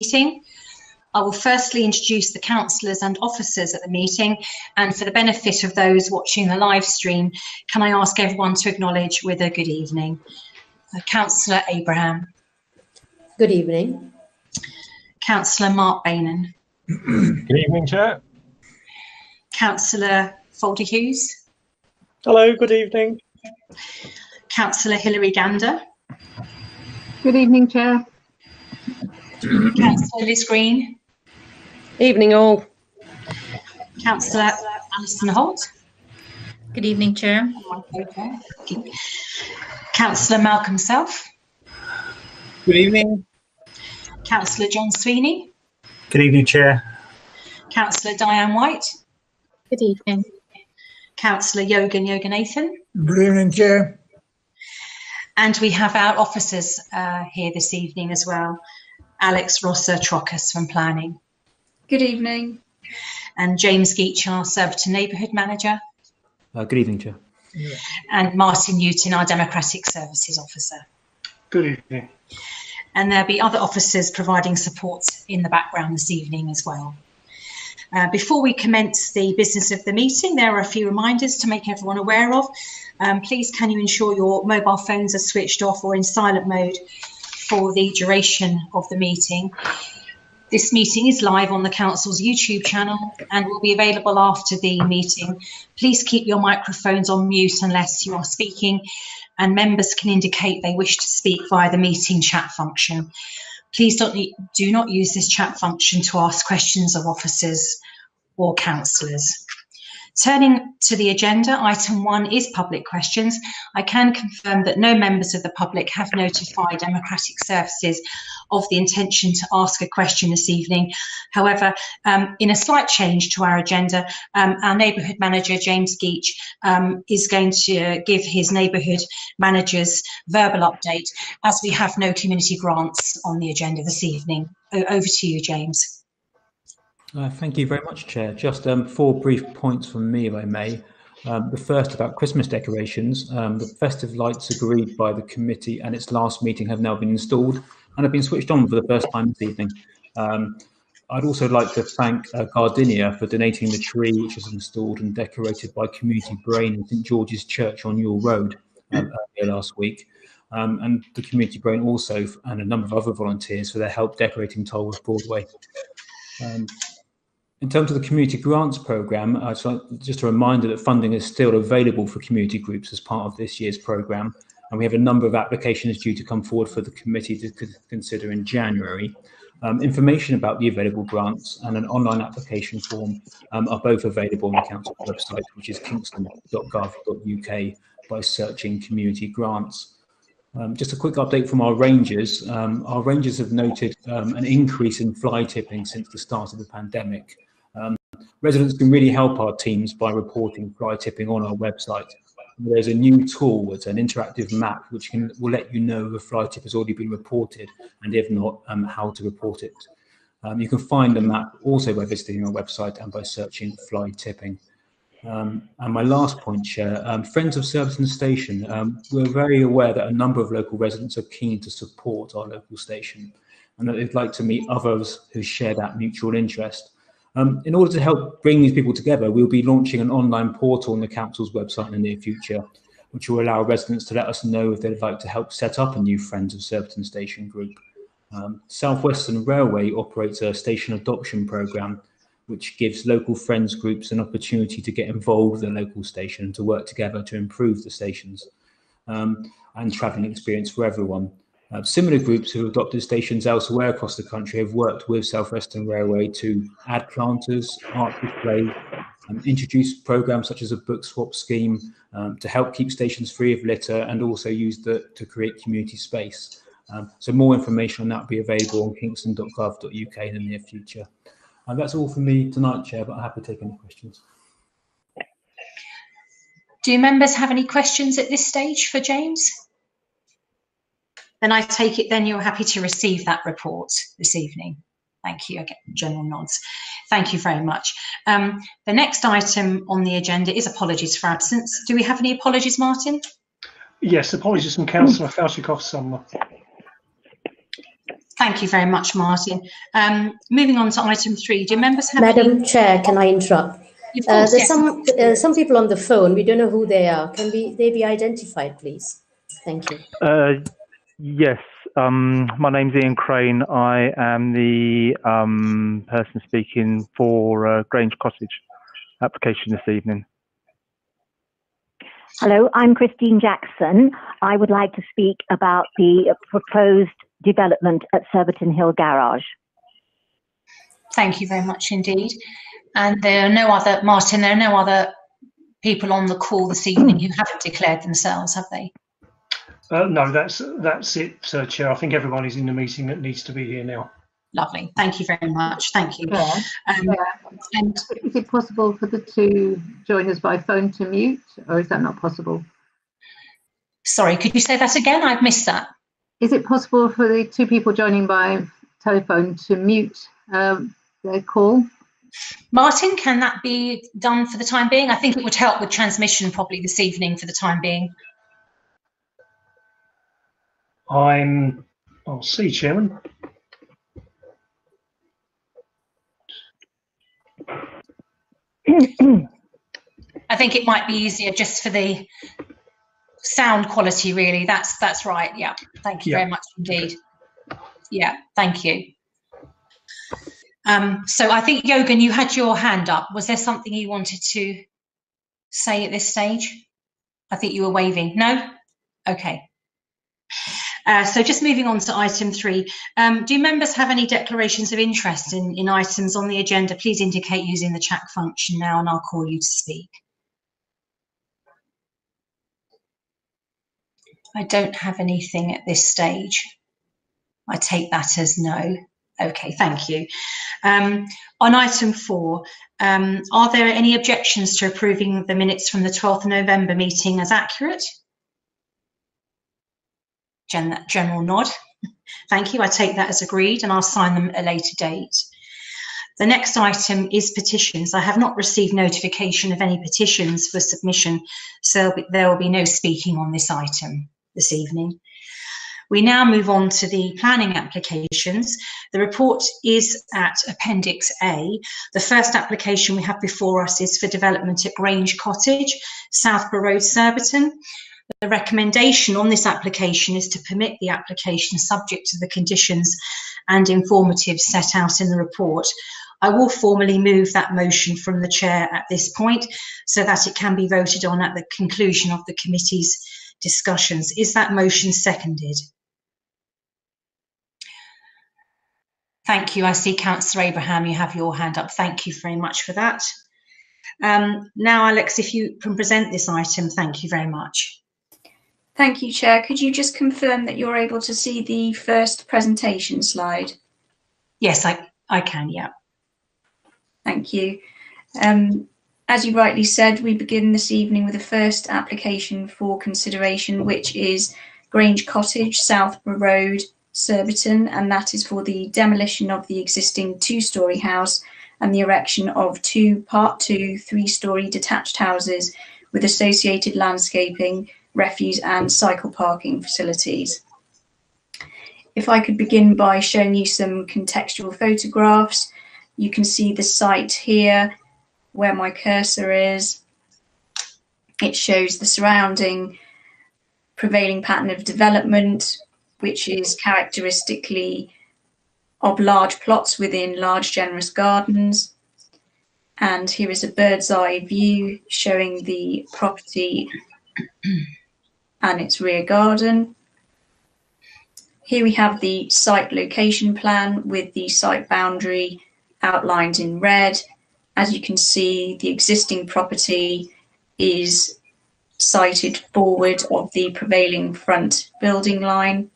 meeting. I will firstly introduce the councillors and officers at the meeting and for the benefit of those watching the live stream, can I ask everyone to acknowledge with a good evening. Uh, Councillor Abraham. Good evening. Councillor Mark Beynon. Good evening, Chair. Councillor Foldy Hughes. Hello, good evening. Councillor Hilary Gander. Good evening, Chair. Councillor Liz Green. Evening all. Councillor Alison Holt. Good evening, Chair. Councillor Malcolm Self. Good evening. Councillor John Sweeney. Good evening, Chair. Councillor Diane White. Good evening. Councillor Yogan Yoganathan. Good evening, Chair. And we have our officers uh, here this evening as well. Alex Rosser Trockus from Planning. Good evening. And James Geach, our Surbiton Neighbourhood Manager. Uh, good evening, Chair. And Martin Newton, our Democratic Services Officer. Good evening. And there'll be other officers providing support in the background this evening as well. Uh, before we commence the business of the meeting, there are a few reminders to make everyone aware of. Um, please can you ensure your mobile phones are switched off or in silent mode for the duration of the meeting. This meeting is live on the Council's YouTube channel and will be available after the meeting. Please keep your microphones on mute unless you are speaking and members can indicate they wish to speak via the meeting chat function. Please don't, do not use this chat function to ask questions of officers or councillors. Turning to the agenda, item one is public questions. I can confirm that no members of the public have notified Democratic Services of the intention to ask a question this evening. However, um, in a slight change to our agenda, um, our neighbourhood manager, James Geach, um, is going to give his neighbourhood manager's verbal update as we have no community grants on the agenda this evening. O over to you, James. Uh, thank you very much, Chair. Just um, four brief points from me, if I may. Um, the first about Christmas decorations. Um, the festive lights agreed by the committee and its last meeting have now been installed and have been switched on for the first time this evening. Um, I'd also like to thank uh, Gardinia for donating the tree which was installed and decorated by Community Brain in St George's Church on Ewell Road earlier last week. Um, and the Community Brain also and a number of other volunteers for their help decorating Tolworth Broadway. Um, in terms of the community grants programme, uh, so just a reminder that funding is still available for community groups as part of this year's programme. And we have a number of applications due to come forward for the committee to consider in January. Um, information about the available grants and an online application form um, are both available on the council website, which is kingston.gov.uk by searching community grants. Um, just a quick update from our rangers. Um, our rangers have noted um, an increase in fly tipping since the start of the pandemic. Residents can really help our teams by reporting fly tipping on our website. There's a new tool, it's an interactive map, which can will let you know if a fly tip has already been reported, and if not, um, how to report it. Um, you can find the map also by visiting our website and by searching fly tipping. Um, and my last point, Chair, um, Friends of service Surbiton Station, um, we're very aware that a number of local residents are keen to support our local station and that they'd like to meet others who share that mutual interest. Um, in order to help bring these people together, we'll be launching an online portal on the council's website in the near future, which will allow residents to let us know if they'd like to help set up a new Friends of Surbiton Station group. Um, South Western Railway operates a station adoption programme, which gives local friends groups an opportunity to get involved with the local station and to work together to improve the stations um, and travelling experience for everyone. Uh, similar groups who have adopted stations elsewhere across the country have worked with South Western Railway to add planters, art display, um, introduce programs such as a book swap scheme um, to help keep stations free of litter and also use the to create community space. Um, so more information on that will be available on kingston.gov.uk in the near future. And that's all from me tonight, Chair, but I'm happy to take any questions. Do members have any questions at this stage for James? Then I take it then you're happy to receive that report this evening. Thank you. Okay, general nods. Thank you very much. Um, the next item on the agenda is apologies for absence. Do we have any apologies, Martin? Yes, apologies from Councillor Falchikoff Summer. Thank you very much, Martin. Um, moving on to item three, do members have Madam any... Chair, can I interrupt? Of Uh, there's yes. some, uh, some people on the phone, we don't know who they are. Can we, they be identified, please? Thank you. Uh, yes, um, my name's Ian Crane. I am the um, person speaking for uh, Grange Cottage application this evening. Hello, I'm Christine Jackson. I would like to speak about the proposed development at Surbiton Hill Garage. Thank you very much indeed. And there are no other, Martin, there are no other people on the call this evening who haven't declared themselves, have they? Uh, no, that's that's it, uh, Chair. I think everyone is in the meeting that needs to be here now. Lovely. Thank you very much. Thank you. Chair, Um, Chair, and is it possible for the two joiners by phone to mute, or is that not possible? sorry, could you say that again? I've missed that. Is it possible for the two people joining by telephone to mute um, their call? Martin, can that be done for the time being? I think it would help with transmission probably this evening for the time being. I'm. I'll see, Chairman. I think it might be easier just for the sound quality, really. That's that's right. Yeah. Thank you Yeah. very much indeed. Yeah. Thank you. Um, so I think Yogan, you had your hand up. Was there something you wanted to say at this stage? I think you were waving. No. Okay. Uh, so just moving on to item three, um, do members have any declarations of interest in, in items on the agenda? Please indicate using the chat function now and I'll call you to speak. I don't have anything at this stage. I take that as no. Okay, thank you. Um, on item four, um, are there any objections to approving the minutes from the 12th November meeting as accurate? Gen- general nod. Thank you. I take that as agreed and I'll sign them at a later date. The next item is petitions. I have not received notification of any petitions for submission, so there will be no speaking on this item this evening. We now move on to the planning applications. The report is at Appendix A. The first application we have before us is for development at Grange Cottage, Southborough Road, Surbiton. The recommendation on this application is to permit the application subject to the conditions and informatives set out in the report. I will formally move that motion from the chair at this point so that it can be voted on at the conclusion of the committee's discussions. Is that motion seconded? Thank you. I see Councillor Abraham, you have your hand up. Thank you very much for that. Um, now, Alex, if you can present this item, thank you very much. Thank you, Chair. Could you just confirm that you're able to see the first presentation slide? Yes, I, I can, yeah. Thank you. Um, as you rightly said, we begin this evening with the first application for consideration, which is Grange Cottage, Southborough Road, Surbiton, and that is for the demolition of the existing two-storey house and the erection of two Part 2 three-storey detached houses with associated landscaping, refuse and cycle parking facilities. If I could begin by showing you some contextual photographs, you can see the site here where my cursor is. It shows the surrounding prevailing pattern of development, which is characteristically of large plots within large generous gardens. And here is a bird's eye view showing the property and its rear garden. Here we have the site location plan with the site boundary outlined in red. As you can see, the existing property is sited forward of the prevailing front building line.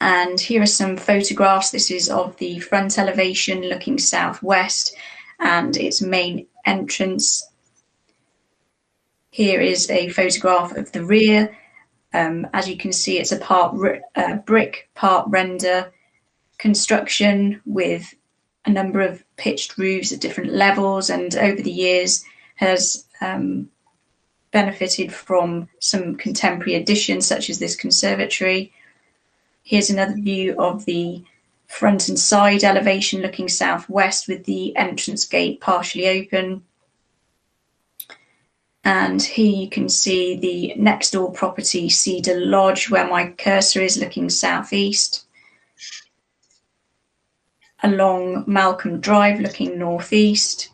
And here are some photographs. This is of the front elevation looking southwest and its main entrance. Here is a photograph of the rear. Um, as you can see, it's a part uh, brick, part render construction with a number of pitched roofs at different levels and over the years has um, benefited from some contemporary additions such as this conservatory. Here's another view of the front and side elevation looking southwest with the entrance gate partially open. And here you can see the next door property, Cedar Lodge, where my cursor is looking southeast. Along Malcolm Drive looking northeast.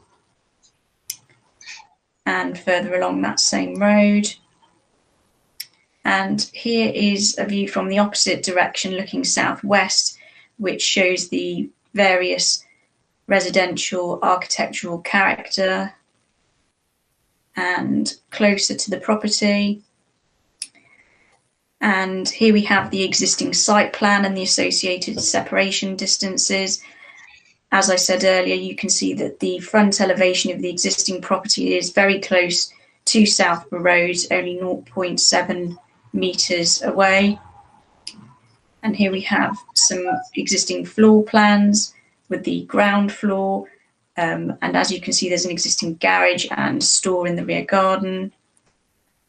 And further along that same road. And here is a view from the opposite direction looking southwest, which shows the various residential architectural character and closer to the property. And here we have the existing site plan and the associated separation distances. As I said earlier, you can see that the front elevation of the existing property is very close to Southborough Road, only 0.7 metres away. And here we have some existing floor plans with the ground floor um, and as you can see, there's an existing garage and store in the rear garden.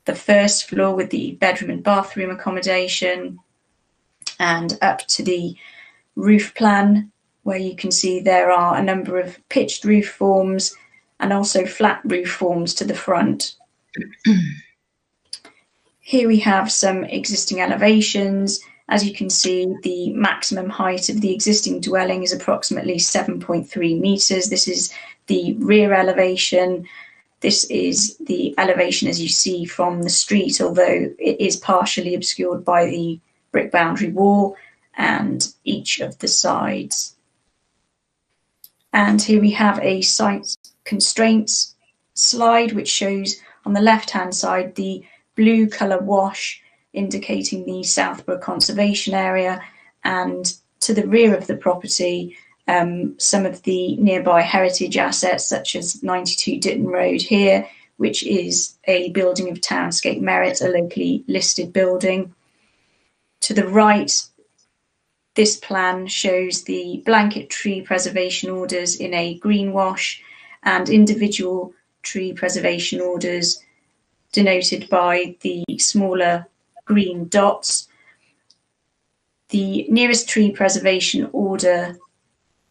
The first floor with the bedroom and bathroom accommodation, and up to the roof plan, where you can see there are a number of pitched roof forms and also flat roof forms to the front. Here we have some existing elevations as you can see, the maximum height of the existing dwelling is approximately 7.3 metres. This is the rear elevation. This is the elevation as you see from the street, although it is partially obscured by the brick boundary wall and each of the sides. And here we have a site constraints slide, which shows on the left hand side the blue colour wash indicating the Southborough Conservation Area, and to the rear of the property, um, some of the nearby heritage assets, such as 92 Ditton Road here, which is a building of Townscape Merit, a locally listed building. To the right, this plan shows the blanket tree preservation orders in a greenwash and individual tree preservation orders denoted by the smaller green dots. The nearest tree preservation order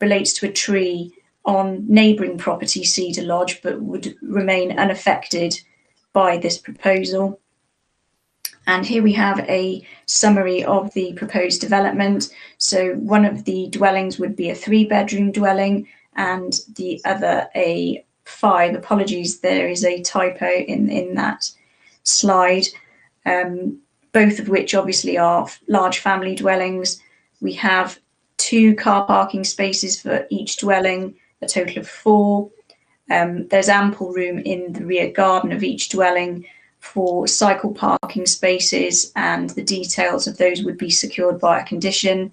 relates to a tree on neighbouring property Cedar Lodge, but would remain unaffected by this proposal. And here we have a summary of the proposed development. So one of the dwellings would be a three bedroom dwelling and the other a five. Apologies, there is a typo in, in that slide. Um, both of which obviously are large family dwellings. We have two car parking spaces for each dwelling, a total of four. Um, there's ample room in the rear garden of each dwelling for cycle parking spaces, and the details of those would be secured by a condition.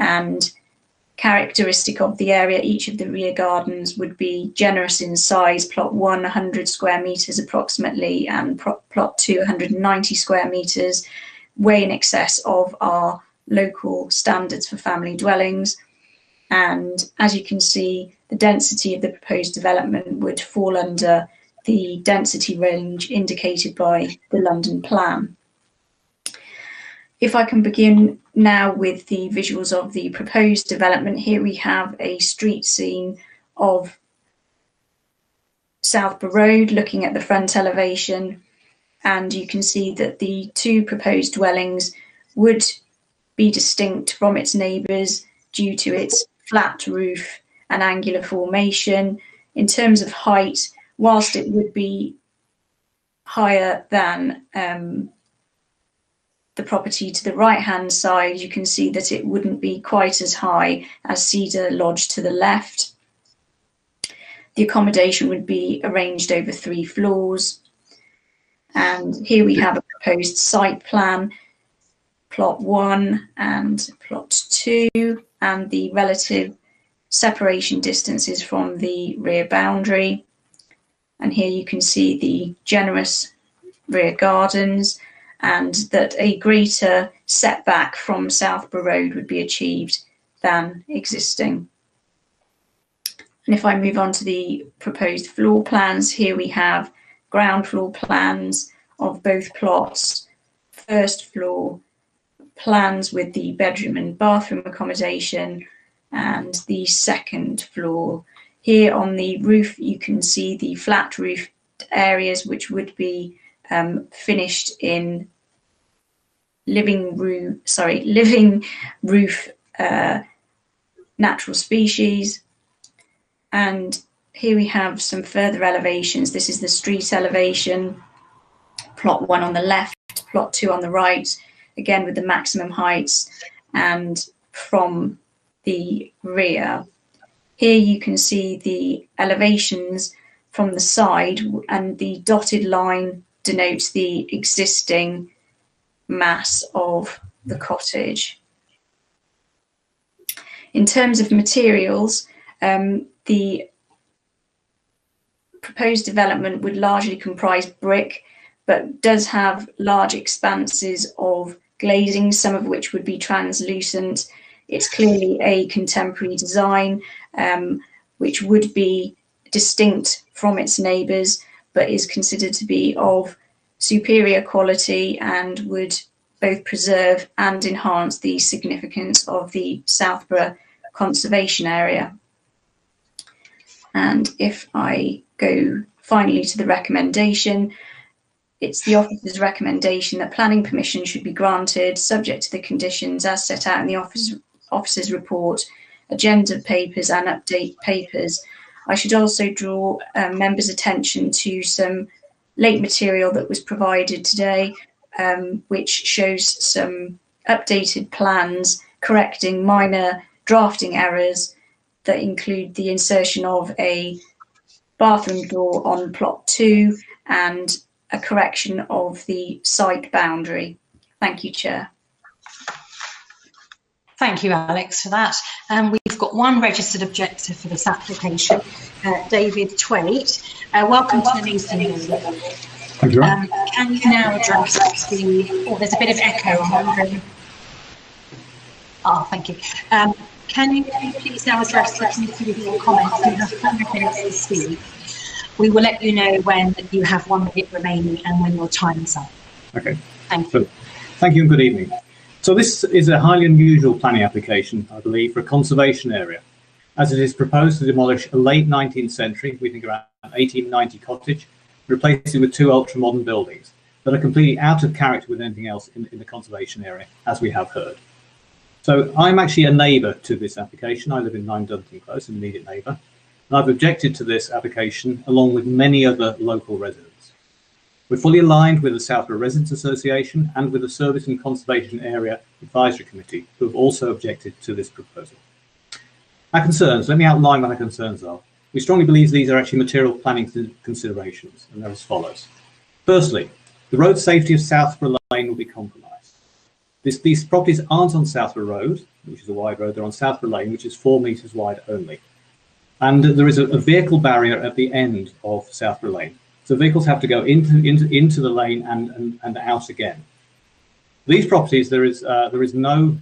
And characteristic of the area, each of the rear gardens would be generous in size, plot one, 100 square metres approximately, and plot two, 190 square metres, way in excess of our local standards for family dwellings. And as you can see, the density of the proposed development would fall under the density range indicated by the London plan. If I can begin now with the visuals of the proposed development, here we have a street scene of Southborough Road looking at the front elevation and you can see that the two proposed dwellings would be distinct from its neighbours due to its flat roof and angular formation. In terms of height, whilst it would be higher than um, the property to the right hand side, you can see that it wouldn't be quite as high as Cedar Lodge to the left. The accommodation would be arranged over three floors. And here we have a proposed site plan, plot one and plot two, and the relative separation distances from the rear boundary. And here you can see the generous rear gardens and that a greater setback from Southborough Road would be achieved than existing. And if I move on to the proposed floor plans, here we have ground floor plans of both plots, first floor, plans with the bedroom and bathroom accommodation and the second floor. Here on the roof, you can see the flat roof areas which would be um, finished in living room, sorry, living roof uh, natural species. And here we have some further elevations. This is the street elevation, plot one on the left, plot two on the right, again with the maximum heights and from the rear. Here you can see the elevations from the side and the dotted line denotes the existing mass of the cottage. In terms of materials, um, the proposed development would largely comprise brick, but does have large expanses of glazing, some of which would be translucent. It's clearly a contemporary design, um, which would be distinct from its neighbours, but is considered to be of superior quality and would both preserve and enhance the significance of the Southborough Conservation Area. And if I go finally to the recommendation, it's the officer's recommendation that planning permission should be granted subject to the conditions as set out in the office, officer's report, agenda papers and update papers. I should also draw um, members' attention to some late material that was provided today, um, which shows some updated plans correcting minor drafting errors that include the insertion of a bathroom door on plot two and a correction of the site boundary. Thank you, Chair. Thank you, Alex, for that. Um, we've got one registered objector for this application, uh, David Twait. Uh, welcome to the meeting. Thank you. Um, can you now address the, oh, there's a bit of echo, I'm wondering. Oh, thank you. Um, can you please now address the committee with your comments? You have five minutes to speak. We will let you know when you have one minute remaining and when your time is up. Okay. Thank you. So, thank you and good evening. So this is a highly unusual planning application, I believe, for a conservation area, as it is proposed to demolish a late 19th century, we think around 1890 cottage, replace it with two ultra-modern buildings that are completely out of character with anything else in, in the conservation area, as we have heard. So I'm actually a neighbour to this application. I live in 9 Dunton Close, an immediate neighbour, and I've objected to this application along with many other local residents. We're fully aligned with the Southborough Residents Association and with the Surbiton Conservation Area Advisory Committee, who have also objected to this proposal. Our concerns, let me outline what our concerns are. We strongly believe these are actually material planning considerations, and they're as follows. Firstly, the road safety of Southborough Lane will be compromised. This, these properties aren't on Southborough Road, which is a wide road, they're on Southborough Lane, which is four metres wide only. And there is a, a vehicle barrier at the end of Southborough Lane. So vehicles have to go into into into the lane and and, and out again. These properties there is uh, there is no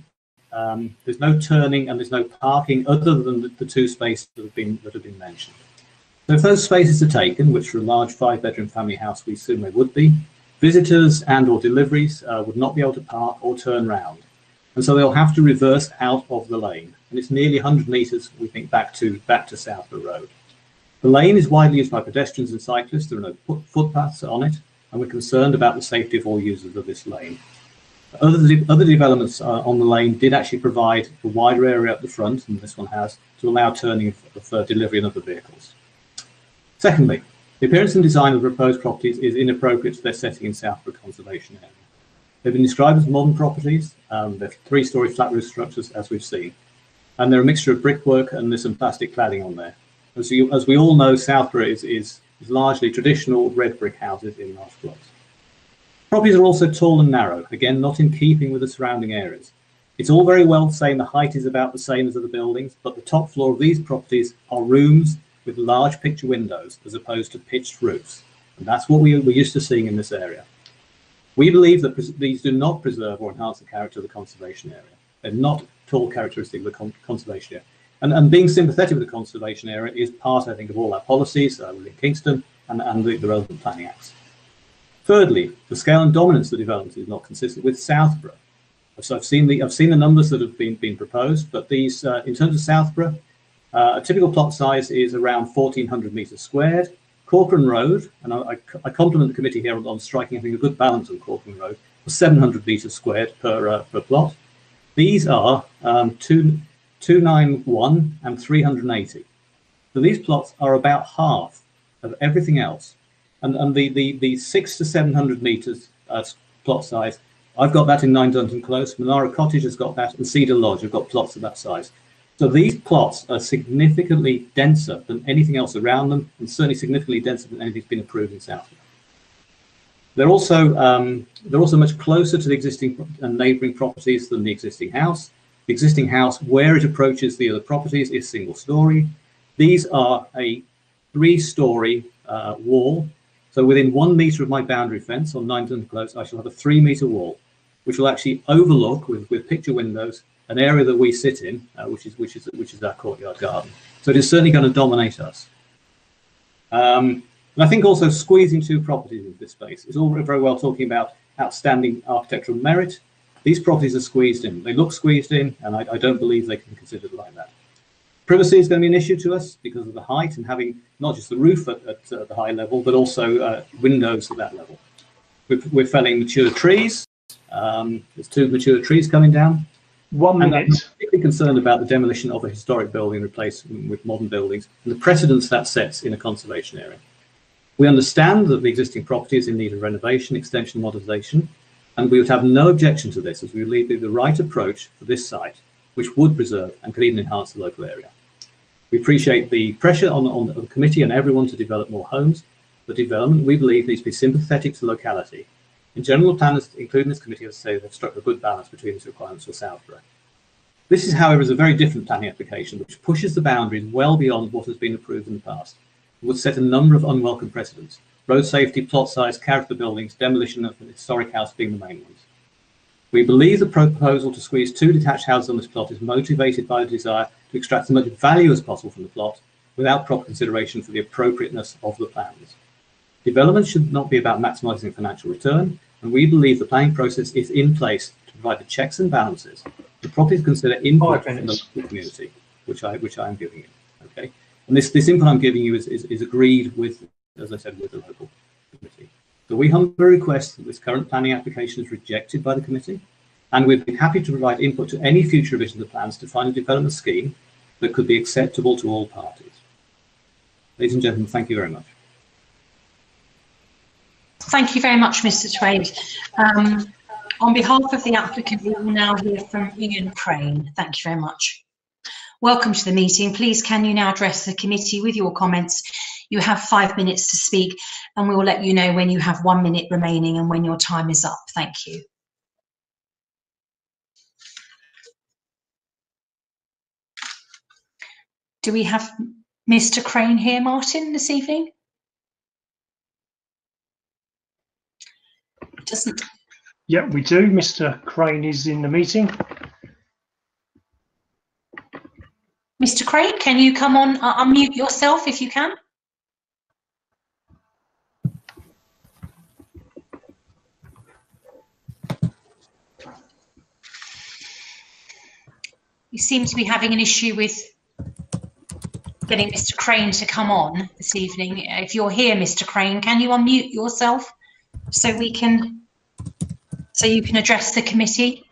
um, there's no turning and there's no parking other than the, the, two spaces that have been that have been mentioned. So if those spaces are taken, which for a large five-bedroom family house we assume they would be, visitors and or deliveries uh, would not be able to park or turn round, and so they'll have to reverse out of the lane. And it's nearly 100 metres, we think, back to back to Southborough Road. The lane is widely used by pedestrians and cyclists. There are no footpaths on it, and we're concerned about the safety of all users of this lane. Other, de other developments uh, on the lane did actually provide a wider area at the front, and this one has, to allow turning of, uh, delivery and other vehicles. Secondly, the appearance and design of the proposed properties is inappropriate to their setting in Southborough Conservation Area. They've been described as modern properties. Um, they're three-storey flat roof structures, as we've seen. And they're a mixture of brickwork and there's some plastic cladding on there. As, you, as we all know, Southborough is, is, is largely traditional red brick houses in large blocks. Properties are also tall and narrow, again, not in keeping with the surrounding areas. It's all very well saying the height is about the same as other buildings, but the top floor of these properties are rooms with large picture windows as opposed to pitched roofs. And that's what we, we're used to seeing in this area. We believe that these do not preserve or enhance the character of the conservation area. They're not at all characteristic of the con conservation area. And, and being sympathetic with the conservation area is part, I think, of all our policies uh, within Kingston and, and the, the relevant planning acts. Thirdly, the scale and dominance of the development is not consistent with Southborough. So I've seen the I've seen the numbers that have been been proposed, but these uh, in terms of Southborough, uh, a typical plot size is around 1,400 metres squared. Corkran Road, and I, I, compliment the committee here on, striking I think a good balance on Corkran Road, 700 metres squared per uh, per plot. These are um, two, 291 and 380. So these plots are about half of everything else. And, and the, the, the six to 700 metres uh, plot size, I've got that in Nine Dunton Close, Manara Cottage has got that, and Cedar Lodge have got plots of that size. So these plots are significantly denser than anything else around them, and certainly significantly denser than anything's been approved in South. They're also um, they're also much closer to the existing and neighbouring properties than the existing house. The existing house, where it approaches the other properties, is single story. These are a three-story uh, wall. So within one metre of my boundary fence on Nine Dunton Close, I shall have a three-metre wall, which will actually overlook with, with picture windows an area that we sit in, uh, which is which is which is our courtyard garden. So it is certainly going to dominate us. Um, and I think also squeezing two properties into this space is all very well talking about outstanding architectural merit. These properties are squeezed in. They look squeezed in, and I, I don't believe they can be considered like that. Privacy is going to be an issue to us because of the height and having not just the roof at, at uh, the high level, but also uh, windows at that level. We're, we're felling mature trees. Um, there's two mature trees coming down. One minute. I'm particularly concerned about the demolition of a historic building replaced with modern buildings and the precedence that sets in a conservation area. We understand that the existing property is in need of renovation, extension, modernisation, and we would have no objection to this as we believe it the right approach for this site, which would preserve and could even enhance the local area. We appreciate the pressure on, on the committee and everyone to develop more homes. The development, we believe, needs to be sympathetic to locality in general, planners, including this committee, have said they've struck a good balance between these requirements for Southborough. This is, however, is a very different planning application which pushes the boundaries well beyond what has been approved in the past and would set a number of unwelcome precedents. Road safety, plot size, character buildings, demolition of the historic house being the main ones. We believe the proposal to squeeze two detached houses on this plot is motivated by the desire to extract as much value as possible from the plot without proper consideration for the appropriateness of the plans. Development should not be about maximising financial return, and we believe the planning process is in place to provide the checks and balances to properly consider input from the community, which I which I am giving you. Okay, and this this input I'm giving you is, is, is agreed with, as I said, with the local committee. So we humbly request that this current planning application is rejected by the committee, and we'd be happy to provide input to any future revision of the plans to find a development scheme that could be acceptable to all parties. Ladies and gentlemen, thank you very much. Thank you very much, Mr. Twade. Um, on behalf of the applicant, we will now hear from Ian Crane. Thank you very much. Welcome to the meeting. Please can you now address the committee with your comments? You have five minutes to speak and we will let you know when you have one minute remaining and when your time is up. Thank you. Do we have Mr. Crane here, Martin, this evening? doesn't. Yeah, we do. Mr. Crane is in the meeting. Mr. Crane, can you come on, uh, unmute yourself if you can? You seem to be having an issue with getting Mr. Crane to come on this evening. If you're here, Mr. Crane, can you unmute yourself? so we can, so you can address the committee?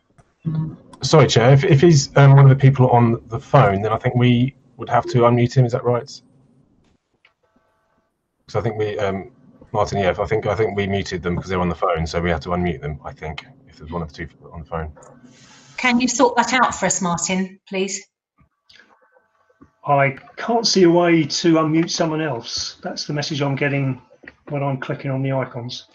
Sorry, Chair. If, if he's um, one of the people on the phone, then I think we would have to unmute him. Is that right? Because I think we, um, Martin, yeah, I think I think we muted them because they're on the phone, so we have to unmute them. I think if there's one of the two on the phone. Can you sort that out for us, Martin, please? I can't see a way to unmute someone else. That's the message I'm getting when I'm clicking on the icons.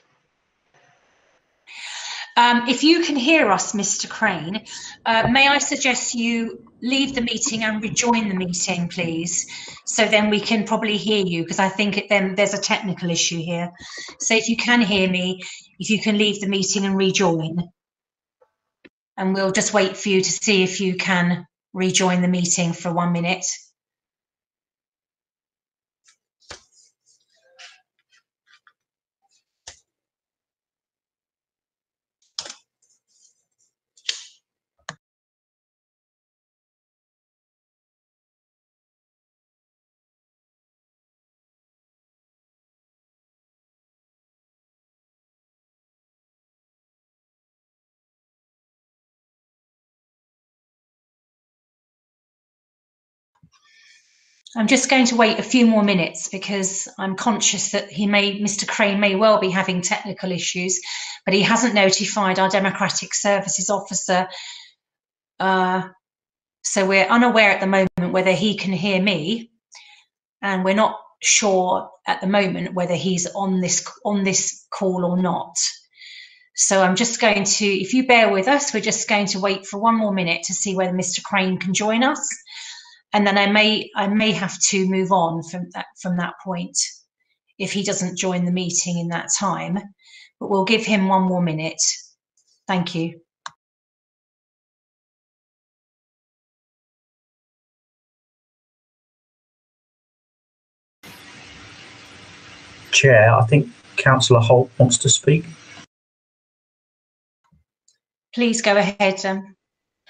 Um, if you can hear us, Mr. Crane, uh, may I suggest you leave the meeting and rejoin the meeting, please? So then we can probably hear you because I think it, then there's a technical issue here. So if you can hear me, if you can leave the meeting and rejoin. And we'll just wait for you to see if you can rejoin the meeting for one minute. I'm just going to wait a few more minutes because I'm conscious that he may, Mr. Crane may well be having technical issues, but he hasn't notified our Democratic Services Officer. Uh, so we're unaware at the moment whether he can hear me, and we're not sure at the moment whether he's on this on this call or not. So I'm just going to, if you bear with us, we're just going to wait for one more minute to see whether Mr. Crane can join us and then I may I may have to move on from that from that point if he doesn't join the meeting in that time. But we'll give him one more minute. Thank you. Chair, I think Councillor Holt wants to speak. Please go ahead, um,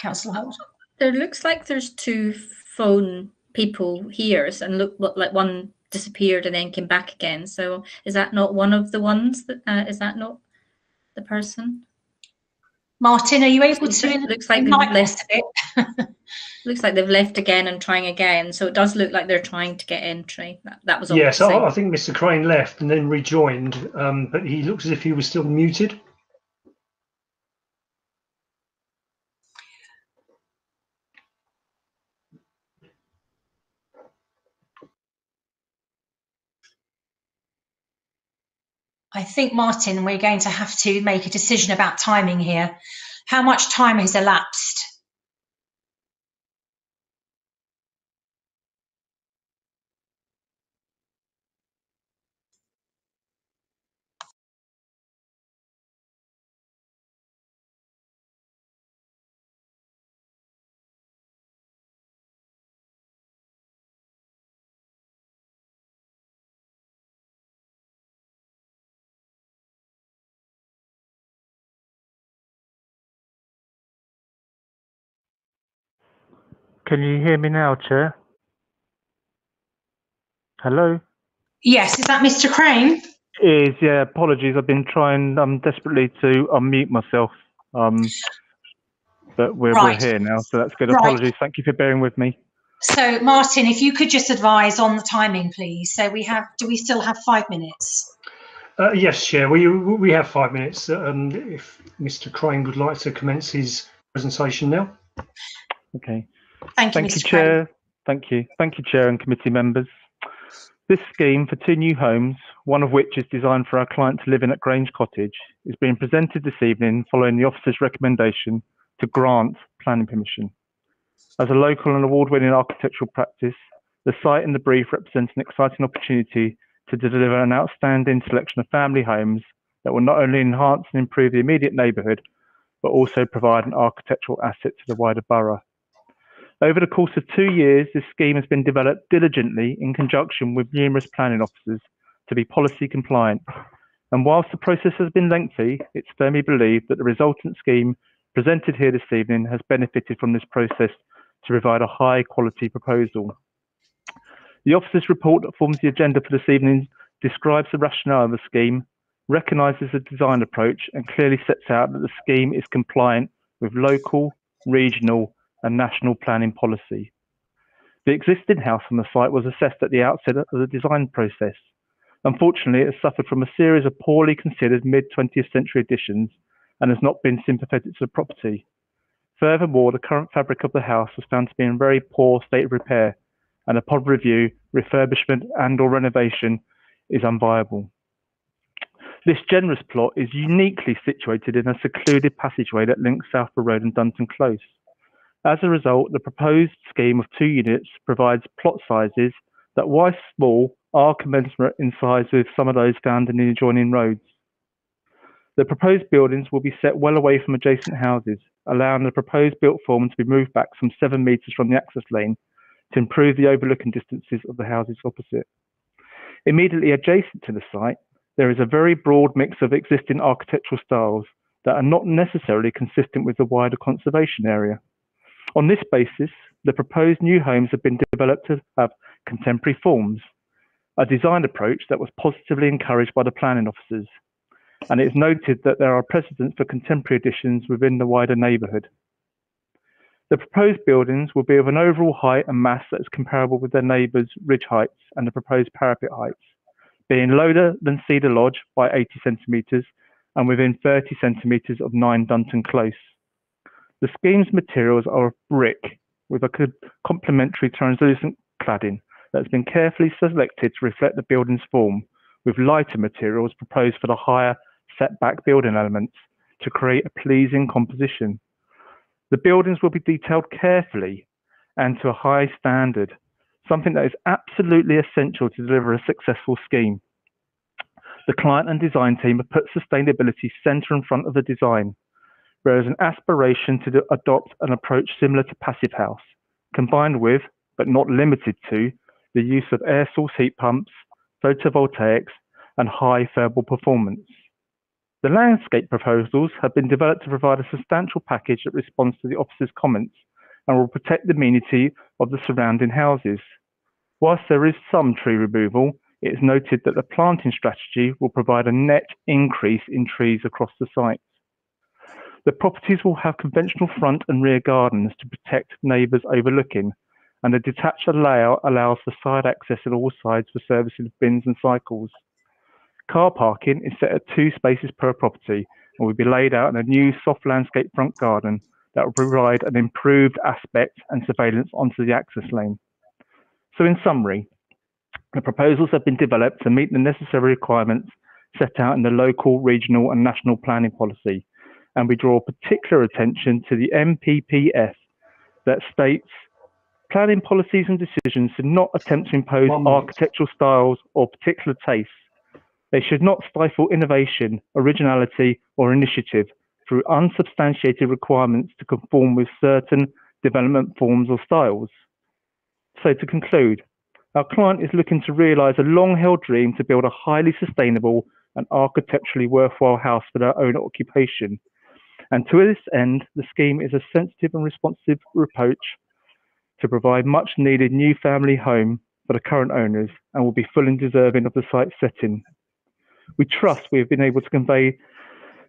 Councillor Holt. There looks like there's two phone people here and look like one disappeared and then came back again. So is that not one of the ones? That, uh, is that not the person? Martin, are you able It to? looks like they've left. looks like they've left again and trying again. So it does look like they're trying to get entry. That, that was all. Yes, I'm I. I think Mr. Crane left and then rejoined, um, but he looks as if he was still muted. I think, Martin, we're going to have to make a decision about timing here. How much time has elapsed? Can you hear me now, Chair? Hello? Yes, is that Mr. Crane? Is yeah. Apologies. I've been trying um, desperately to unmute myself, um, but we're, Right. we're here now, so that's good. Right. Apologies. Thank you for bearing with me. So, Martin, if you could just advise on the timing, please. So we have, do we still have five minutes? Uh, yes, Chair, we, we have five minutes. Um, if Mr. Crane would like to commence his presentation now. Okay. Thank you, Thank you, Mr. Crane. Chair. Thank you. Thank you, Chair and committee members. This scheme for two new homes, one of which is designed for our client to live in at Grange Cottage, is being presented this evening following the officer's recommendation to grant planning permission. As a local and award-winning architectural practice, the site in the brief represents an exciting opportunity to deliver an outstanding selection of family homes that will not only enhance and improve the immediate neighbourhood, but also provide an architectural asset to the wider borough. Over the course of two years, this scheme has been developed diligently in conjunction with numerous planning officers to be policy compliant. And whilst the process has been lengthy, it's firmly believed that the resultant scheme presented here this evening has benefited from this process to provide a high quality proposal. The officer's report that forms the agenda for this evening describes the rationale of the scheme, recognises the design approach, and clearly sets out that the scheme is compliant with local, regional, and national planning policy. The existing house on the site was assessed at the outset of the design process. Unfortunately, it has suffered from a series of poorly considered mid 20th century additions and has not been sympathetic to the property. Furthermore, the current fabric of the house was found to be in very poor state of repair, and upon review, refurbishment and or renovation is unviable. This generous plot is uniquely situated in a secluded passageway that links Southborough Road and Dunton Close. As a result, the proposed scheme of two units provides plot sizes that, while small, are commensurate in size with some of those found in the adjoining roads. The proposed buildings will be set well away from adjacent houses, allowing the proposed built form to be moved back some seven metres from the access lane to improve the overlooking distances of the houses opposite. Immediately adjacent to the site, there is a very broad mix of existing architectural styles that are not necessarily consistent with the wider conservation area. On this basis, the proposed new homes have been developed to have contemporary forms, a design approach that was positively encouraged by the planning officers. And it is noted that there are precedents for contemporary additions within the wider neighbourhood. The proposed buildings will be of an overall height and mass that is comparable with their neighbours' ridge heights and the proposed parapet heights, being lower than Cedar Lodge by 80 centimetres and within 30 centimetres of 9 Dunton Close. The scheme's materials are of brick with a complementary translucent cladding that has been carefully selected to reflect the building's form, with lighter materials proposed for the higher setback building elements to create a pleasing composition. The buildings will be detailed carefully and to a high standard, something that is absolutely essential to deliver a successful scheme. The client and design team have put sustainability centre in front of the design. There is an aspiration to adopt an approach similar to Passive House, combined with, but not limited to, the use of air source heat pumps, photovoltaics, and high thermal performance. The landscape proposals have been developed to provide a substantial package that responds to the officer's comments and will protect the amenity of the surrounding houses. Whilst there is some tree removal, it is noted that the planting strategy will provide a net increase in trees across the site. The properties will have conventional front and rear gardens to protect neighbours overlooking, and the detached layout allows for side access at all sides for servicing of bins and cycles. Car parking is set at two spaces per property and will be laid out in a new soft landscape front garden that will provide an improved aspect and surveillance onto the access lane. So in summary, the proposals have been developed to meet the necessary requirements set out in the local, regional and national planning policy and we draw particular attention to the NPPF that states planning policies and decisions should not attempt to impose architectural styles or particular tastes they should not stifle innovation, originality, or initiative through unsubstantiated requirements to conform with certain development forms or styles. So, to conclude, our client is looking to realise a long held dream to build a highly sustainable and architecturally worthwhile house for their own occupation. And to this end, the scheme is a sensitive and responsive approach to provide much needed new family home for the current owners and will be fully deserving of the site setting we trust we have been able to convey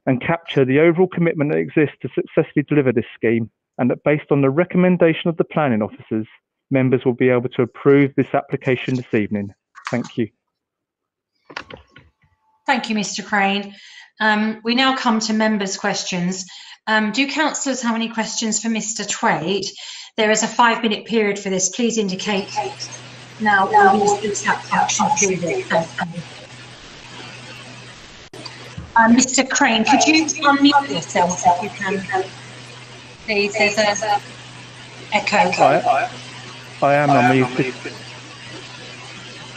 and capture the overall commitment that exists to successfully deliver this scheme, and that based on the recommendation of the planning officers, members will be able to approve this application this evening. Thank you. Thank you, Mr Crane. Um, we now come to members' questions. Um, do councillors have any questions for Mr Twait? There is a five minute period for this. Please indicate now we'll use the chat function period. Um, Mr. Crane, could you unmute yourself if you can, please? There's a echo. I, I am unmuted.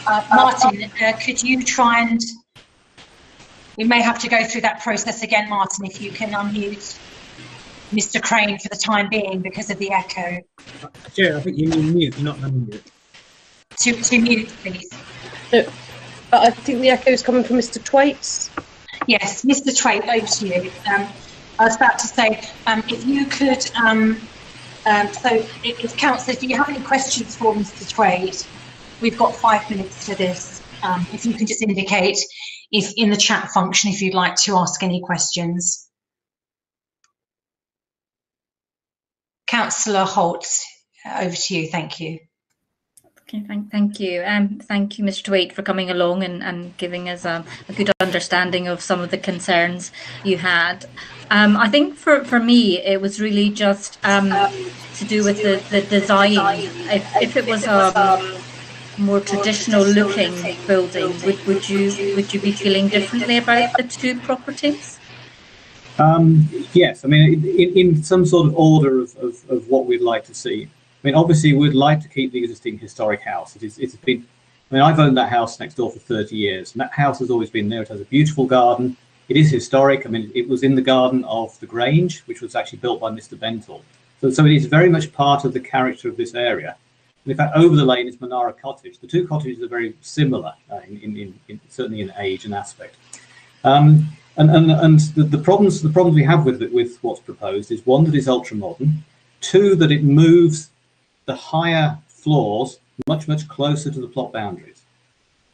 Uh, Martin, uh, could you try and we may have to go through that process again, Martin, if you can unmute Mr. Crane for the time being because of the echo. Chair, I think you mean mute, not unmute. To, to mute, please. but I think the echo is coming from Mr. Twaits. Yes, Mr. Twait, over to you. Um, I was about to say, um, if you could, um, um so if, if councillors, do you have any questions for Mr. Twait? We've got five minutes for this. Um, if you can just indicate in the chat function if you'd like to ask any questions. Councillor Holt, over to you. Thank you. Okay, thank, thank you. Um, thank you, Mr. Twait, for coming along and, and giving us a, a good understanding of some of the concerns you had. Um, I think for, for me, it was really just um, to do with the, the design. If, if it was a more traditional looking building, would, would you would you be feeling differently about the two properties? Um, yes, I mean, in, in some sort of order of, of, of what we'd like to see. I mean, obviously, we'd like to keep the existing historic house. It is, it's been, I mean, I've owned that house next door for 30 years, and that house has always been there. It has a beautiful garden. It is historic. I mean, it was in the garden of the Grange, which was actually built by Mr. Bentle. So, so it is very much part of the character of this area. And in fact, over the lane is Manara Cottage. The two cottages are very similar, uh, in, in, in, certainly in age and aspect. Um, and and, and the, the, problems the problems we have with it with what's proposed is one that is ultra modern, two that it moves the higher floors much, much closer to the plot boundaries.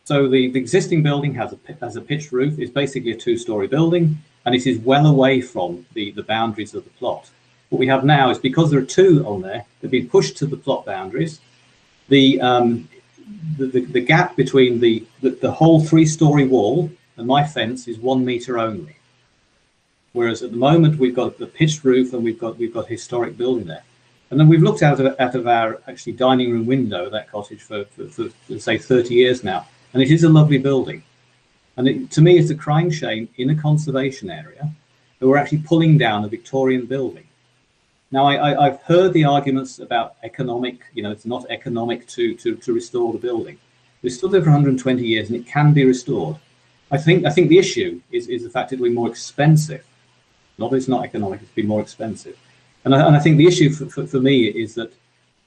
So the, the existing building has a, has a pitched roof, is basically a two-story building, and it is well away from the, the boundaries of the plot. What we have now is because there are two on there, they've been pushed to the plot boundaries. The um, the, the, the gap between the, the, the whole three-story wall and my fence is one meter only. Whereas at the moment we've got the pitched roof and we've got we've got historic building there. And then we've looked out of, out of our actually dining room window of that cottage for, for, for, say 30 years now, and it is a lovely building. And it, to me, it's a crying shame in a conservation area that we're actually pulling down a Victorian building. Now, I, have heard the arguments about economic, you know, it's not economic to, to, to restore the building. We've stood there for 120 years and it can be restored. I think I think the issue is, is the fact it'll be more expensive. Not that it's not economic, it's been more expensive. And I, and I think the issue for, for, for, me is that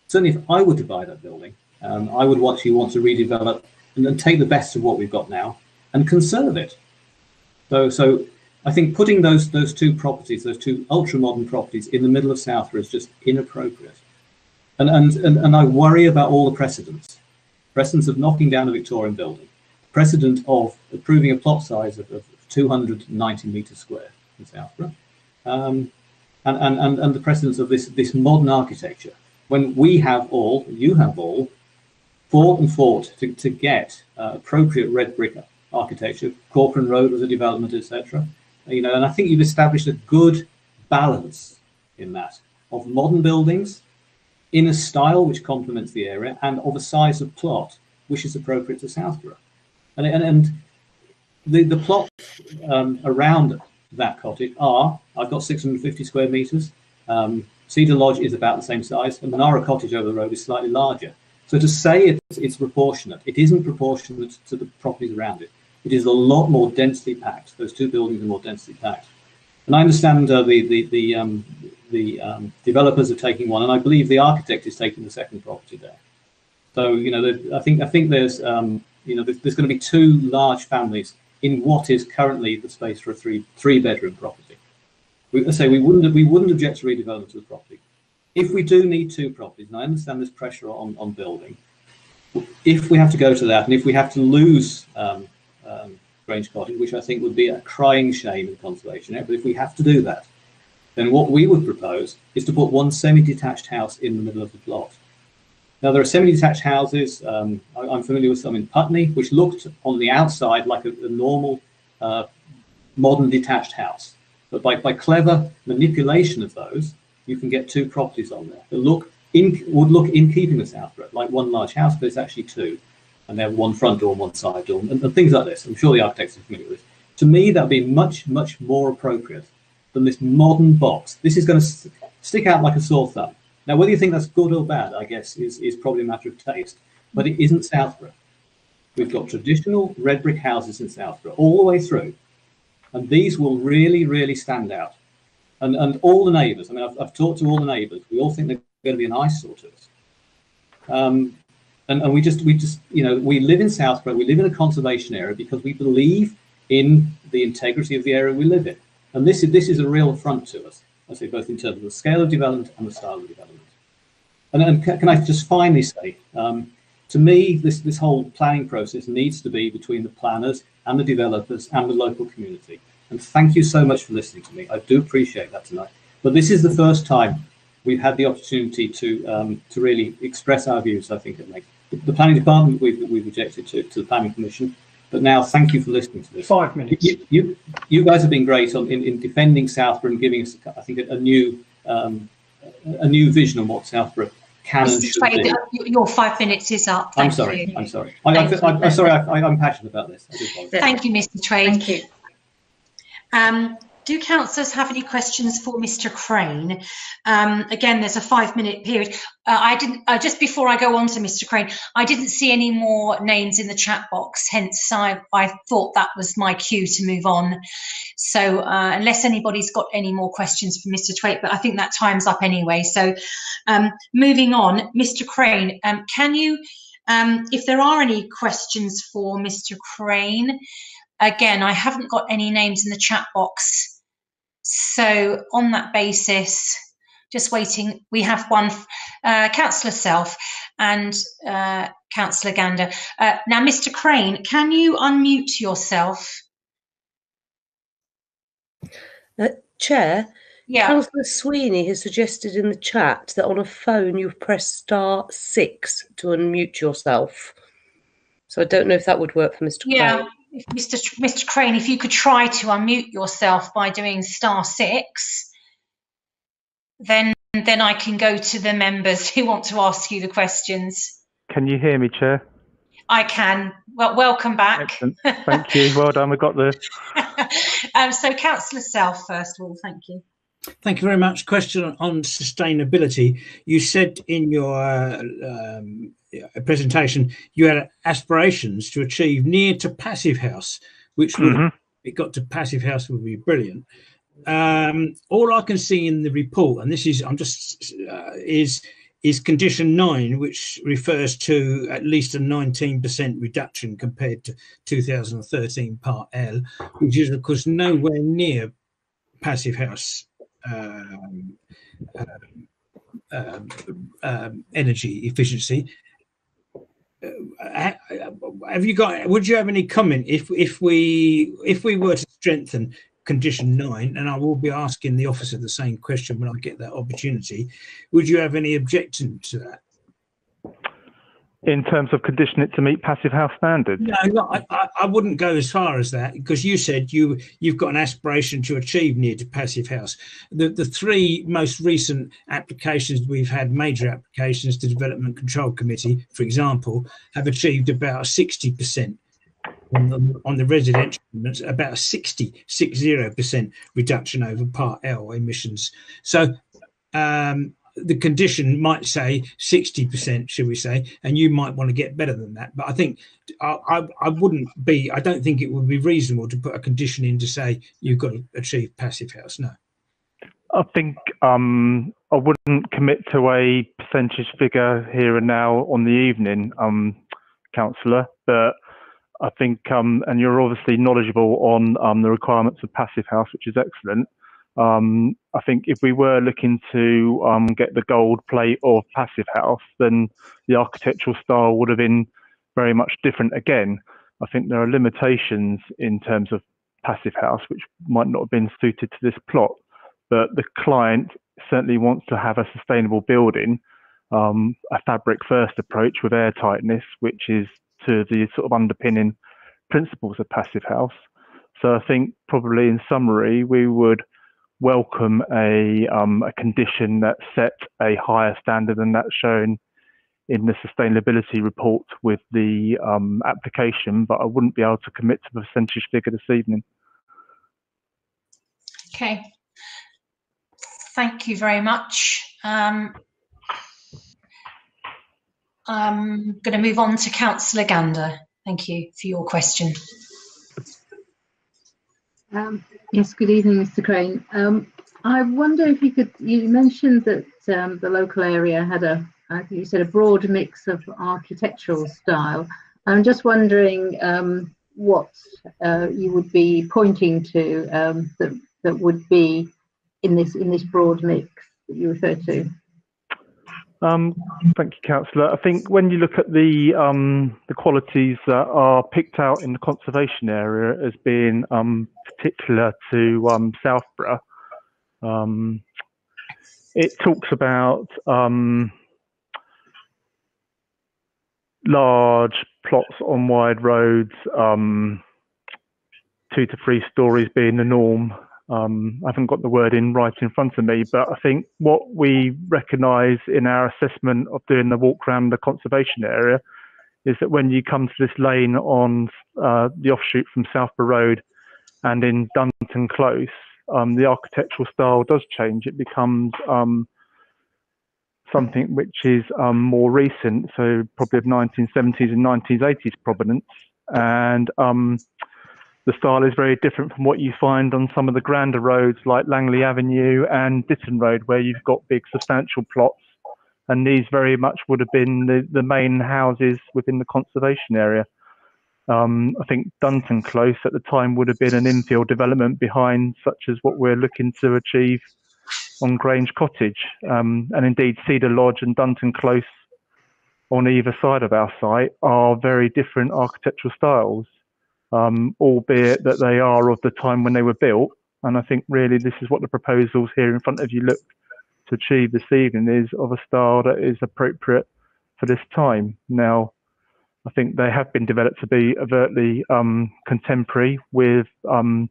certainly if I were to buy that building, um, I would actually want to redevelop and, and take the best of what we've got now and conserve it. So, so I think putting those those two properties, those two ultra modern properties, in the middle of Southborough is just inappropriate. And, and and and I worry about all the precedents, precedents of knocking down a Victorian building, precedent of approving a plot size of, of 290 metres square in Southborough, um, and, and, and, and the precedence of this, this modern architecture. When we have all, you have all, fought and fought to, to get uh, appropriate red brick architecture, Corkran Road was a development, etc. You know, and I think you've established a good balance in that of modern buildings in a style which complements the area and of a size of plot which is appropriate to Southborough. And, and, and the, the plot um, around that cottage are, I've got 650 square metres. Um, Cedar Lodge is about the same size, and Manara Cottage over the road is slightly larger. So to say it's, it's proportionate, it isn't proportionate to the properties around it. It is a lot more densely packed. Those two buildings are more densely packed. And I understand uh, the the the, um, the um, developers are taking one, and I believe the architect is taking the second property there. So you know, I think I think there's um, you know there's, there's going to be two large families in what is currently the space for a three three bedroom property. We say we wouldn't we wouldn't object to redevelopment of the property. If we do need two properties, and I understand there's pressure on, on building, if we have to go to that, and if we have to lose um, um, Grange Cottage, which I think would be a crying shame in conservation area, but if we have to do that, then what we would propose is to put one semi-detached house in the middle of the plot. Now, there are semi-detached houses. Um, I, am familiar with some in Putney, which looked on the outside like a, a normal uh, modern detached house. But by, by clever manipulation of those, you can get two properties on there that look in, would look in keeping with Southborough, like one large house, but it's actually two. And they have one front door and one side door, and, and things like this. I'm sure the architects are familiar with this. To me, that would be much, much more appropriate than this modern box. This is going to st stick out like a sore thumb. Now, whether you think that's good or bad, I guess, is, is probably a matter of taste, but it isn't Southborough. We've got traditional red brick houses in Southborough all the way through, and these will really, really stand out. And, and all the neighbours, I mean, I've, I've talked to all the neighbours, we all think they're going to be an eyesore to us. Um, and, and we just, we just, you know, we live in Southborough, we live in a conservation area because we believe in the integrity of the area we live in. And this is, this is a real affront to us. I say both in terms of the scale of development and the style of development. And, and can, I just finally say, um, to me, this, this whole planning process needs to be between the planners and the developers and the local community. And thank you so much for listening to me. I do appreciate that tonight. But this is the first time we've had the opportunity to um, to really express our views. I think it makes the planning department we've we've rejected to, to the planning commission. But now, thank you for listening to this. Five minutes. You, you, you guys have been great on, in, in defending Southborough and giving us, I think, a, a new um, a new vision on what Southborough can and should be. Your five minutes is up. Thank I'm sorry. You. I'm sorry. I, am sorry. I, am passionate about this. Thank you, Mr. Trade. Thank you. Um, do councillors have any questions for Mr. Crane? Um, again, there's a five minute period. Uh, I didn't, uh, just before I go on to Mr. Crane, I didn't see any more names in the chat box, hence I, I thought that was my cue to move on. So uh, unless anybody's got any more questions for Mr. Twait, but I think that time's up anyway. So um, moving on, Mr. Crane, um, can you, um, if there are any questions for Mr. Crane, again, I haven't got any names in the chat box so on that basis, just waiting, we have one, uh, Councillor Self and uh, Councillor Gander. Uh, now, Mr. Crane, can you unmute yourself? Uh, Chair, Yeah. Councillor Sweeney has suggested in the chat that on a phone you press star six to unmute yourself. So I don't know if that would work for Mr. Yeah, Crane. If Mr. Mr. Crane, if you could try to unmute yourself by doing star six, then then I can go to the members who want to ask you the questions. Can you hear me, Chair? I can. Well, welcome back. Excellent. Thank you. Well done. We got the. um, so, Councillor Self, first of all, thank you. Thank you very much. Question on- on sustainability. You said in your uh, um, presentation you had aspirations to achieve near to passive house, which would, Mhm. if it got to passive house, would be brilliant. Um, all I can see in the report, and this is I'm just uh, is is condition nine, which refers to at least a 19% reduction compared to 2013 Part L, which is of course nowhere near passive house um, um, um, um, energy efficiency. Uh, ha- have you got? Would you have any comment if if we if we were to strengthen condition nine, and I will be asking the officer the same question when I get that opportunity. Would you have any objection to that? In terms of condition it to meet passive house standards. No, no I, I, wouldn't go as far as that because you said you you've got an aspiration to achieve near to passive house. The the three most recent applications we've had, major applications to Development Control Committee, for example, have achieved about sixty percent on the, on the residential units, about a 60 percent reduction over Part L emissions. So um, the condition might say 60%, should we say, and you might want to get better than that. But I think I, I, I wouldn't be, I don't think it would be reasonable to put a condition in to say you've got to achieve passive house. No. I think um, I wouldn't commit to a percentage figure here and now on the evening, um, councillor, but I think, um, and you're obviously knowledgeable on um, the requirements of passive house, which is excellent. Um, I think if we were looking to um, get the gold plate of passive house, then the architectural style would have been very much different again. I think there are limitations in terms of passive house, which might not have been suited to this plot, but the client certainly wants to have a sustainable building, um, a fabric first approach with air tightness, which is to the sort of underpinning principles of passive house. So I think probably in summary, we would welcome a, um, a condition that set a higher standard than that shown in the sustainability report with the um, application, but I wouldn't be able to commit to the percentage figure this evening. Okay. Thank you very much. Um, I'm going to move on to Councillor Gander. Thank you for your question. Um, yes, good evening, Mr. Crane. Um, I wonder if you could, you mentioned that um, the local area had a, I think you said a broad mix of architectural style. I'm just wondering um, what uh, you would be pointing to um, that, that would be in this in this broad mix that you refer to. Um, thank you, Councillor. I think when you look at the um, the qualities that are picked out in the conservation area as being um, particular to um, Southborough, um, it talks about um, large plots on wide roads, two to three stories being the norm. Um, I haven't got the word in right in front of me, but I think what we recognise in our assessment of doing the walk around the conservation area is that when you come to this lane on uh, the offshoot from Southborough Road and in Dunton Close, um, the architectural style does change. It becomes um, something which is um, more recent, so probably of 1970s and 1980s provenance, and um, the style is very different from what you find on some of the grander roads like Langley Avenue and Ditton Road, where you've got big substantial plots. And these very much would have been the, the main houses within the conservation area. Um, I think Dunton Close at the time would have been an infill development behind, such as what we're looking to achieve on Grange Cottage. Um, and indeed, Cedar Lodge and Dunton Close on either side of our site are very different architectural styles um, albeit that they are of the time when they were built. And I think really this is what the proposals here in front of you look to achieve this evening is of a style that is appropriate for this time. Now, I think they have been developed to be overtly um, contemporary with um,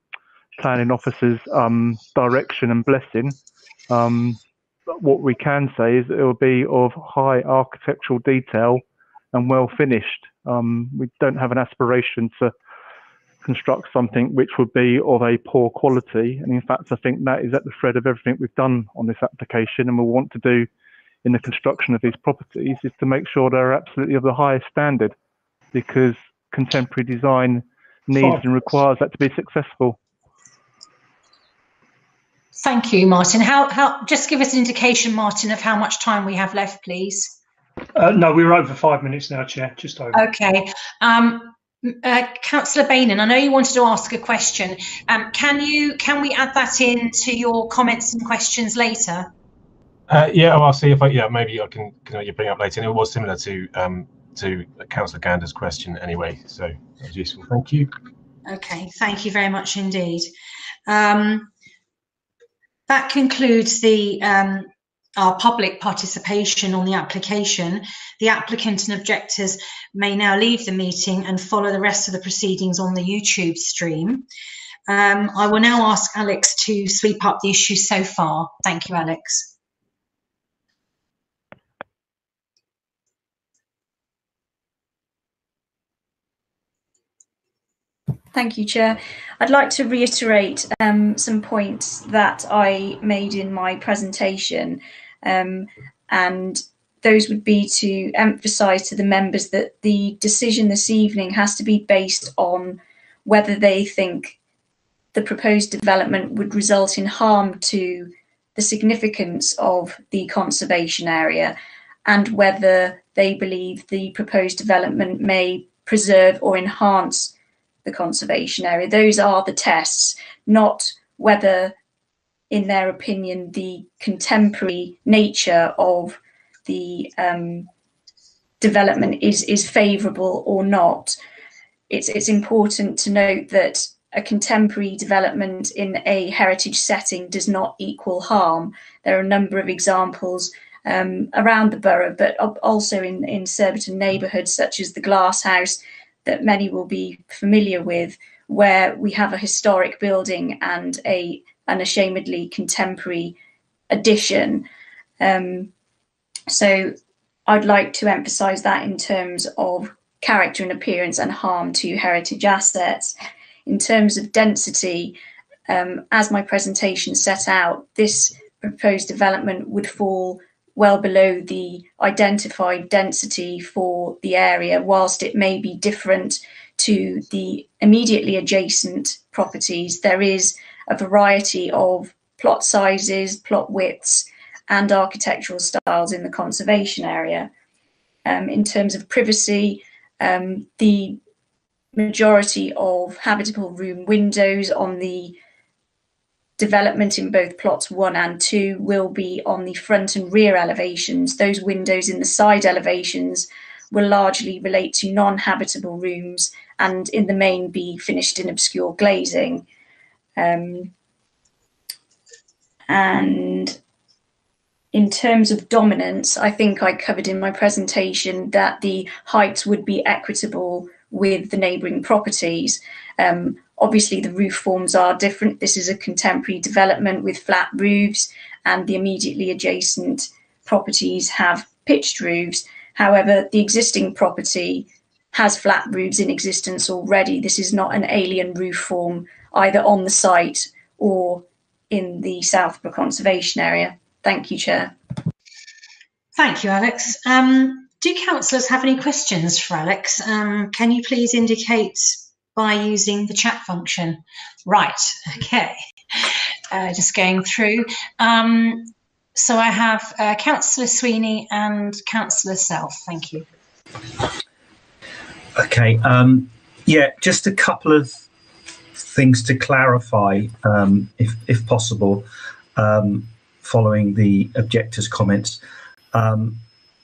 planning officers' um, direction and blessing. Um, what we can say is it will be of high architectural detail and well finished. Um, we don't have an aspiration to construct something which would be of a poor quality. And in fact, I think that is at the thread of everything we've done on this application and we want to do in the construction of these properties is to make sure they're absolutely of the highest standard because contemporary design needs and requires that to be successful. Thank you, Martin. How, how, just give us an indication, Martin, of how much time we have left, please. Uh, no, we're over five minutes now, Chair, just over. Okay. Um, uh, Councillor Beynon, I know you wanted to ask a question. Um, can you can we add that in to your comments and questions later? Uh, yeah, well, I'll see if I yeah maybe I can can you bring up later. And it was similar to um, to Councillor Gander's question anyway, so that was useful. Thank you. Okay, thank you very much indeed. Um, that concludes the um, our public participation on the application. The applicant and objectors may now leave the meeting and follow the rest of the proceedings on the YouTube stream. Um, I will now ask Alex to sweep up the issues so far. Thank you, Alex. Thank you, Chair. I'd like to reiterate um, some points that I made in my presentation, um, and those would be to emphasise to the members that the decision this evening has to be based on whether they think the proposed development would result in harm to the significance of the conservation area and whether they believe the proposed development may preserve or enhance the conservation area. Those are the tests, not whether, in their opinion, the contemporary nature of the um, development is is favourable or not. It's it's important to note that a contemporary development in a heritage setting does not equal harm. There are a number of examples um, around the borough, but also in, in Surbiton neighbourhoods, such as the Glass House, that many will be familiar with, where we have a historic building and a unashamedly contemporary addition. Um, so I'd like to emphasise that in terms of character and appearance and harm to heritage assets. In terms of density, um, as my presentation set out, this proposed development would fall well below the identified density for the area, whilst it may be different to the immediately adjacent properties. There is a variety of plot sizes, plot widths, and architectural styles in the conservation area. Um, in terms of privacy, um, the majority of habitable room windows on the development in both plots one and two will be on the front and rear elevations. Those windows in the side elevations will largely relate to non-habitable rooms and in the main be finished in obscure glazing. Um, and in terms of dominance, I think I covered in my presentation that the heights would be equitable with the neighbouring properties. Um, Obviously, the roof forms are different. This is a contemporary development with flat roofs, and the immediately adjacent properties have pitched roofs. However, the existing property has flat roofs in existence already. This is not an alien roof form either on the site or in the Southborough Conservation Area. Thank you, Chair. Thank you, Alex. Um, do councillors have any questions for Alex? Um, can you please indicate by using the chat function. Right, okay. Uh, just going through. Um, so I have uh, Councillor Sweeney and Councillor Self. Thank you. Okay. Um, yeah, just a couple of things to clarify, um, if, if possible, um, following the objector's comments. Um,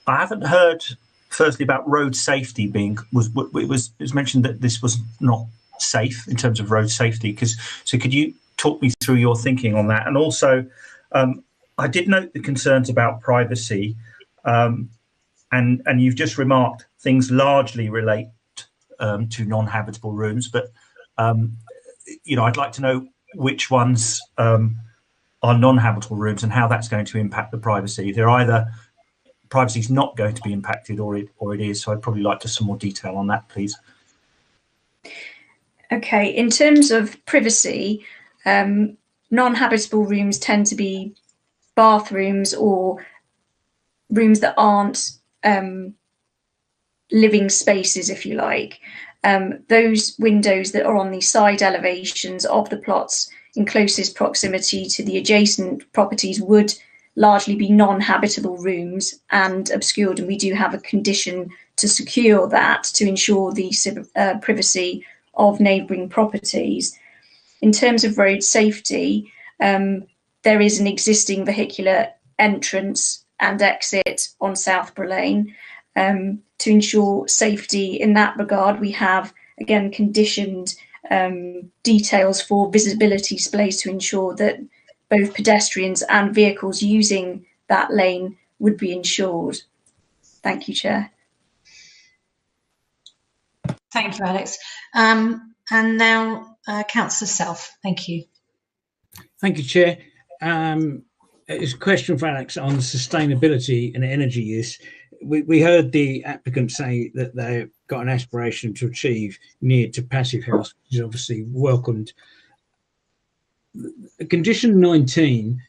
I haven't heard firstly about road safety being was it was it was mentioned that this was not safe in terms of road safety because so could you talk me through your thinking on that? And also, um, I did note the concerns about privacy, um, and and you've just remarked things largely relate um, to non-habitable rooms, but um, you know, I'd like to know which ones um, are non-habitable rooms and how that's going to impact the privacy. They're either privacy is not going to be impacted or it or it is. So I'd probably like to some more detail on that, please. Okay, in terms of privacy, um, non-habitable rooms tend to be bathrooms or rooms that aren't um, living spaces, if you like. Um, those windows that are on the side elevations of the plots in closest proximity to the adjacent properties would largely be non-habitable rooms and obscured and we do have a condition to secure that to ensure the uh, privacy of neighbouring properties. In terms of road safety, um, there is an existing vehicular entrance and exit on Southborough Lane. Um, to ensure safety in that regard, we have again conditioned um, details for visibility displays to ensure that both pedestrians and vehicles using that lane would be insured. Thank you, Chair. Thank you, Alex. Um, and now, uh, Councillor Self. Thank you. Thank you, Chair. Um, it's a question for Alex on sustainability and energy use. We, we heard the applicant say that they've got an aspiration to achieve near to passive house, which is obviously welcomed. Condition 19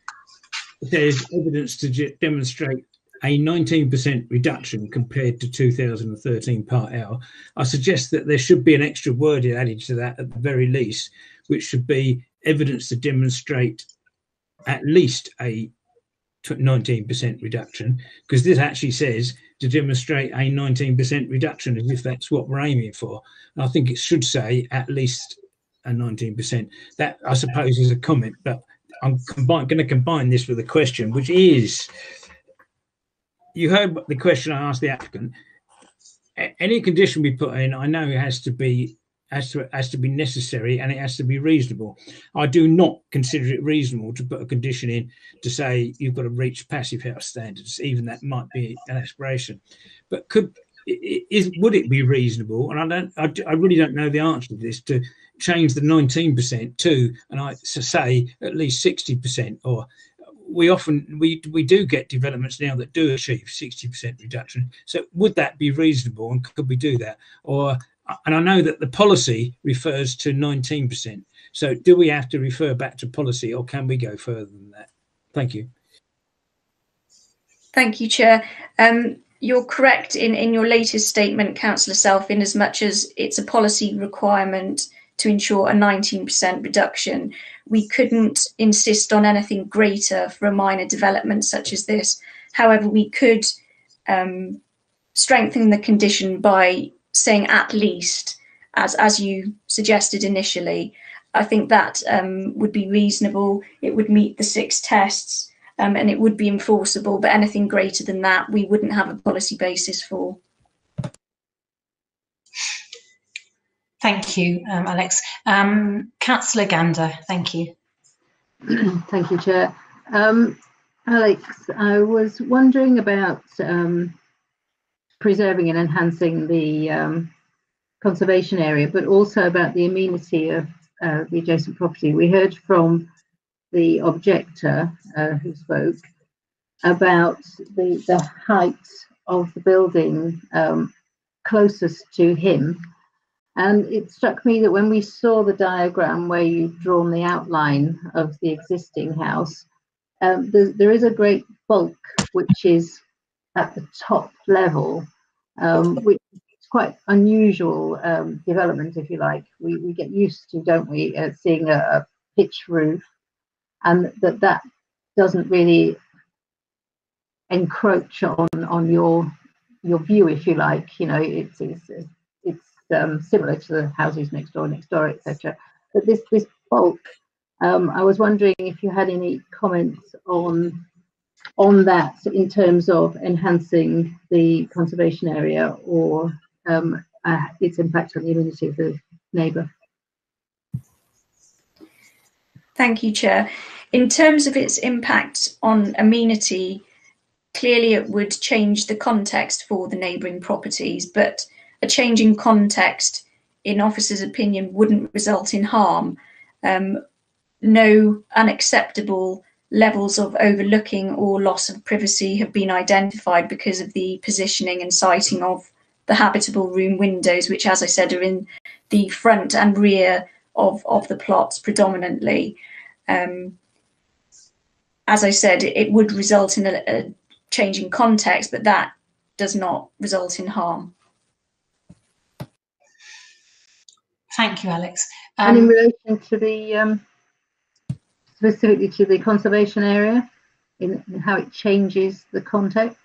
there's evidence to demonstrate a 19% reduction compared to 2013 Part L. I suggest that there should be an extra word added to that at the very least, which should be evidence to demonstrate at least a 19% reduction, because this actually says to demonstrate a 19% reduction as if that's what we're aiming for. And I think it should say at least a 19%. That, I suppose, is a comment, but I'm going to combine this with a question, which is you heard the question I asked the applicant. Any condition we put in, I know it has to be has to has to be necessary and it has to be reasonable. I do not consider it reasonable to put a condition in to say you've got to reach passive house standards, even that might be an aspiration. But could is would it be reasonable? And I don't, I, I really don't know the answer to this to change the 19% to, and I say at least 60% or we often we we do get developments now that do achieve 60% reduction so would that be reasonable and could we do that or and i know that the policy refers to 19% so do we have to refer back to policy or can we go further than that thank you thank you chair um, you're correct in in your latest statement councillor self in as much as it's a policy requirement to ensure a 19% reduction. We couldn't insist on anything greater for a minor development such as this. However, we could um, strengthen the condition by saying at least, as, as you suggested initially. I think that um, would be reasonable. It would meet the six tests um, and it would be enforceable, but anything greater than that, we wouldn't have a policy basis for. Thank you, um, Alex. Um, Councillor Gander, thank you. thank you, Chair. Um, Alex, I was wondering about um, preserving and enhancing the um, conservation area, but also about the amenity of uh, the adjacent property. We heard from the objector uh, who spoke about the, the height of the building um, closest to him and it struck me that when we saw the diagram where you've drawn the outline of the existing house, um, there, there is a great bulk which is at the top level, um, which is quite unusual um, development, if you like. We, we get used to, don't we, uh, seeing a, a pitch roof, and that that doesn't really encroach on on your your view, if you like. You know, it's, it's um, similar to the houses next door, next door, etc. But this this bulk, um, I was wondering if you had any comments on on that in terms of enhancing the conservation area or um, uh, its impact on the amenity of the neighbour. Thank you, Chair. In terms of its impact on amenity, clearly it would change the context for the neighbouring properties, but a change in context, in officers' opinion, wouldn't result in harm. Um, no unacceptable levels of overlooking or loss of privacy have been identified because of the positioning and siting of the habitable room windows, which, as I said, are in the front and rear of, of the plots predominantly. Um, as I said, it, it would result in a, a change in context, but that does not result in harm. Thank you, Alex. and in Um, relation to the, um, specifically to the conservation area, in, how it changes the context?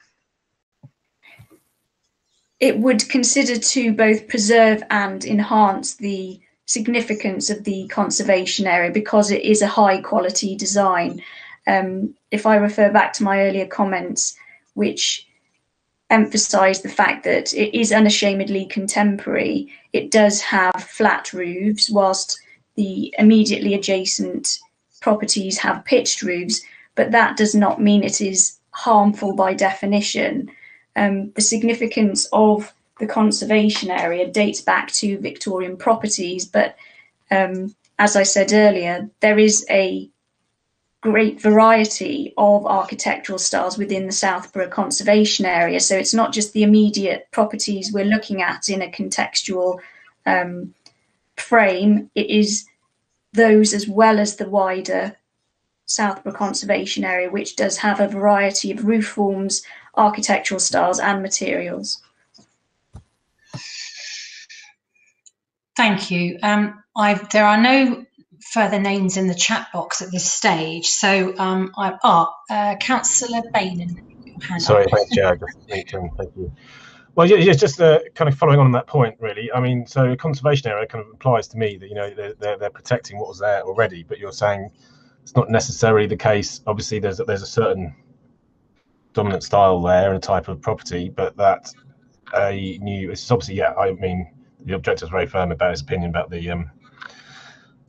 It would consider to both preserve and enhance the significance of the conservation area because it is a high quality design. Um, if I refer back to my earlier comments, which emphasize the fact that it is unashamedly contemporary, it does have flat roofs, whilst the immediately adjacent properties have pitched roofs, but that does not mean it is harmful by definition. Um, the significance of the conservation area dates back to Victorian properties, but um, as I said earlier, there is a great variety of architectural styles within the Southborough Conservation Area. So it's not just the immediate properties we're looking at in a contextual um, frame, it is those as well as the wider Southborough Conservation Area, which does have a variety of roof forms, architectural styles, and materials. Thank you. Um, I've, there are no further names in the chat box at this stage. So, um, I, oh, uh, Councillor Beynon. hand Sorry, up. thanks, Jack. Thank you. Well, yeah, yeah, just uh, kind of following on that point, really. I mean, so conservation area kind of implies to me that you know they're, they're, they're protecting what was there already, but you're saying it's not necessarily the case. Obviously, there's there's a certain dominant style there and a type of property, but that a new it's obviously yeah. I mean, the objector is very firm about his opinion about the um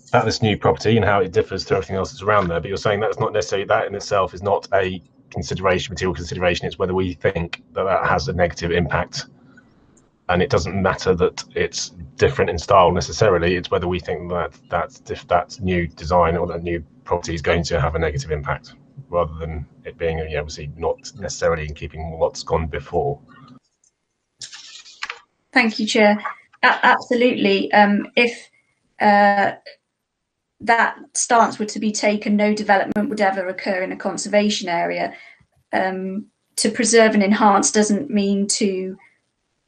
about this new property and how it differs to everything else that's around there. But you're saying that's not necessarily that in itself is not a consideration, material consideration. It's whether we think that that has a negative impact, and it doesn't matter that it's different in style necessarily. It's whether we think that that if that new design or that new property is going to have a negative impact, rather than it being yeah, obviously not necessarily in keeping what's gone before. Thank you, Chair. A- absolutely. Um, if uh, that stance were to be taken, no development would ever occur in a conservation area. Um, to preserve and enhance doesn't mean to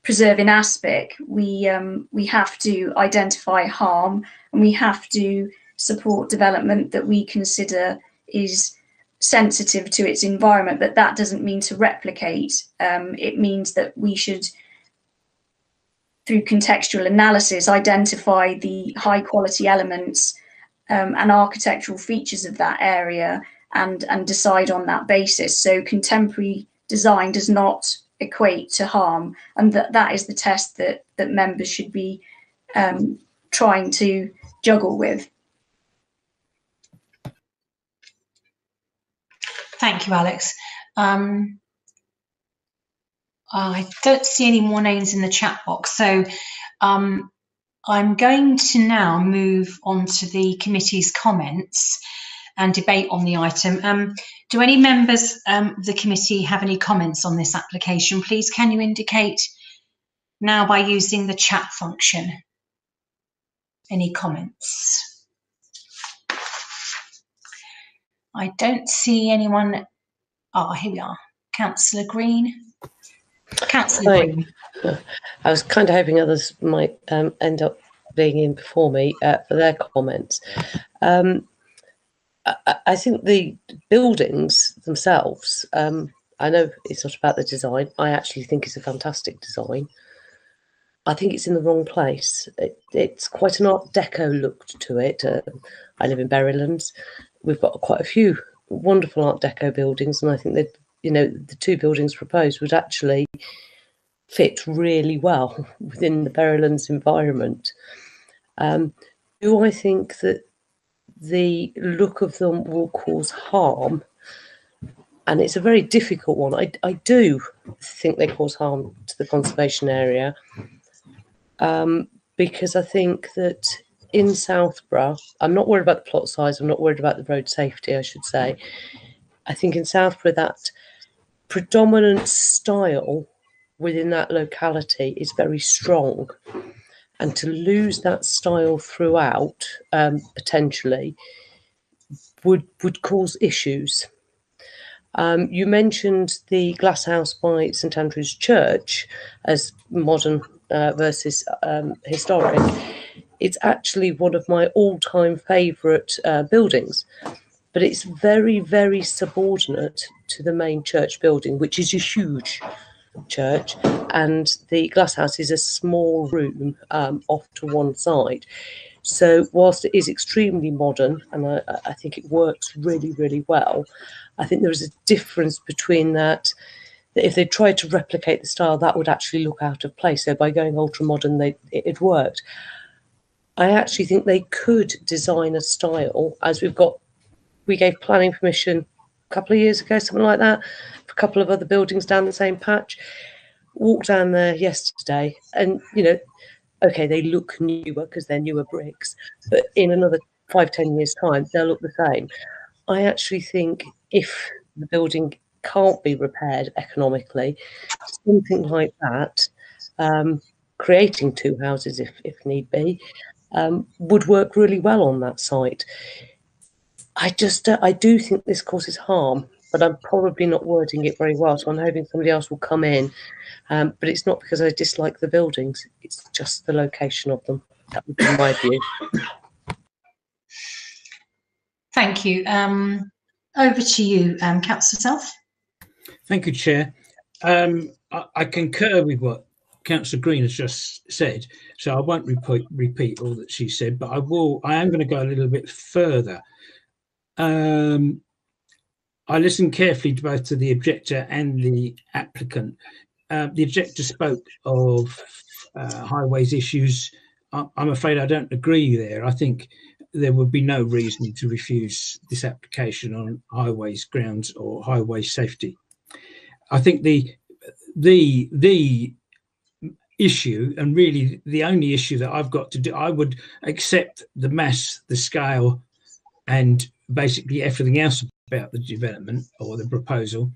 preserve in aspic. We um, we have to identify harm and we have to support development that we consider is sensitive to its environment. But that doesn't mean to replicate. Um, it means that we should through contextual analysis, identify the high quality elements um, and architectural features of that area and, and decide on that basis. So contemporary design does not equate to harm, and that, that is the test that, that members should be um, trying to juggle with. Thank you, Alex. Um, I don't see any more names in the chat box, so um, I'm going to now move on to the committee's comments and debate on the item. Um, do any members um, of the committee have any comments on this application? Please, can you indicate now by using the chat function? Any comments? I don't see anyone. Oh, here we are. Councillor Green. Councillor I was kind of hoping others might um, end up being in before me uh, for their comments. Um, I, I- think the buildings themselves, um, I know it's not about the design. I actually think it's a fantastic design. I think it's in the wrong place. It, it's quite an Art Deco look to it. Uh, I live in Berrylands. We've got quite a few wonderful Art Deco buildings, and I think that you know the two buildings proposed would actually fit really well within the Berrylands environment. Um, do I think that the look of them will cause harm. And it's a very difficult one. I, I do think they cause harm to the conservation area um, because I think that in Southborough, I'm not worried about the plot size, I'm not worried about the road safety, I should say. I think in Southborough, that predominant style within that locality is very strong. And to lose that style throughout, um, potentially, would would cause issues. Um, you mentioned the glass house by St Andrew's Church as modern uh, versus um, historic. It's actually one of my all-time favourite uh, buildings, but it's very, very subordinate to the main church building, which is a huge church, and the glass house is a small room um, off to one side. So, whilst it is extremely modern, and I, I think it works really, really well, I think there is a difference between that. If they tried to replicate the style, that would actually look out of place. So, by going ultra modern, they it, it worked. I actually think they could design a style as we've got. We gave planning permission a couple of years ago, something like that, for a couple of other buildings down the same patch. Walked down there yesterday, and you know, okay, they look newer because they're newer bricks, but in another five, ten years' time, they'll look the same. I actually think if the building can't be repaired economically, something like that, um, creating two houses if, if need be, um, would work really well on that site. I just, uh, I do think this causes harm, but I'm probably not wording it very well. So I'm hoping somebody else will come in. Um, but it's not because I dislike the buildings, it's just the location of them. That would be my view. Thank you. Um, over to you, um, Councillor Self. Thank you, Chair. Um, I, I, concur with what Councillor Green has just said, so I won't repeat, repeat all that she said, but I will. I am going to go a little bit further. Um, I listened carefully to both to the objector and the applicant. Uh, the objector spoke of uh, highways issues. I, I'm afraid I don't agree there. I think there would be no reason to refuse this application on highways grounds or highway safety. I think the the the issue and really the only issue that I've got to do I would accept the mass the scale and basically everything else about the development or the proposal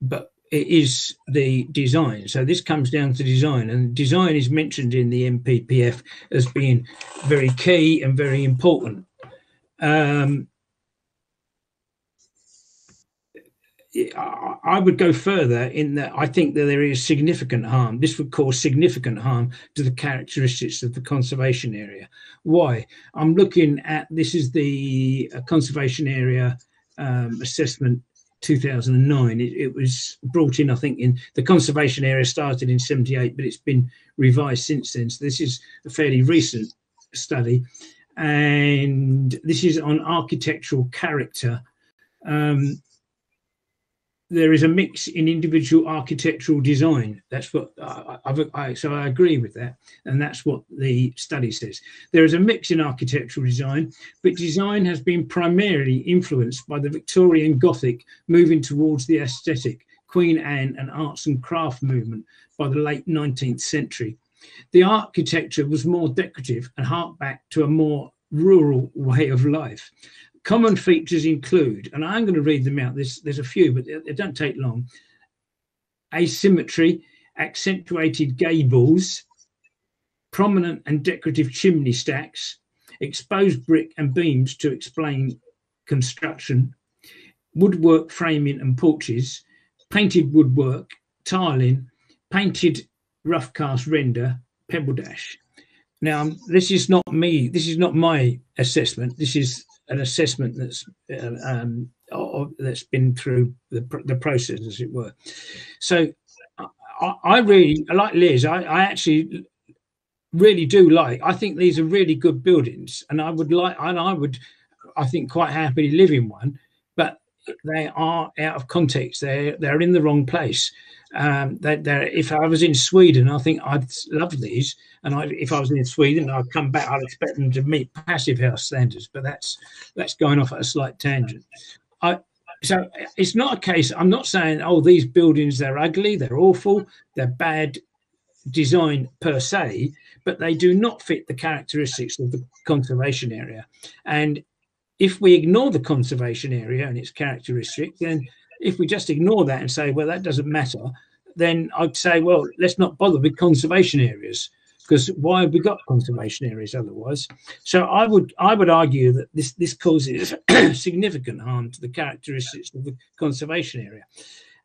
but it is the design. So this comes down to design, and design is mentioned in the NPPF as being very key and very important. Um, I would go further in that I think that there is significant harm. This would cause significant harm to the characteristics of the conservation area. Why? I'm looking at this is the uh, conservation area um, assessment 2009. It, it, was brought in, I think, in the conservation area started in 78, but it's been revised since then. So this is a fairly recent study. And this is on architectural character. Um, there is a mix in individual architectural design. That's what I, I, so I agree with that, and that's what the study says. There is a mix in architectural design, but design has been primarily influenced by the Victorian Gothic, moving towards the aesthetic, Queen Anne, and arts and craft movement by the late 19th century. The architecture was more decorative and harked back to a more rural way of life. Common features include, and I'm going to read them out. There's, there's a few, but they, don't take long. Asymmetry, accentuated gables, prominent and decorative chimney stacks, exposed brick and beams to explain construction, woodwork framing and porches, painted woodwork, tiling, painted rough cast render, pebble dash. Now, this is not me, this is not my assessment. This is an assessment that's uh, um, that's been through the, the process, as it were. So I, I really like Liz. I, I actually really do like. I think these are really good buildings, and I would like and I would I think quite happily live in one, but they are out of context. They're they're in the wrong place. Um, that if I was in Sweden, I think I'd love these, and I, if I was in Sweden, I'd come back. I'd expect them to meet passive house standards, but that's that's going off at a slight tangent. I, so it's not a case. I'm not saying, oh, these buildings they're ugly, they're awful, they're bad design per se, but they do not fit the characteristics of the conservation area. And if we ignore the conservation area and its characteristics, then if we just ignore that and say, well, that doesn't matter, then I'd say, well, let's not bother with conservation areas because why have we got conservation areas otherwise? So I would I would argue that this this causes significant harm to the characteristics of the conservation area.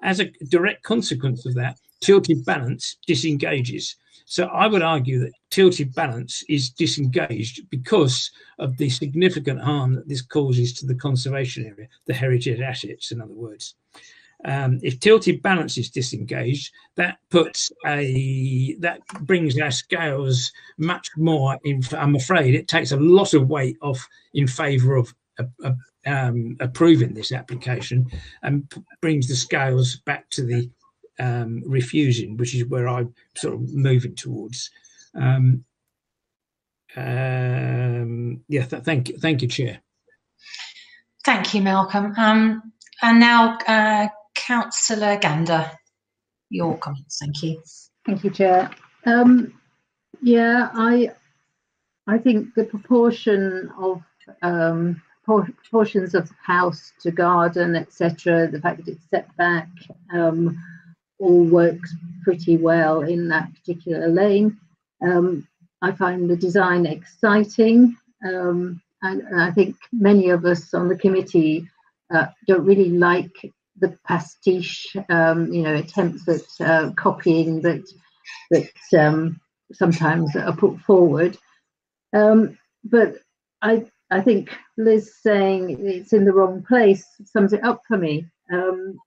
As a direct consequence of that, tilted balance disengages. So I would argue that tilted balance is disengaged because of the significant harm that this causes to the conservation area, the heritage assets, in other words. Um, if tilted balance is disengaged, that puts a that brings our scales much more. In, I'm afraid it takes a lot of weight off in favour of um, approving this application and brings the scales back to the um, refusing, which is where I'm sort of moving towards. Um, um, yeah, th thank you, thank you, Chair. Thank you, Malcolm. Um, and now, uh, Councillor Gander, your comments. Thank you. Thank you, Chair. Um, yeah, I I think the proportion of um, proportions of house to garden, etc., the fact that it's set back, um, all works pretty well in that particular lane. Um, I find the design exciting, um, and, and, I think many of us on the committee uh, don't really like the pastiche, um, you know, attempts at uh, copying that that um, sometimes are put forward. Um, but I I think Liz saying it's in the wrong place sums it up for me. Um,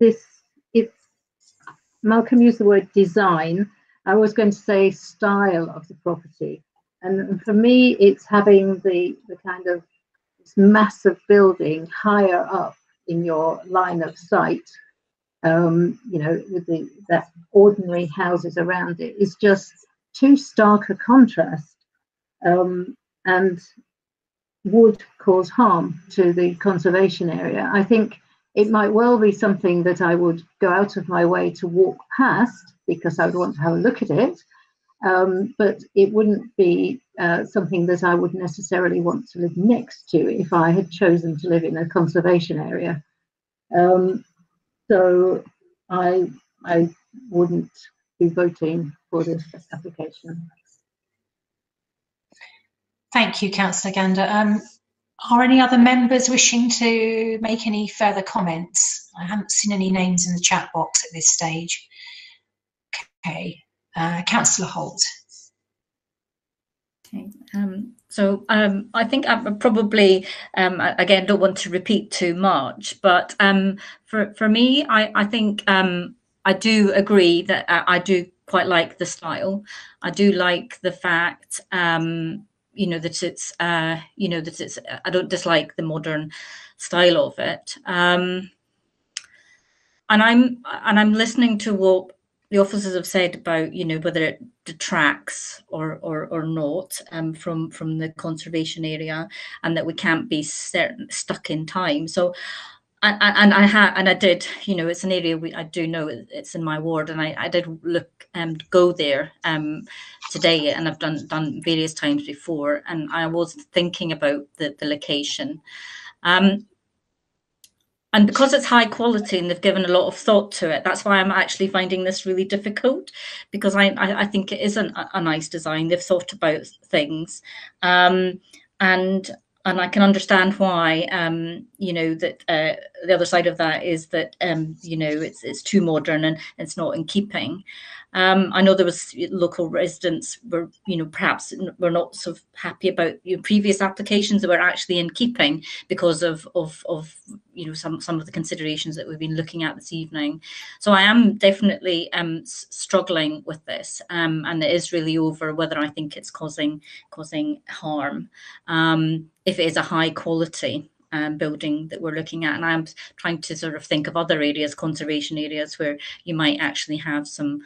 this Malcolm used the word design. I was going to say style of the property, and for me, it's having the the kind of this massive building higher up in your line of sight. Um, you know, with the that ordinary houses around it is just too stark a contrast, um, and would cause harm to the conservation area. I think it might well be something that I would go out of my way to walk past because I would want to have a look at it. Um, but it wouldn't be uh, something that I would necessarily want to live next to if I had chosen to live in a conservation area. Um, so I I wouldn't be voting for this application. Thank you, Councillor Gander. Um, are any other members wishing to make any further comments? I haven't seen any names in the chat box at this stage. Okay, uh, Councillor Holt. Okay. Um, so um, I think I probably um, again don't want to repeat too much, but um, for for me, I I think um, I do agree that I, I, do quite like the style. I do like the fact um, you know that it's uh, you know that it's I don't dislike the modern style of it. Um, and I'm and I'm listening to what the officers have said about you know whether it detracts or or, or not um, from from the conservation area and that we can't be certain, stuck in time. So and, and I had and I did you know it's an area we I do know it's in my ward and I, I did look and um, go there um today and I've done done various times before and I was thinking about the, the location. Um and because it's high quality and they've given a lot of thought to it that's why I'm actually finding this really difficult because I I, I think it is an, a nice design. They've thought about things. Um and and I can understand why, um, you know, that uh, the other side of that is that, um, you know, it's it's too modern and it's not in keeping. Um, I know there was local residents were, you know, perhaps were not so happy about previous applications that were actually in keeping because of of of you know some some of the considerations that we've been looking at this evening. So I am definitely um, struggling with this, um, and it is really over whether I think it's causing causing harm. Um, if it is a high quality um, building that we're looking at, and I'm trying to sort of think of other areas, conservation areas, where you might actually have some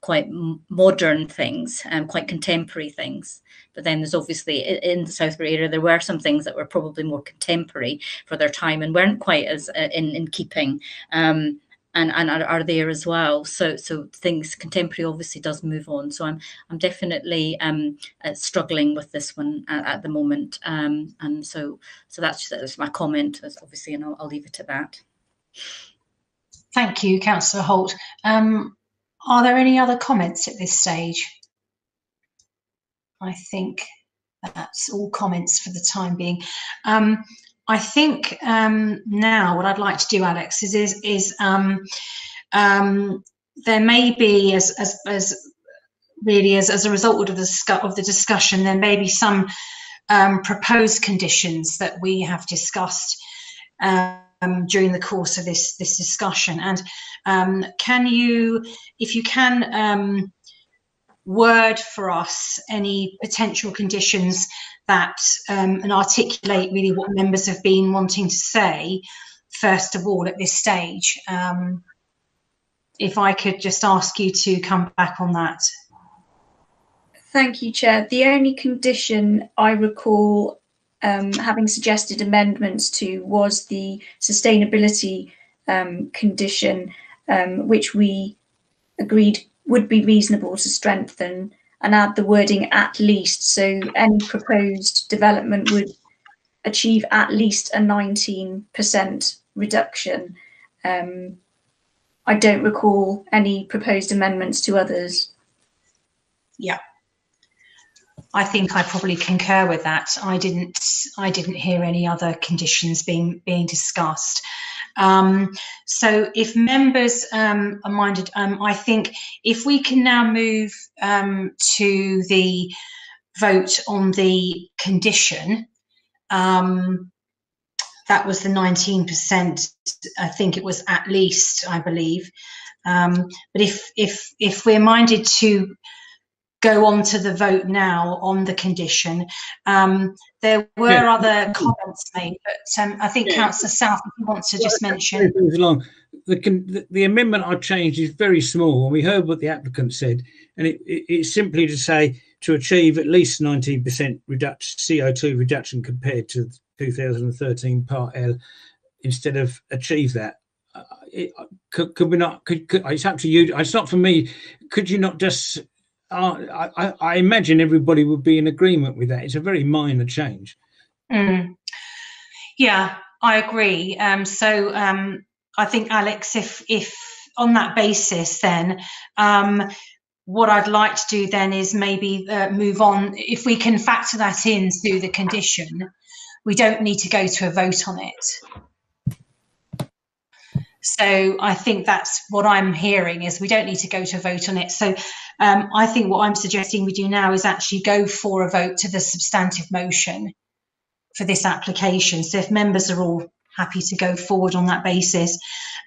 quite modern things and quite contemporary things. But then there's obviously in the Southborough area there were some things that were probably more contemporary for their time and weren't quite as uh, in in keeping. Um, and, and are, are there as well. So so things contemporary obviously does move on. So I'm I'm definitely um, uh, struggling with this one at, at the moment. Um, and so so that's that's my comment. As obviously, and I'll, I'll leave it at that. Thank you, Councillor Holt. Um, are there any other comments at this stage? I think that's all comments for the time being. Um, I think um, now what I'd like to do, Alex, is is, is um, um, there may be as as, as really as, as a result of the of the discussion, there may be some um, proposed conditions that we have discussed um, during the course of this this discussion. And um, can you, if you can, um, word for us any potential conditions that um, and articulate really what members have been wanting to say first of all at this stage. Um, if I could just ask you to come back on that. Thank you, Chair. The only condition I recall um, having suggested amendments to was the sustainability um, condition, um, which we agreed would be reasonable to strengthen and add the wording at least. So any proposed development would achieve at least a 19% reduction. Um, I don't recall any proposed amendments to others. Yeah. I think I probably concur with that. I didn't I didn't hear any other conditions being being discussed. Um, so if members um, are minded, um, I think if we can now move um, to the vote on the condition, um, that was the 19%. I think it was at least, I believe. Um, but if if if we're minded to go on to the vote now on the condition. Um, there were Yeah. other comments made, but um, I think Yeah. Councillor Self, if you want to just mention. Along. The, the, the amendment I changed is very small, and we heard what the applicant said, and it, it, it's simply to say to achieve at least 19% reduction CO2 reduction compared to 2013 Part L, instead of achieve that. Uh, it, could, could we not? Could, could it's up to you. It's not for me. Could you not just? I, I, I imagine everybody would be in agreement with that. It's a very minor change. Mm. Yeah, I agree. Um, so um, I think Alex, if if on that basis, then um, what I'd like to do then is maybe uh, move on. If we can factor that in through the condition, we don't need to go to a vote on it. So I think that's what I'm hearing is we don't need to go to a vote on it. So um, I think what I'm suggesting we do now is actually go for a vote to the substantive motion for this application. So if members are all happy to go forward on that basis.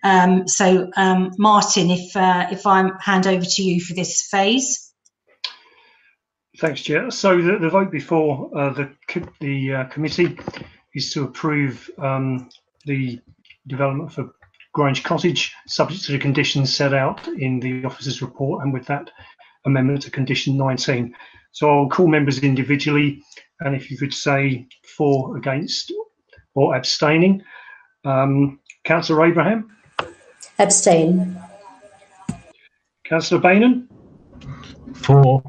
Um, so um, Martin, if uh, if I hand over to you for this phase. Thanks, Chair. So the, the vote before uh, the the uh, committee is to approve um, the development for Grange Cottage, subject to the conditions set out in the officer's report, and with that amendment to condition 19. So I'll call members individually, and if you could say for, against, or abstaining. Um, Councillor Abraham, Abstain. Councillor Beynon, For.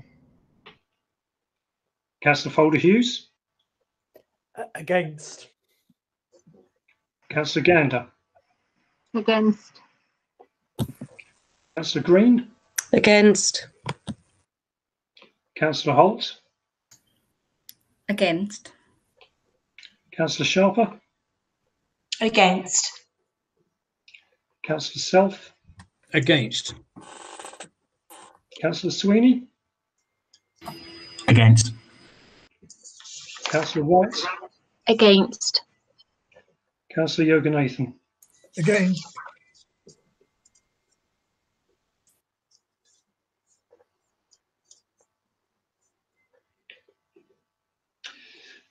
Councillor Folder Hughes, Against. Councillor Gander, Against. Councillor Green, Against. Councillor Holt, Against. Councillor Sharper, Against. Councillor Self, Against. Councillor Sweeney, Against. Councillor White, Against. Councillor Yoganathan. Against.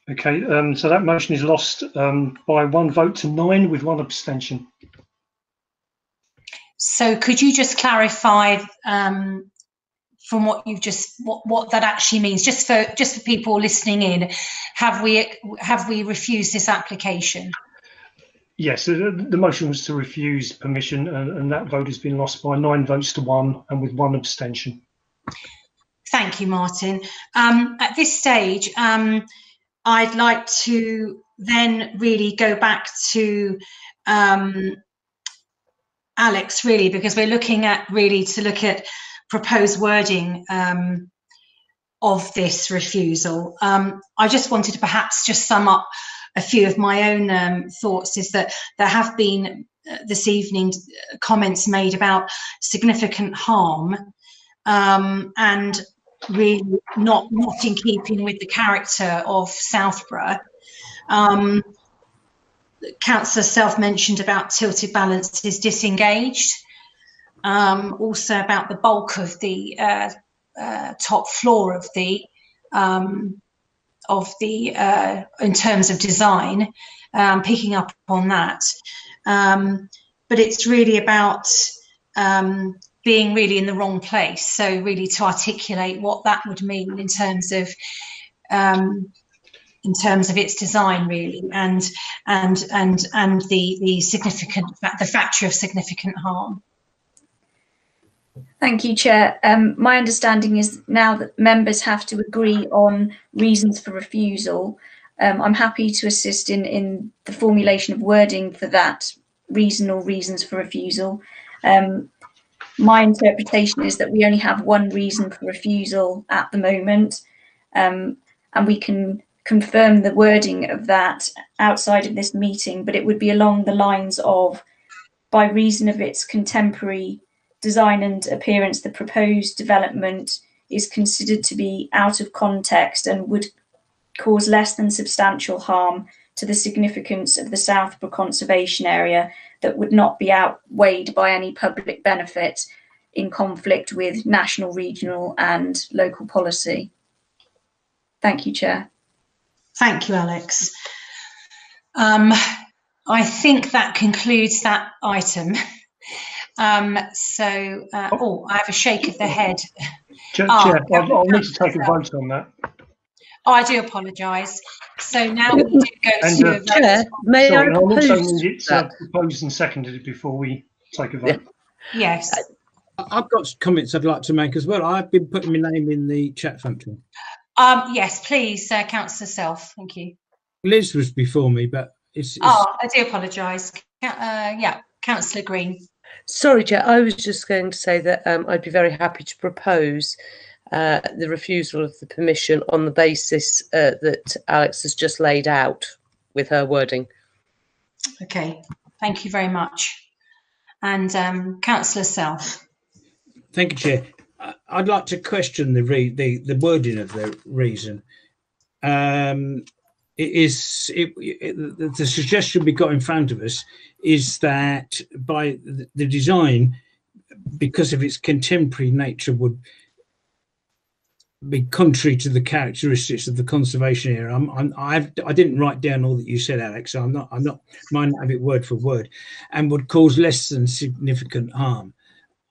Okay, um, so that motion is lost um, by one vote to nine with one abstention. So could you just clarify um, from what you've just what, what that actually means, just for just for people listening in, have we have we refused this application? Yes, the, the motion was to refuse permission, and, and that vote has been lost by nine votes to one and with one abstention. Thank you, Martin. Um, at this stage, um, I'd like to then really go back to um, Alex, really, because we're looking at really to look at proposed wording um, of this refusal. Um, I just wanted to perhaps just sum up a few of my own um, thoughts is that there have been uh, this evening comments made about significant harm um, and really not not in keeping with the character of Southborough. Um, Councillor Self mentioned about tilted balance is disengaged. Um, also about the bulk of the uh, uh, top floor of the um, of the uh, in terms of design, um, picking up on that. Um, but it's really about um, being really in the wrong place. So really to articulate what that would mean in terms of um, in terms of its design really and and and and the the significant the factor of significant harm. Thank you, Chair. Um, my understanding is now that members have to agree on reasons for refusal. Um, I'm happy to assist in, in the formulation of wording for that reason or reasons for refusal. Um, my interpretation is that we only have one reason for refusal at the moment, um, and we can confirm the wording of that outside of this meeting, but it would be along the lines of by reason of its contemporary design and appearance, the proposed development is considered to be out of context and would cause less than substantial harm to the significance of the Southborough Conservation Area that would not be outweighed by any public benefit in conflict with national, regional and local policy. Thank you, Chair. Thank you, Alex. Um, I think that concludes that item. Um, so, uh, oh, I have a shake of the head. Chair, Oh, Chair I'll, I'll need to take a vote on that. Oh, I do apologise. So now we do go And, to uh, a. Chair, may I Sorry, I'll also propose need it uh, that? proposed and seconded before we take a vote. Yes. I've got comments I'd like to make as well. I've been putting my name in the chat function. Um, yes, please, uh, Councillor Self. Thank you. Liz was before me, but it's, it's Oh, I do apologise. Uh, yeah, Councillor Green. Sorry, Chair. I was just going to say that um, I'd be very happy to propose uh, the refusal of the permission on the basis uh, that Alex has just laid out with her wording. Okay, thank you very much. And um, Councillor Self. Thank you, Chair. I- I'd like to question the re- the, the wording of the reason. Um, it is it, it, the, the suggestion we got in front of us is that by the, the design, because of its contemporary nature, would be contrary to the characteristics of the conservation area. I'm, I'm, I've, I didn't write down all that you said, Alex. So I'm not. I'm not. Mine have it word for word, and would cause less than significant harm.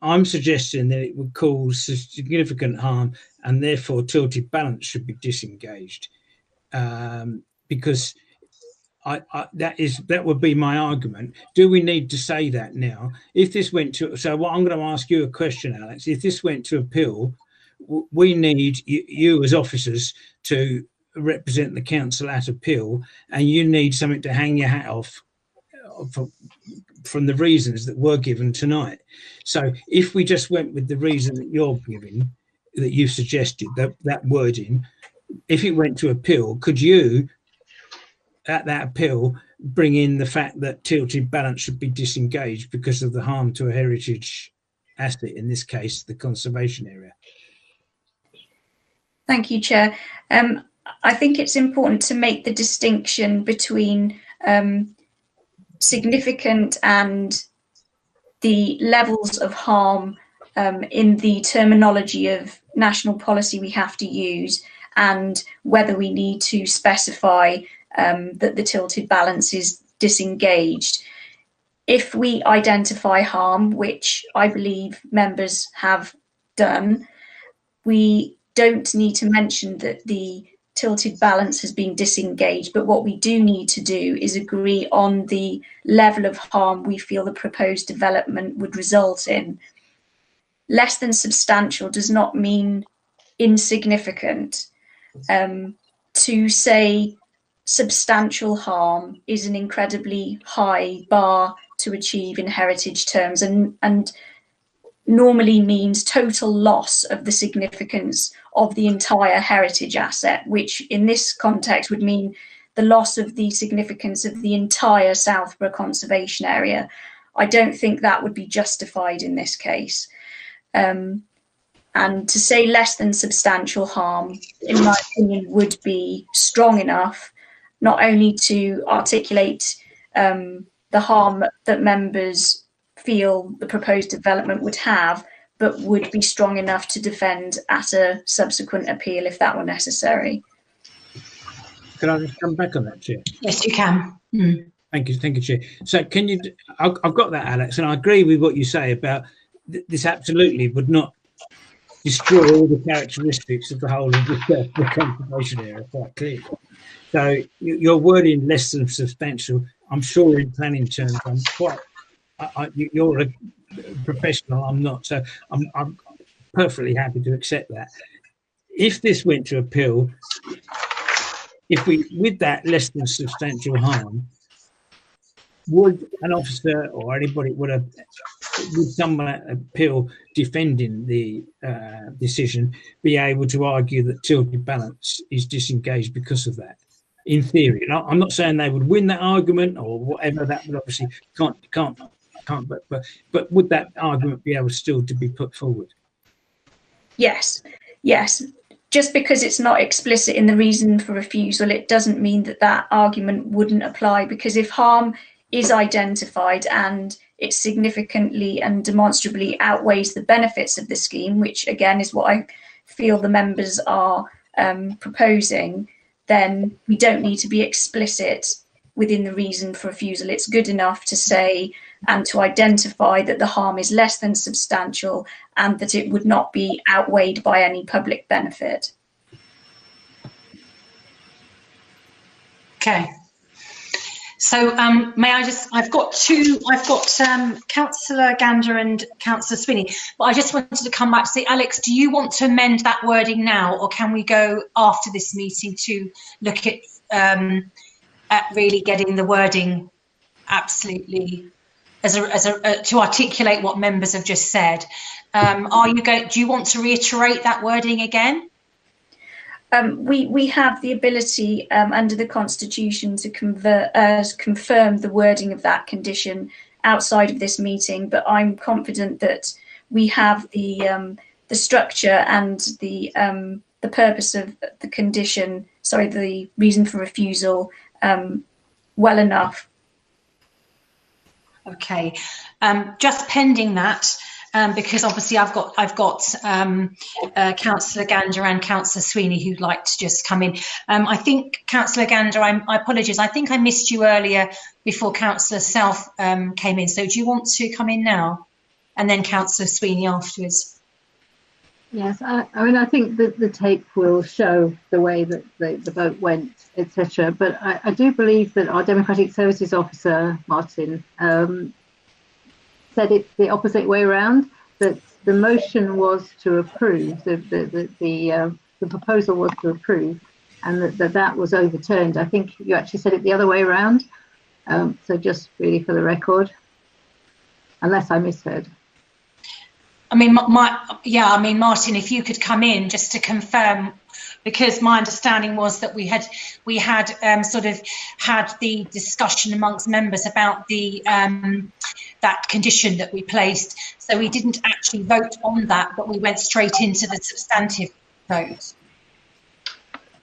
I'm suggesting that it would cause significant harm, and therefore tilted balance should be disengaged, um, because I, I, that is that would be my argument. Do we need to say that now? If this went to so, what I'm going to ask you a question, Alex. If this went to appeal, we need you, you as officers to represent the council at appeal, and you need something to hang your hat off uh, for, from the reasons that were given tonight. So if we just went with the reason that you're giving, that you've suggested, that, that wording, if it went to appeal, could you, at that appeal, bring in the fact that tilted balance should be disengaged because of the harm to a heritage asset, in this case, the conservation area? Thank you, Chair. Um, I think it's important to make the distinction between um, significant and the levels of harm um, in the terminology of national policy we have to use and whether we need to specify um, that the tilted balance is disengaged. If we identify harm, which I believe members have done, we don't need to mention that the tilted balance has been disengaged, but what we do need to do is agree on the level of harm we feel the proposed development would result in. Less than substantial does not mean insignificant. Um, to say substantial harm is an incredibly high bar to achieve in heritage terms and, and normally means total loss of the significance of the entire heritage asset, which in this context would mean the loss of the significance of the entire Southborough conservation area. I don't think that would be justified in this case. Um, and to say less than substantial harm, in my opinion, would be strong enough not only to articulate um, the harm that members feel the proposed development would have, but would be strong enough to defend at a subsequent appeal if that were necessary. Can I just come back on that, Chair? Yes, you can. Mm. Thank you, thank you, Chair. So, can you? I've, I've got that, Alex, and I agree with what you say about th- this. Absolutely, would not destroy all the characteristics of the whole of the, the conservation area quite clearly. So, your wording less than substantial. I'm sure in planning terms, I'm quite. I, I, you're a professional. I'm not. So, I'm, I'm perfectly happy to accept that. If this went to appeal, if we with that less than substantial harm, would an officer or anybody would have would someone appeal defending the uh, decision be able to argue that tilted balance is disengaged because of that? In theory, and I'm not saying they would win that argument or whatever. That would obviously can't can't can't. But but but would that argument be able still to be put forward? Yes, yes just because it's not explicit in the reason for refusal, it doesn't mean that that argument wouldn't apply. Because if harm is identified and it significantly and demonstrably outweighs the benefits of the scheme, which again is what I feel the members are um, proposing, then we don't need to be explicit within the reason for refusal. It's good enough to say and to identify that the harm is less than substantial and that it would not be outweighed by any public benefit. Okay. So um, may I just, I've got two, I've got um, Councillor Gander and Councillor Sweeney, but I just wanted to come back to say, Alex, do you want to amend that wording now or can we go after this meeting to look at, um, at really getting the wording absolutely as a, as a uh, to articulate what members have just said. Um, are you going? Do you want to reiterate that wording again? Um, we we have the ability um, under the constitution to convert uh, confirm the wording of that condition outside of this meeting, but I'm confident that we have the um, the structure and the um, the purpose of the condition. Sorry, the reason for refusal um, well enough Okay, um, just pending that, um, because obviously I've got I've got um, uh, Councillor Gander and Councillor Sweeney who'd like to just come in. Um, I think Councillor Gander, I, I apologise. I think I missed you earlier before Councillor Self um, came in. So do you want to come in now, and then Councillor Sweeney afterwards? Yes, I, I, mean, I think that the tape will show the way that the, the vote went, etc. But I, I, do believe that our Democratic Services Officer, Martin, um, said it the opposite way around, that the motion was to approve, the, the, the, the, uh, the proposal was to approve, and that, that that was overturned. I think you actually said it the other way around. Um, so just really for the record, unless I misheard. I mean, my, yeah, I mean, Martin, if you could come in just to confirm, because my understanding was that we had we had um, sort of had the discussion amongst members about the um, that condition that we placed. So we didn't actually vote on that, but we went straight into the substantive vote.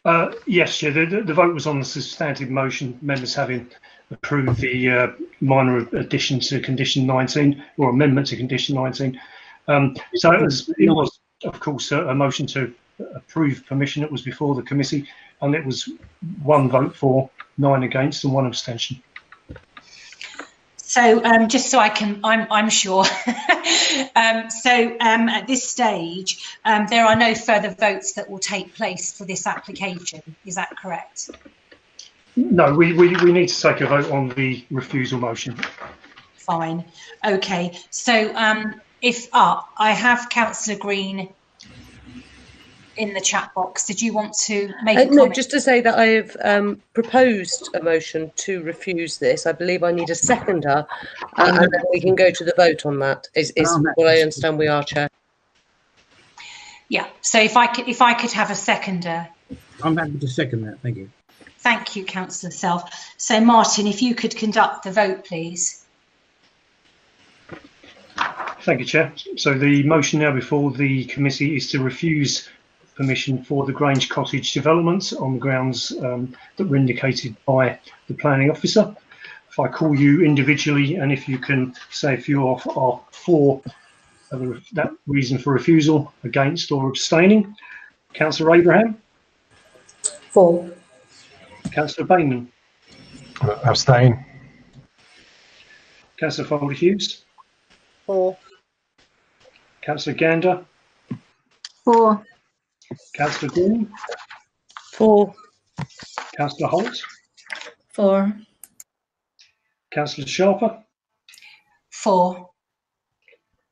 Uh, yes, yeah, the, the vote was on the substantive motion, members having approved the uh, minor addition to condition 19 or amendment to condition 19. Um, so it was, it was, of course, a, a, motion to approve permission that was before the committee, and it was one vote for, nine against, and one abstention. So um, just so I can, I'm, I'm sure. um, so um, at this stage, um, there are no further votes that will take place for this application. Is that correct? No, we, we, we need to take a vote on the refusal motion. Fine. Okay. So um, if uh, I have Councillor Green in the chat box, did you want to make Uh, a no, comment? just to say that I have um, proposed a motion to refuse this. I believe I need a seconder, uh, and then we can go to the vote on that. Is, is what I understand we are, Chair. Yeah. So if I could, if I could have a seconder, I'm happy to second that. Thank you. thank you, Councillor Self. So Martin, if you could conduct the vote, please. Thank you, Chair. So the motion now before the committee is to refuse permission for the Grange Cottage development on the grounds um, that were indicated by the planning officer. If I call you individually and if you can say if you are, are for uh, that reason for refusal, against or abstaining. Councillor Abraham, For. Councillor Beynon, Abstain. Councillor Folder Hughes, For. Councillor Gander, Four. Councillor Green, Four. Councillor Holt, Four. Councillor Sharper, Four.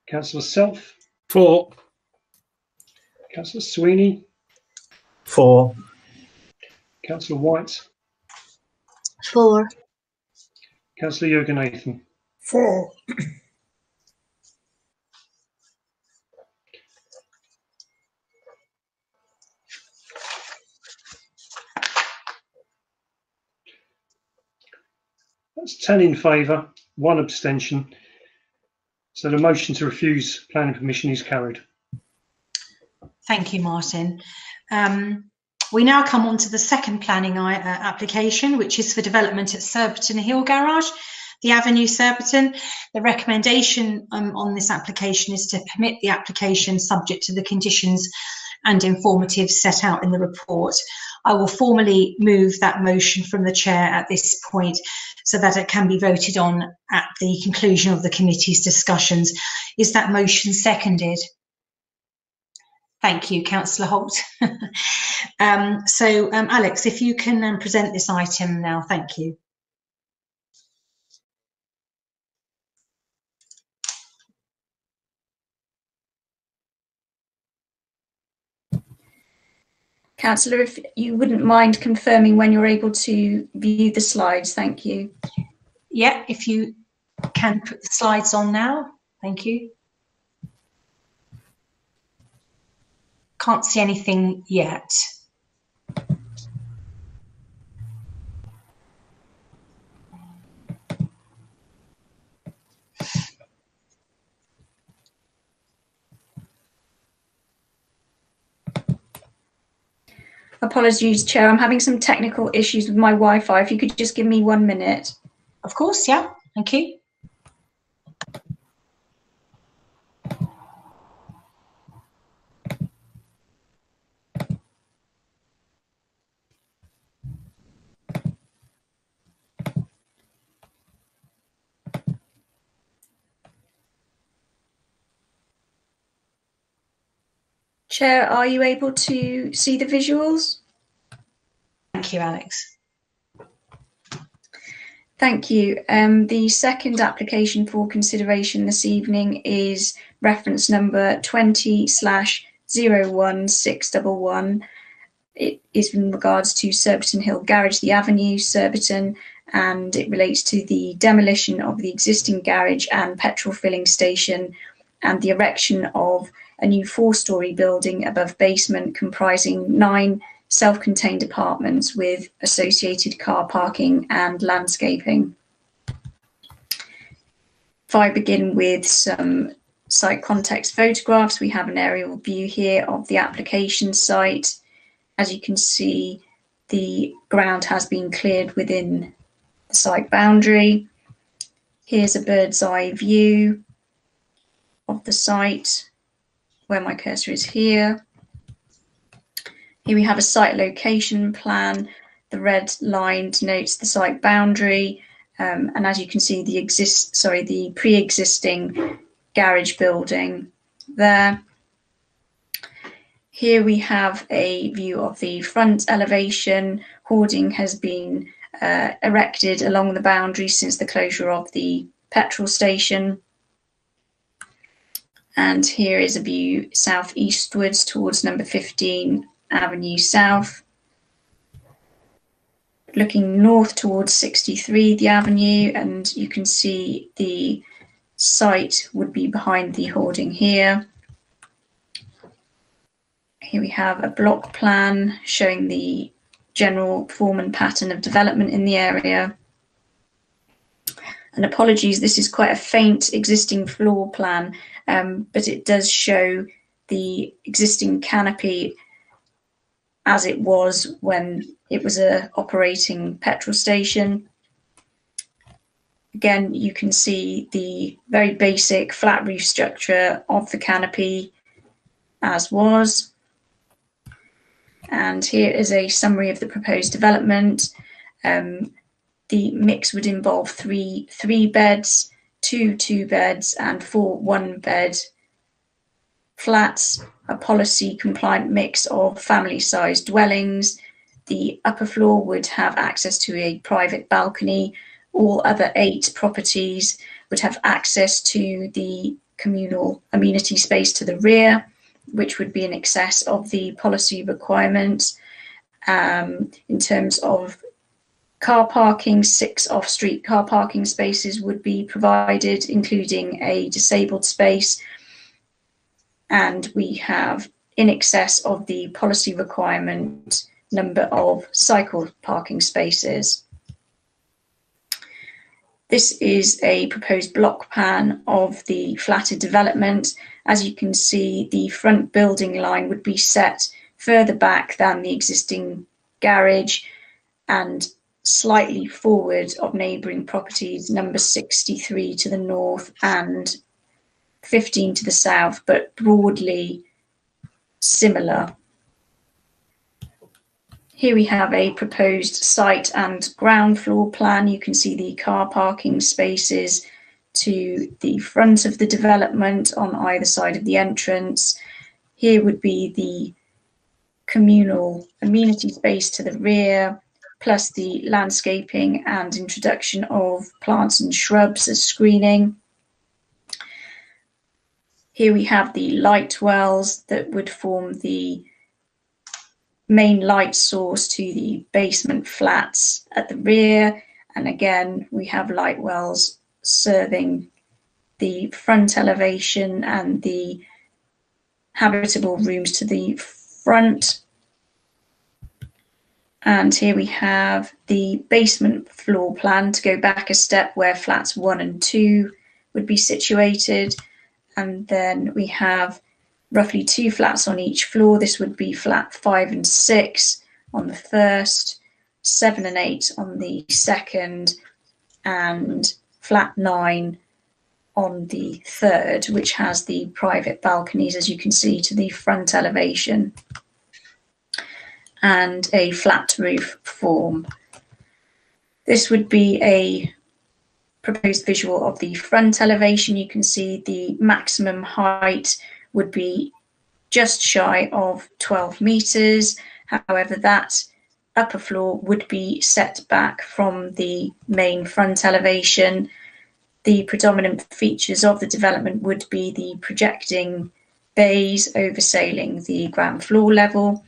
Councillor Self, Four. Councillor Sweeney, Four. Councillor White, Four. Councillor Yoganathan. That's 10 in favour, one abstention. So the motion to refuse planning permission is carried. Thank you, Martin. Um, we now come on to the second planning uh, application, which is for development at Surbiton Hill Garage, the Avenue Surbiton. The recommendation um, on this application is to permit the application subject to the conditions and informative set out in the report. I will formally move that motion from the chair at this point so that it can be voted on at the conclusion of the committee's discussions. Is that motion seconded? Thank you, Councillor Holt. um, so, um, Alex, if you can um, present this item now, thank you. Councillor, if you wouldn't mind confirming when you're able to view the slides, thank you. Yeah, if you can put the slides on now, thank you. Can't see anything yet. Apologies, Chair, I'm having some technical issues with my Wi-Fi. If you could just give me one minute. Of course, yeah, thank you. Chair, are you able to see the visuals? Thank you, Alex. Thank you. Um, the second application for consideration this evening is reference number 20 slash 01611. It is in regards to Surbiton Hill Garage, the Avenue, Surbiton, and it relates to the demolition of the existing garage and petrol filling station and the erection of a new four-storey building above basement comprising nine self-contained apartments with associated car parking and landscaping. If I begin with some site context photographs, we have an aerial view here of the application site. As you can see, the ground has been cleared within the site boundary. Here's a bird's eye view of the site where my cursor is here. Here we have a site location plan. The red line denotes the site boundary. Um, and as you can see, the exist sorry, the pre-existing garage building there. Here we have a view of the front elevation. Hoarding has been uh, erected along the boundary since the closure of the petrol station. And here is a view southeastwards towards number 15 Avenue South. Looking north towards 63 the Avenue, and you can see the site would be behind the hoarding here. Here we have a block plan showing the general form and pattern of development in the area. And apologies, this is quite a faint existing floor plan, um, but it does show the existing canopy as it was when it was a operating petrol station. Again, you can see the very basic flat roof structure of the canopy as was. And here is a summary of the proposed development. Um, the mix would involve three three beds, two two beds, and four one bed flats, a policy compliant mix of family sized dwellings. The upper floor would have access to a private balcony. All other eight properties would have access to the communal amenity space to the rear, which would be in excess of the policy requirements. Um, in terms of car parking, six off street car parking spaces would be provided, including a disabled space and we have in excess of the policy requirement number of cycle parking spaces. This is a proposed block plan of the flatted development. As you can see, the front building line would be set further back than the existing garage and slightly forward of neighbouring properties, number 63 to the north and 15 to the south, but broadly similar. Here we have a proposed site and ground floor plan. You can see the car parking spaces to the front of the development on either side of the entrance. Here would be the communal amenity space to the rear, plus the landscaping and introduction of plants and shrubs as screening. Here we have the light wells that would form the main light source to the basement flats at the rear. And again, we have light wells serving the front elevation and the habitable rooms to the front. And here we have the basement floor plan to go back a step where flats one and two would be situated and then we have roughly two flats on each floor. This would be flat five and six on the first, seven and eight on the second, and flat nine on the third, which has the private balconies, as you can see, to the front elevation, and a flat roof form. This would be a proposed visual of the front elevation, you can see the maximum height would be just shy of 12 meters. However, that upper floor would be set back from the main front elevation. The predominant features of the development would be the projecting bays oversailing the ground floor level.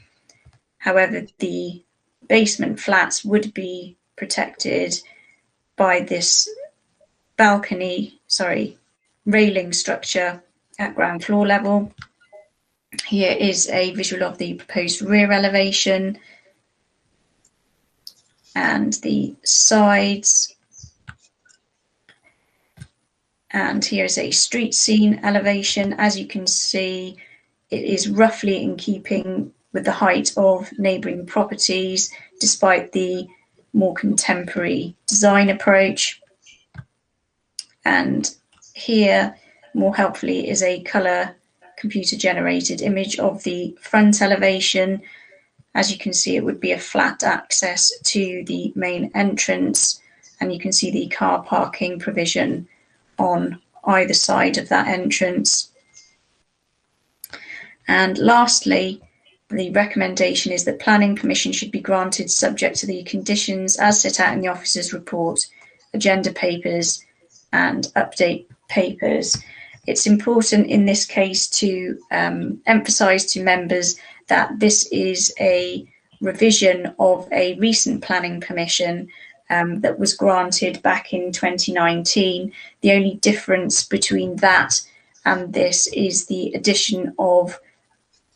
However, the basement flats would be protected by this balcony, sorry, railing structure at ground floor level. Here is a visual of the proposed rear elevation and the sides. And here is a street scene elevation. As you can see, it is roughly in keeping with the height of neighbouring properties, despite the more contemporary design approach. And here, more helpfully, is a color computer generated image of the front elevation. As you can see, it would be a flat access to the main entrance, and you can see the car parking provision on either side of that entrance. And lastly, the recommendation is that planning permission should be granted subject to the conditions as set out in the officer's report, agenda papers and update papers. It's important in this case to um, emphasise to members that this is a revision of a recent planning permission um, that was granted back in 2019. The only difference between that and this is the addition of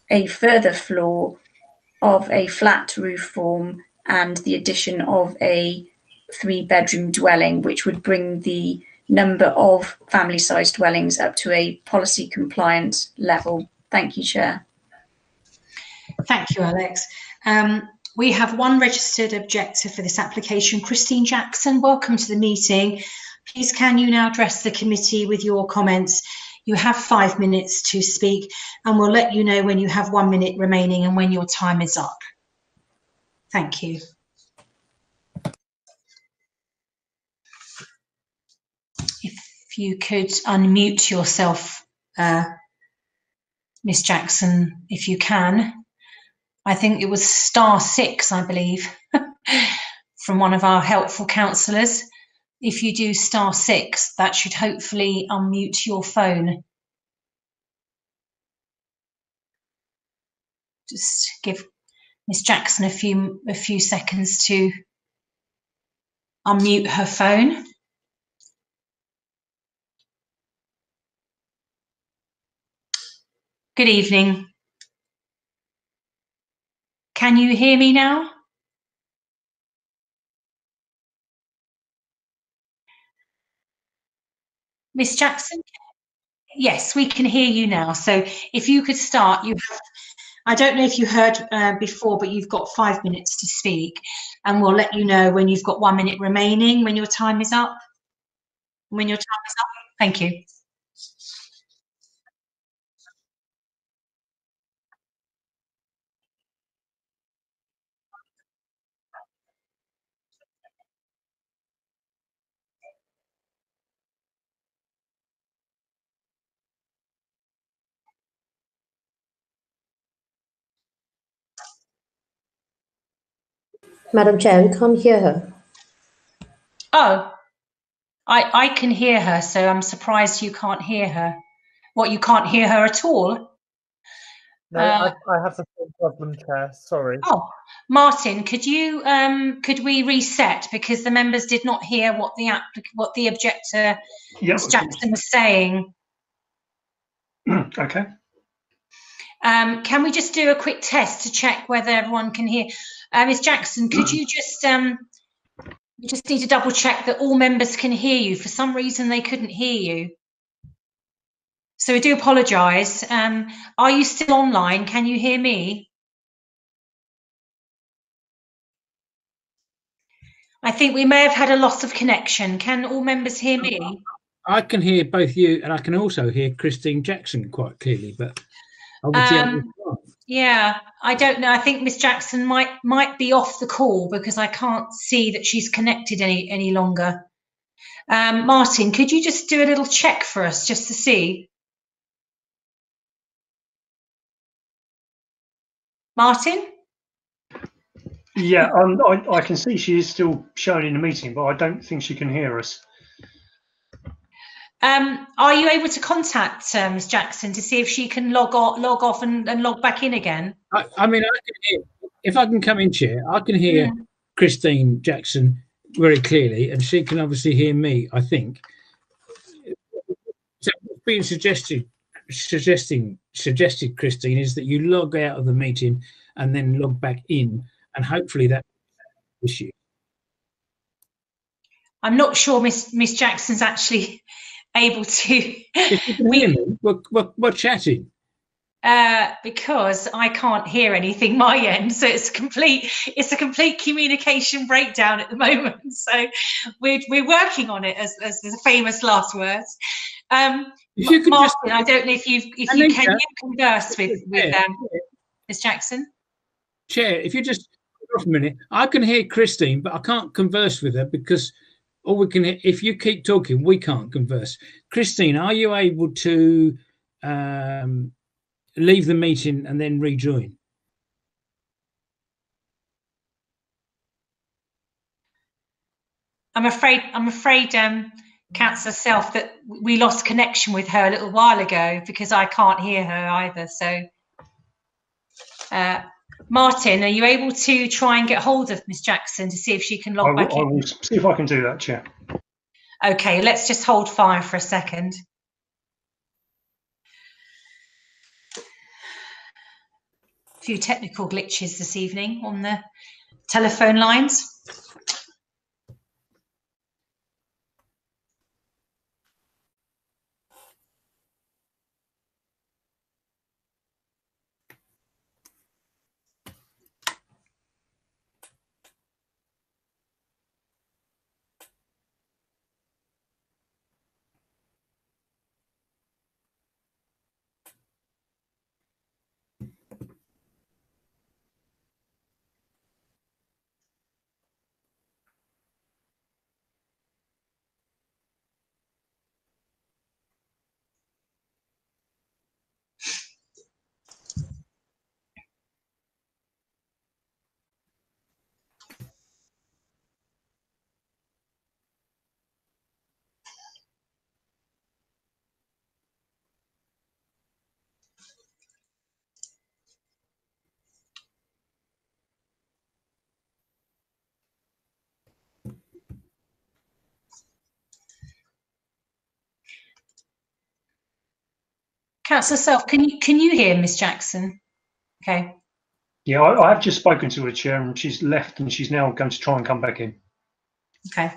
a further floor of a flat roof form and the addition of a three bedroom dwelling, which would bring the number of family sized dwellings up to a policy compliant level. Thank you, Chair. Thank you, Alex. Um, we have one registered objector for this application, Christine Jackson. Welcome to the meeting. Please can you now address the committee with your comments? You have five minutes to speak and we'll let you know when you have one minute remaining and when your time is up. Thank you. If you could unmute yourself, uh, Miss Jackson, if you can. I think it was star six, I believe, from one of our helpful counsellors. If you do star six, that should hopefully unmute your phone. Just give Miss Jackson a few a few seconds to unmute her phone. Good evening. Can you hear me now? Miss Jackson? Yes, we can hear you now. So if you could start, you have, I don't know if you heard uh, before, but you've got five minutes to speak and we'll let you know when you've got one minute remaining, when your time is up. When your time is up. Thank you. Madam Chair, we can't hear her. Oh, I, I can hear her, so I'm surprised you can't hear her. What, you can't hear her at all? No, Uh, I, I have the same problem, Chair. Sorry. Oh, Martin, could you um, could we reset because the members did not hear what the what the objector, Yeah, Ms of Jackson, was saying. okay. Um, can we just do a quick test to check whether everyone can hear? Uh, Ms Jackson, could you just um, we just need to double check that all members can hear you. For some reason, they couldn't hear you. So we do apologise. Um, are you still online? Can you hear me? I think we may have had a loss of connection. Can all members hear me? I can hear both you and I can also hear Christine Jackson quite clearly, but Um, yeah, I don't know. I think Miss Jackson might might be off the call because I can't see that she's connected any any longer. Um, Martin, could you just do a little check for us just to see? Martin? Yeah, um, I, I can see she is still showing in the meeting, but I don't think she can hear us. Um, are you able to contact uh, Miss Jackson to see if she can log off, log off and, and log back in again? I, I mean, I can hear, if I can come in, Chair, I can hear Yeah. Christine Jackson very clearly, and she can obviously hear me, I think. So what's being suggested, suggesting, suggested, Christine, is that you log out of the meeting and then log back in, and hopefully that issue. I'm not sure Miss Miss Jackson's actually able to. If you can hear me, we're, we're, we're chatting. uh, because I can't hear anything my end. So it's complete. It's a complete communication breakdown at the moment. So we're we're working on it, as as the famous last words. Um, If you could Martin, just- I don't know if you if you can you converse with with um, Miss Jackson. Chair, if you just off a minute, I can hear Christine, but I can't converse with her because all we can. If you keep talking, we can't converse. Christine, are you able to um, leave the meeting and then rejoin? I'm afraid, I'm afraid, um, Councillor Self, that we lost connection with her a little while ago because I can't hear her either. So, uh, Martin, are you able to try and get hold of Miss Jackson to see if she can log will, back I in? will see if I can do that, Chair. Okay, let's just hold fire for a second. A few technical glitches this evening on the telephone lines. Councillor Self, can you can you hear Miss Jackson? Okay. Yeah, I, I have just spoken to her, Chair, and she's left and she's now going to try and come back in. Okay.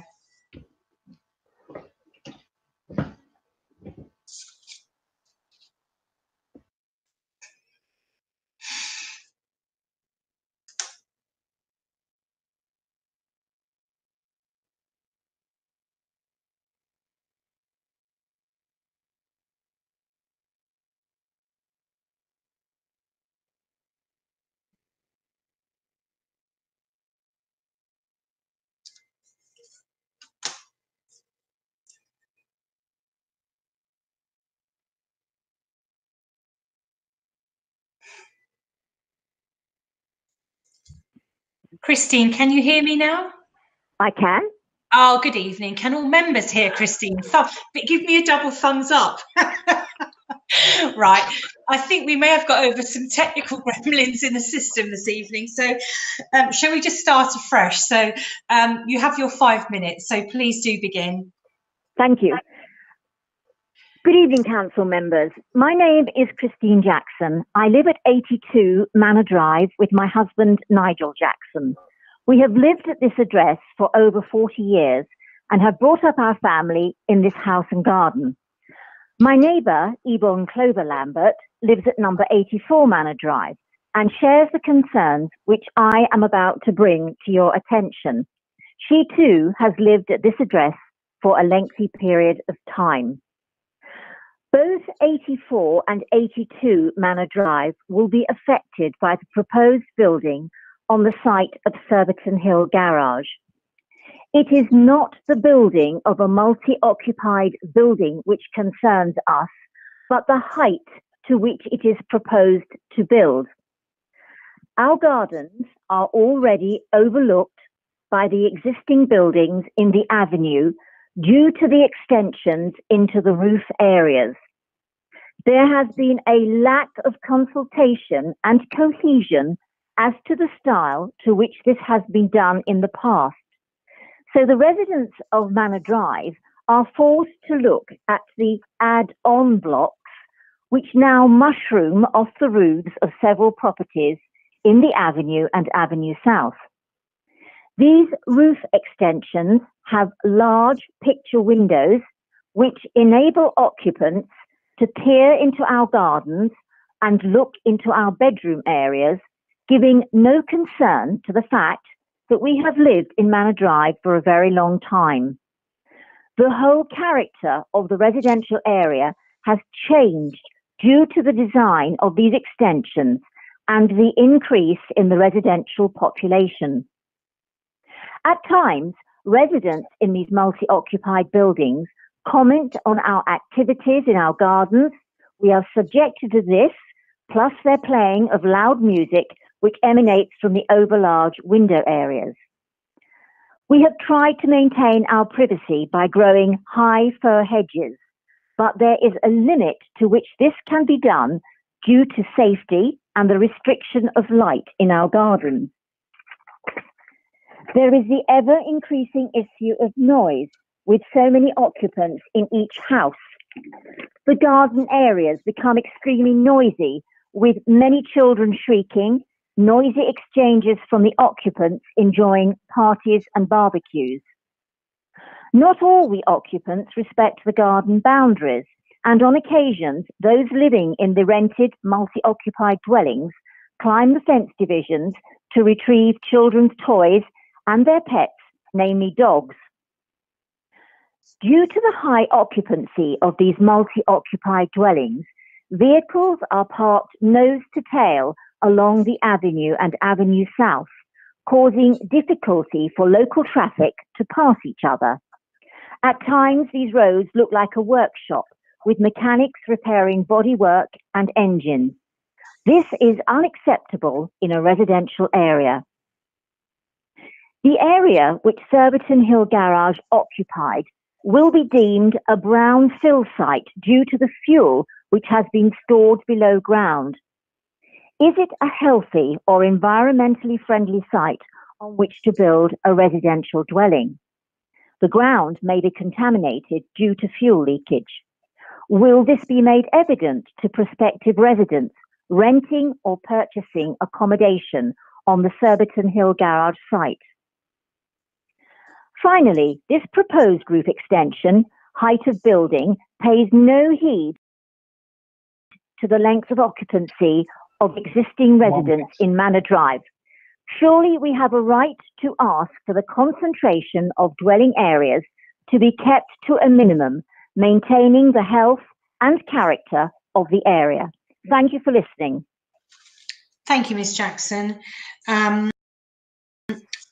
Christine, can you hear me now? I can. Oh, good evening. Can all members hear Christine? Thumb, but give me a double thumbs up. right. I think we may have got over some technical gremlins in the system this evening. So, um, shall we just start afresh? So, um, you have your five minutes. So, please do begin. Thank you. Good evening, council members. My name is Christine Jackson. I live at 82 Manor Drive with my husband, Nigel Jackson. We have lived at this address for over 40 years and have brought up our family in this house and garden. My neighbour, Yvonne Clover Lambert, lives at number 84 Manor Drive and shares the concerns which I am about to bring to your attention. She too has lived at this address for a lengthy period of time. Both 84 and 82 Manor Drive will be affected by the proposed building on the site of Surbiton Hill Garage. It is not the building of a multi-occupied building which concerns us, but the height to which it is proposed to build. Our gardens are already overlooked by the existing buildings in the avenue due to the extensions into the roof areas. There has been a lack of consultation and cohesion as to the style to which this has been done in the past. So the residents of Manor Drive are forced to look at the add-on blocks which now mushroom off the roofs of several properties in the Avenue and Avenue South. These roof extensions have large picture windows which enable occupants to peer into our gardens and look into our bedroom areas, giving no concern to the fact that we have lived in Manor Drive for a very long time. The whole character of the residential area has changed due to the design of these extensions, and the increase in the residential population. At times, residents in these multi-occupied buildings comment on our activities in our gardens. We are subjected to this, plus their playing of loud music which emanates from the overlarge window areas. We have tried to maintain our privacy by growing high fir hedges, but there is a limit to which this can be done due to safety and the restriction of light in our gardens. There is the ever increasing issue of noise with so many occupants in each house. The garden areas become extremely noisy with many children shrieking, noisy exchanges from the occupants enjoying parties and barbecues. Not all the occupants respect the garden boundaries, and on occasions, those living in the rented multi occupied dwellings climb the fence divisions to retrieve children's toys and their pets, namely dogs. Due to the high occupancy of these multi occupied dwellings, vehicles are parked nose to tail along the avenue and Avenue South, causing difficulty for local traffic to pass each other. At times, these roads look like a workshop with mechanics repairing bodywork and engines. This is unacceptable in a residential area. The area which Surbiton Hill Garage occupied will be deemed a brown fill site due to the fuel which has been stored below ground. Is it a healthy or environmentally friendly site on which to build a residential dwelling? The ground may be contaminated due to fuel leakage. Will this be made evident to prospective residents renting or purchasing accommodation on the Surbiton Hill Garage site? Finally, this proposed roof extension, height of building, pays no heed to the length of occupancy of existing residents in Manor Drive. Surely we have a right to ask for the concentration of dwelling areas to be kept to a minimum, maintaining the health and character of the area. Thank you for listening. Thank you, Ms Jackson. Um,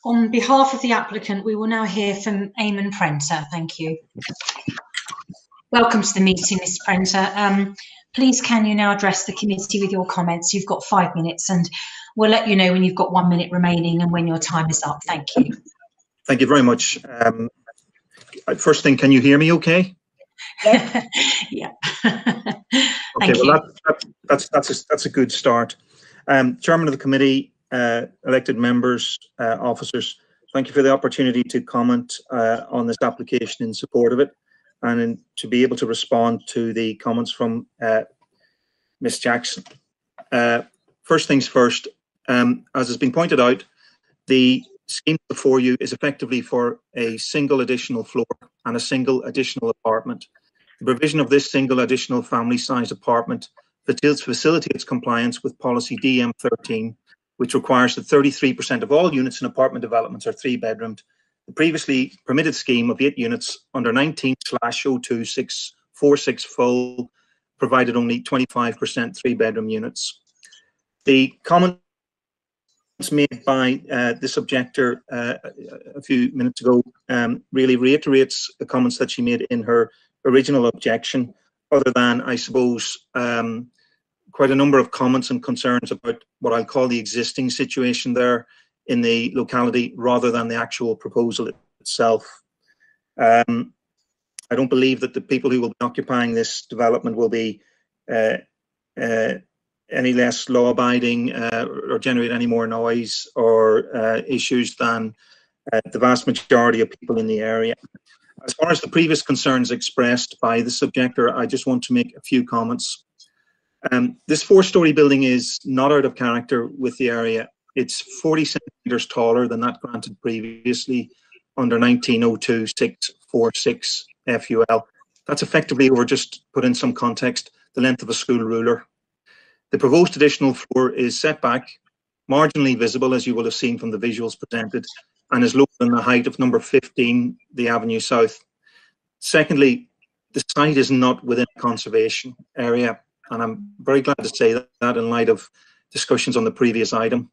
on behalf of the applicant, we will now hear from Eamon Prenter. Thank you. Welcome to the meeting, Ms Prenter. Um, please can you now address the committee with your comments? You've got five minutes and we'll let you know when you've got one minute remaining and when your time is up. Thank you. Thank you very much. Um, first thing, can you hear me okay? yeah. okay, well, that, that, that's, that's, a, that's a good start. Um, Chairman of the committee, elected members, uh, officers, thank you for the opportunity to comment uh, on this application in support of it and in, to be able to respond to the comments from uh, Ms. Jackson. Uh, first things first, um, as has been pointed out, the scheme before you is effectively for a single additional floor and a single additional apartment. The provision of this single additional family size apartment facilitates compliance with policy DM13, which requires that 33% of all units in apartment developments are three bedroomed. The previously permitted scheme of eight units under 19 slash 02646 full provided only 25% three bedroom units. The comments made by uh, this objector uh, a few minutes ago um, really reiterates the comments that she made in her original objection, other than, I suppose, um, quite a number of comments and concerns about what I'll call the existing situation there in the locality rather than the actual proposal itself. Um, I don't believe that the people who will be occupying this development will be uh, uh, any less law-abiding uh, or generate any more noise or uh, issues than uh, the vast majority of people in the area. As far as the previous concerns expressed by the subjector, I just want to make a few comments. Um, this four-storey building is not out of character with the area. It's 40 centimetres taller than that granted previously under 1902-646 FUL. That's effectively, or just put in some context, the length of a school ruler. The proposed additional floor is set back, marginally visible, as you will have seen from the visuals presented, and is lower than the height of number 15, the Avenue South. Secondly, the site is not within a conservation area, and I'm very glad to say that, in light of discussions on the previous item.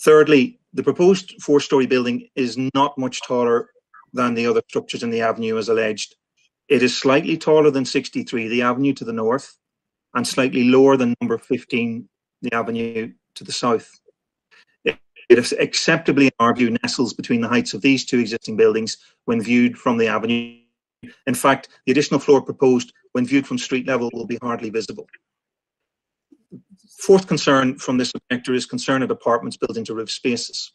Thirdly, the proposed four-storey building is not much taller than the other structures in the avenue as alleged. It is slightly taller than 63, the avenue to the north, and slightly lower than number 15, the avenue to the south. It, it is acceptably, in our view, nestles between the heights of these two existing buildings when viewed from the avenue. In fact, the additional floor proposed when viewed from street level will be hardly visible. Fourth concern from this objector is concern of apartments built into roof spaces.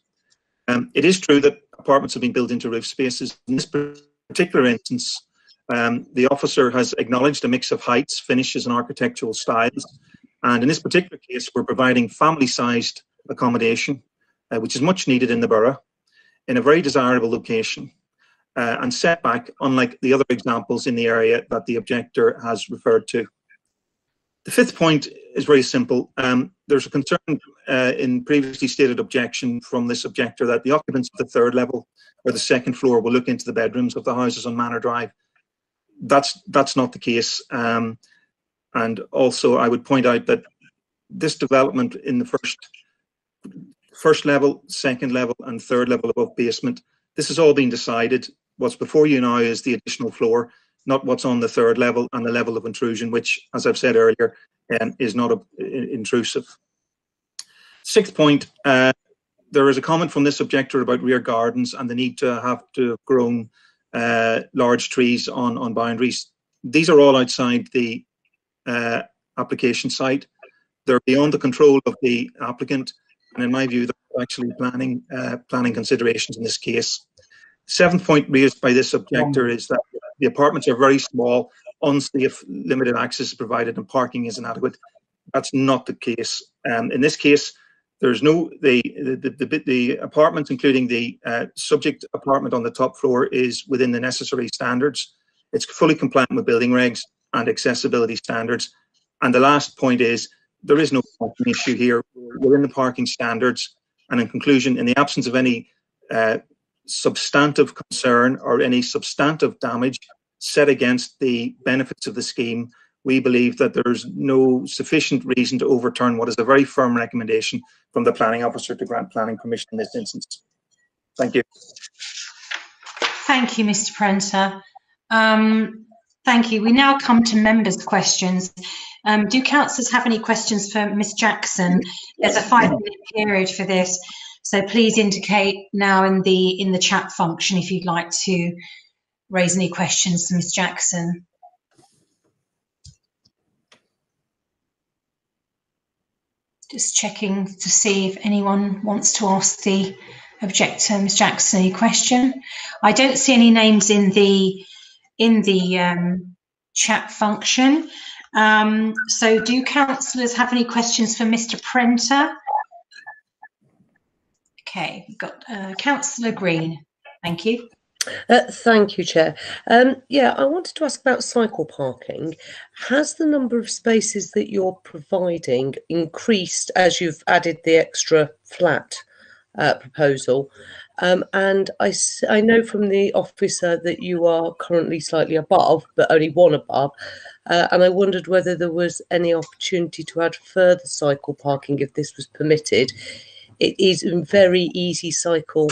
Um, it is true that apartments have been built into roof spaces. In this particular instance, um, the officer has acknowledged a mix of heights, finishes, and architectural styles. And in this particular case, we're providing family-sized accommodation, uh, which is much needed in the borough, in a very desirable location, uh, and setback, unlike the other examples in the area that the objector has referred to. The fifth point is very simple. Um, there's a concern uh, in previously stated objection from this objector that the occupants of the third level or the second floor will look into the bedrooms of the houses on Manor Drive that's that's not the case. Um, and also, I would point out that this development in the first first level, second level, and third level above basement, this has all been decided. What's before you now is the additional floor, not what's on the third level and the level of intrusion, which, as I've said earlier, um, is not intrusive. Sixth point, uh, there is a comment from this objector about rear gardens and the need to have to have grown uh, large trees on, on boundaries. These are all outside the uh, application site. They're beyond the control of the applicant, and in my view, they're actually planning uh, planning considerations in this case. Seventh point raised by this objector is that the apartments are very small, unsafe, limited access is provided, and parking is inadequate. That's not the case. Um, in this case, there's no the the the, the apartment, including the uh, subject apartment on the top floor, is within the necessary standards. It's fully compliant with building regs and accessibility standards. And the last point is there is no parking issue here. We're in the parking standards. And in conclusion, in the absence of any uh, substantive concern or any substantive damage set against the benefits of the scheme, we believe that there's no sufficient reason to overturn what is a very firm recommendation from the planning officer to grant planning permission in this instance. Thank you. Thank you, Mr. Prenter. Um, thank you. We now come to members' questions. Um, do councillors have any questions for Ms Jackson? There's a five-minute period for this, so please indicate now in the in the chat function if you'd like to raise any questions to Ms Jackson. Just checking to see if anyone wants to ask the objector, Ms Jackson, any question. I don't see any names in the in the um, chat function. Um, so do councillors have any questions for Mr Prenter? Okay, we've got uh, Councillor Green. Thank you. Uh, thank you, Chair. Um, yeah, I wanted to ask about cycle parking. Has the number of spaces that you're providing increased as you've added the extra flat uh, proposal? Um, and I, I know from the officer that you are currently slightly above, but only one above. Uh, and I wondered whether there was any opportunity to add further cycle parking if this was permitted. It is a very easy cycle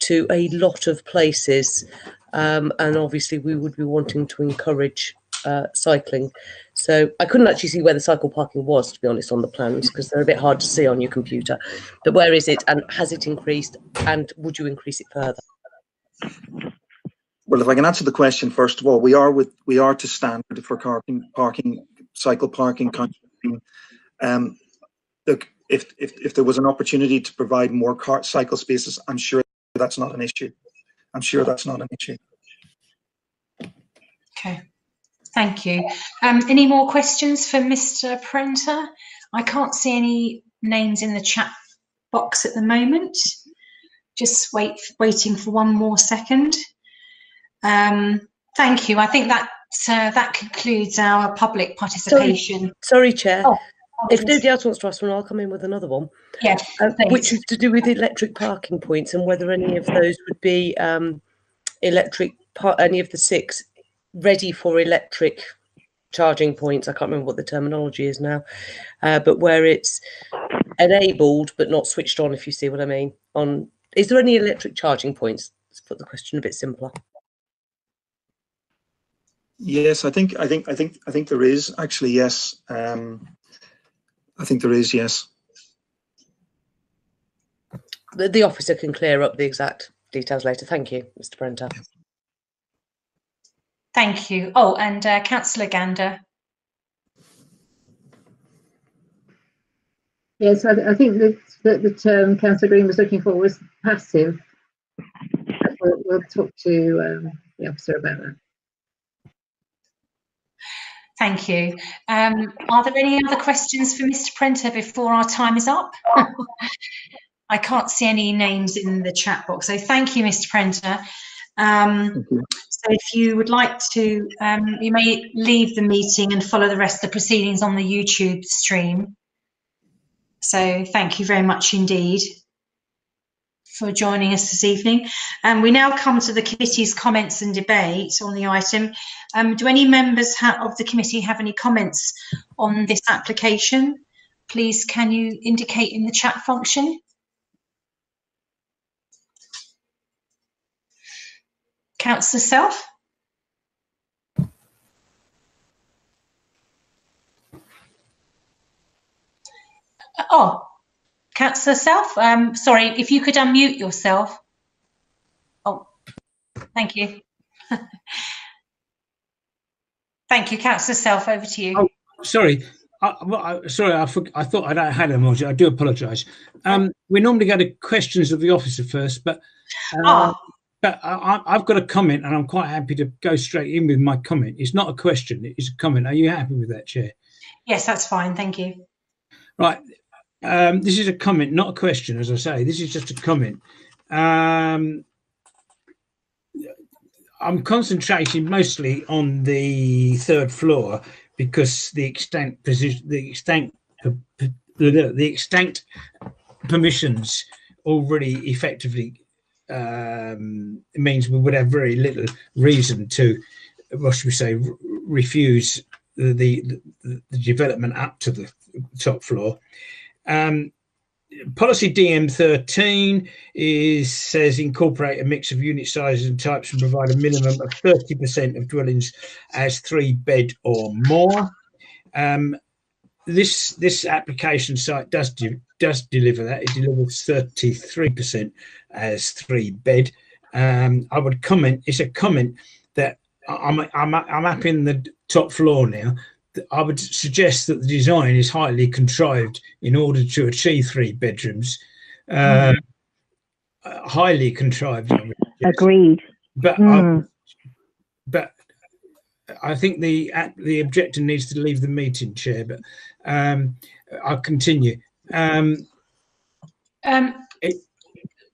to a lot of places. Um, and obviously, we would be wanting to encourage uh, cycling. So I couldn't actually see where the cycle parking was, to be honest, on the plans because they're a bit hard to see on your computer. But where is it, and has it increased, and would you increase it further? Well, if I can answer the question first of all, we are with we are to standard for parking, parking, cycle parking. Um, look, if, if if there was an opportunity to provide more car cycle spaces, I'm sure that's not an issue. I'm sure that's not an issue. Okay, thank you. Um, any more questions for Mr. Prenter? I can't see any names in the chat box at the moment. Just wait, waiting for one more second. Um, thank you. I think that uh, that concludes our public participation. Sorry, Sorry Chair. Oh. If nobody else wants to ask one, I'll come in with another one. Yes, uh, which is to do with electric parking points and whether any of those would be um, electric, any of the six ready for electric charging points. I can't remember what the terminology is now, uh, but where it's enabled but not switched on, if you see what I mean. On is there any electric charging points? Let's put the question a bit simpler. Yes, I think I think I think I think there is actually yes. Um, I think there is yes. The, the officer can clear up the exact details later. Thank you, Mr. Prenter. Thank you. Oh, and uh, Councillor Gander. Yes, I, I think that, that the term Councillor Green was looking for was passive. We'll, we'll talk to um, the officer about that. Thank you. Um, are there any other questions for Mr. Prenter before our time is up? I can't see any names in the chat box, so thank you, Mr. Prenter. Um, so if you would like to, um, you may leave the meeting and follow the rest of the proceedings on the YouTube stream. So thank you very much indeed for joining us this evening. And um, we now come to the committee's comments and debate on the item. Um, do any members of the committee have any comments on this application? Please can you indicate in the chat function? Councillor Self? Oh, Councillor Self, um, sorry, if you could unmute yourself. Oh, thank you. thank you, Councillor Self, over to you. Oh, sorry. I, I, sorry, I, I thought I had a emoji. I do apologise. Um, we normally go to questions of the officer first, but uh, oh. but I, have got a comment, and I'm quite happy to go straight in with my comment. It's not a question; it's a comment. Are you happy with that, Chair? Yes, that's fine. Thank you. Right. Um, this is a comment, not a question, as I say. This is just a comment. Um, I'm concentrating mostly on the third floor because the extent position, the extent, the extent permissions already effectively um, means we would have very little reason to, what should we say, refuse the, the, the development up to the top floor. Um, policy DM13 is says incorporate a mix of unit sizes and types and provide a minimum of 30% of dwellings as three bed or more. Um, this this application site does do, does deliver that. It delivers 33% as three bed. Um, I would comment. It's a comment that I'm I'm I'm up in the top floor now. I would suggest that the design is highly contrived in order to achieve three bedrooms. Uh, mm. Highly contrived. Agreed. But mm. I, but I think the the objector needs to leave the meeting, chair. But um, I'll continue. Um, um, it,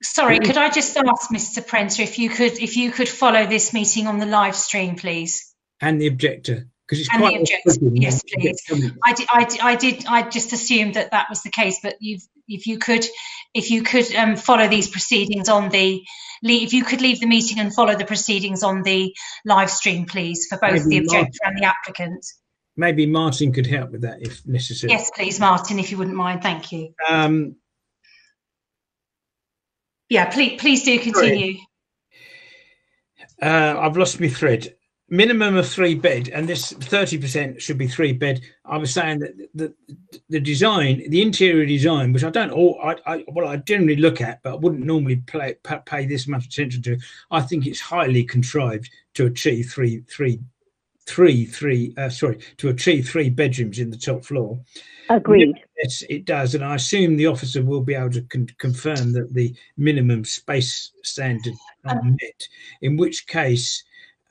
sorry, could I just ask Mr. Prenter if you could if you could follow this meeting on the live stream, please? And the objector because it's and quite the objective, yes, please. I did, I, did, I did, I just assumed that that was the case, but you've, if you could, if you could um, follow these proceedings on the, if you could leave the meeting and follow the proceedings on the live stream, please, for both Maybe the objector Martin, and the applicant. Maybe Martin could help with that if necessary. Yes, please, Martin, if you wouldn't mind. Thank you. Um, yeah, please, please do continue. Uh, I've lost my thread minimum of three bed, and this 30% should be three bed. I was saying that the, the design, the interior design, which I don't all, I, I well, I generally look at, but I wouldn't normally play, pay this much attention to. I think it's highly contrived to achieve three, three, three, three. Uh, sorry, to achieve three bedrooms in the top floor. Agreed. Yes, it does, and I assume the officer will be able to con confirm that the minimum space standard are um, met. In which case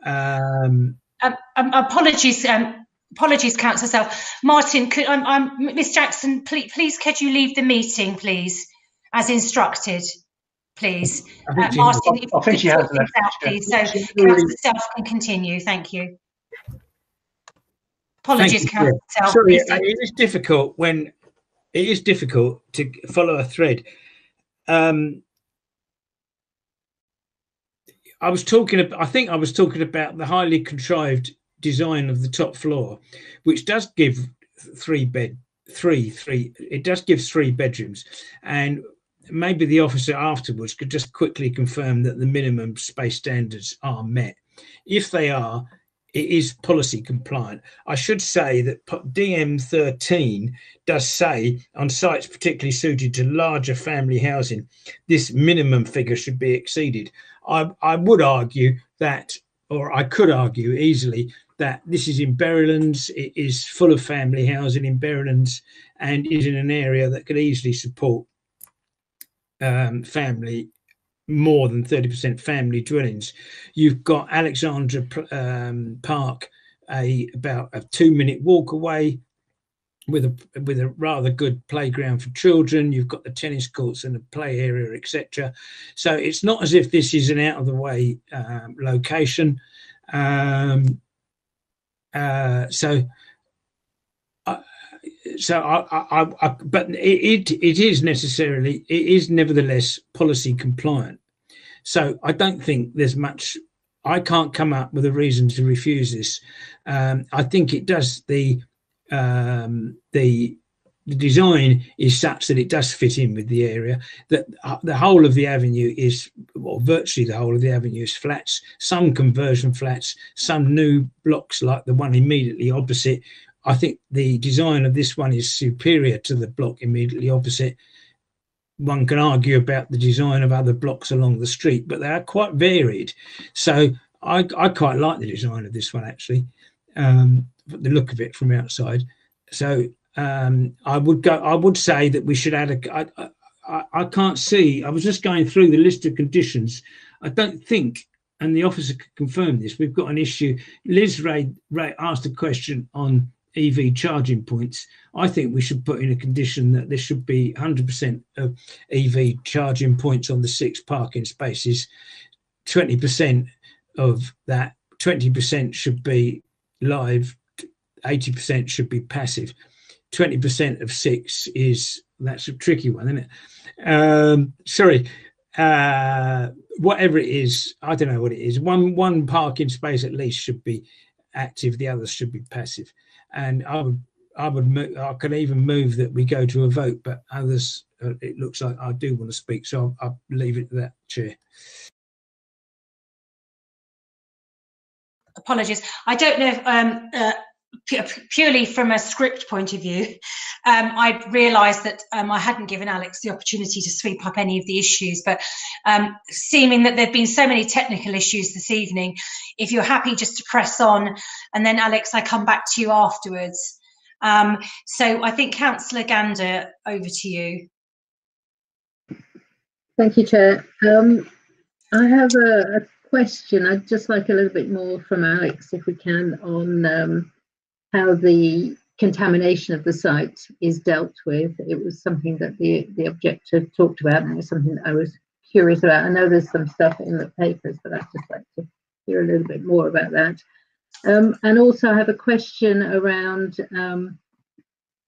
um, um, um, apologies, um, apologies, Councillor Self. Martin, could I'm, I'm Miss Jackson. Please, please, could you leave the meeting, please, as instructed, please, uh, Martin. If I think she has left, out, please, so Councillor Self can continue. Thank you. Apologies, Councillor Self. Sorry, it is difficult when it is difficult to follow a thread. Um, I was talking. I think I was talking about the highly contrived design of the top floor, which does give three bed three, three. It does give three bedrooms, and maybe the officer afterwards could just quickly confirm that the minimum space standards are met. If they are, it is policy compliant. I should say that DM13 does say on sites particularly suited to larger family housing, this minimum figure should be exceeded. I, I would argue that, or I could argue easily, that this is in Berrylands, it is full of family housing in Berrylands, and is in an area that could easily support um, family more than 30% family dwellings. You've got Alexandra um, Park, a about a two minute walk away with a with a rather good playground for children. You've got the tennis courts and the play area, etc. So it's not as if this is an out of the way um, location. Um, uh, so. Uh, so I, I, I, but it, it is necessarily it is nevertheless policy compliant. So I don't think there's much. I can't come up with a reason to refuse this. Um, I think it does the um, the the design is such that it does fit in with the area. That uh, the whole of the avenue is, well, virtually the whole of the avenue is flats. Some conversion flats, some new blocks like the one immediately opposite. I think the design of this one is superior to the block immediately opposite one can argue about the design of other blocks along the street, but they are quite varied. So I, I quite like the design of this one actually, um, the look of it from outside. So um, I would go. I would say that we should add a. I, I, I can't see. I was just going through the list of conditions. I don't think, and the officer could confirm this. We've got an issue. Liz Ray, Ray asked a question on EV charging points, I think we should put in a condition that there should be 100% of EV charging points on the six parking spaces. 20% of that, 20% should be live, 80% should be passive. 20% of six is that's a tricky one, isn't it? Um, sorry, uh, whatever it is, I don't know what it is. One one parking space at least should be active, the others should be passive and I would I would I could even move that we go to a vote, but others uh, it looks like I do want to speak, so I'll, I'll leave it to that, Chair. Apologies. I don't know if um, uh, purely from a script point of view, um, I realised that um, I hadn't given Alex the opportunity to sweep up any of the issues, but um, seeming that there have been so many technical issues this evening, if you're happy just to press on, and then Alex, I come back to you afterwards. Um, so I think Councillor Gander, over to you. Thank you, Chair. Um, I have a, a, question. I'd just like a little bit more from Alex, if we can, on um, how the contamination of the site is dealt with. It was something that the, the objector talked about, and it was something that I was curious about. I know there's some stuff in the papers, but I'd just like to hear a little bit more about that. Um, and also, I have a question around um,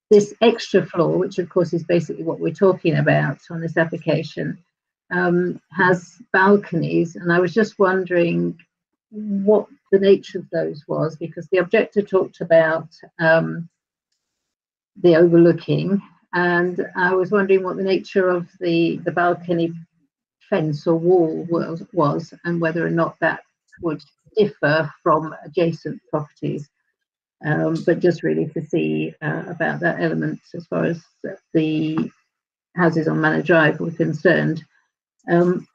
this extra floor, which of course is basically what we're talking about on this application, um, has balconies. And I was just wondering what the nature of those was because the objector talked about um, the overlooking and I was wondering what the nature of the, the balcony fence or wall was, was and whether or not that would differ from adjacent properties. Um, but just really to see uh, about that element as far as the houses on Manor Drive were concerned. Um,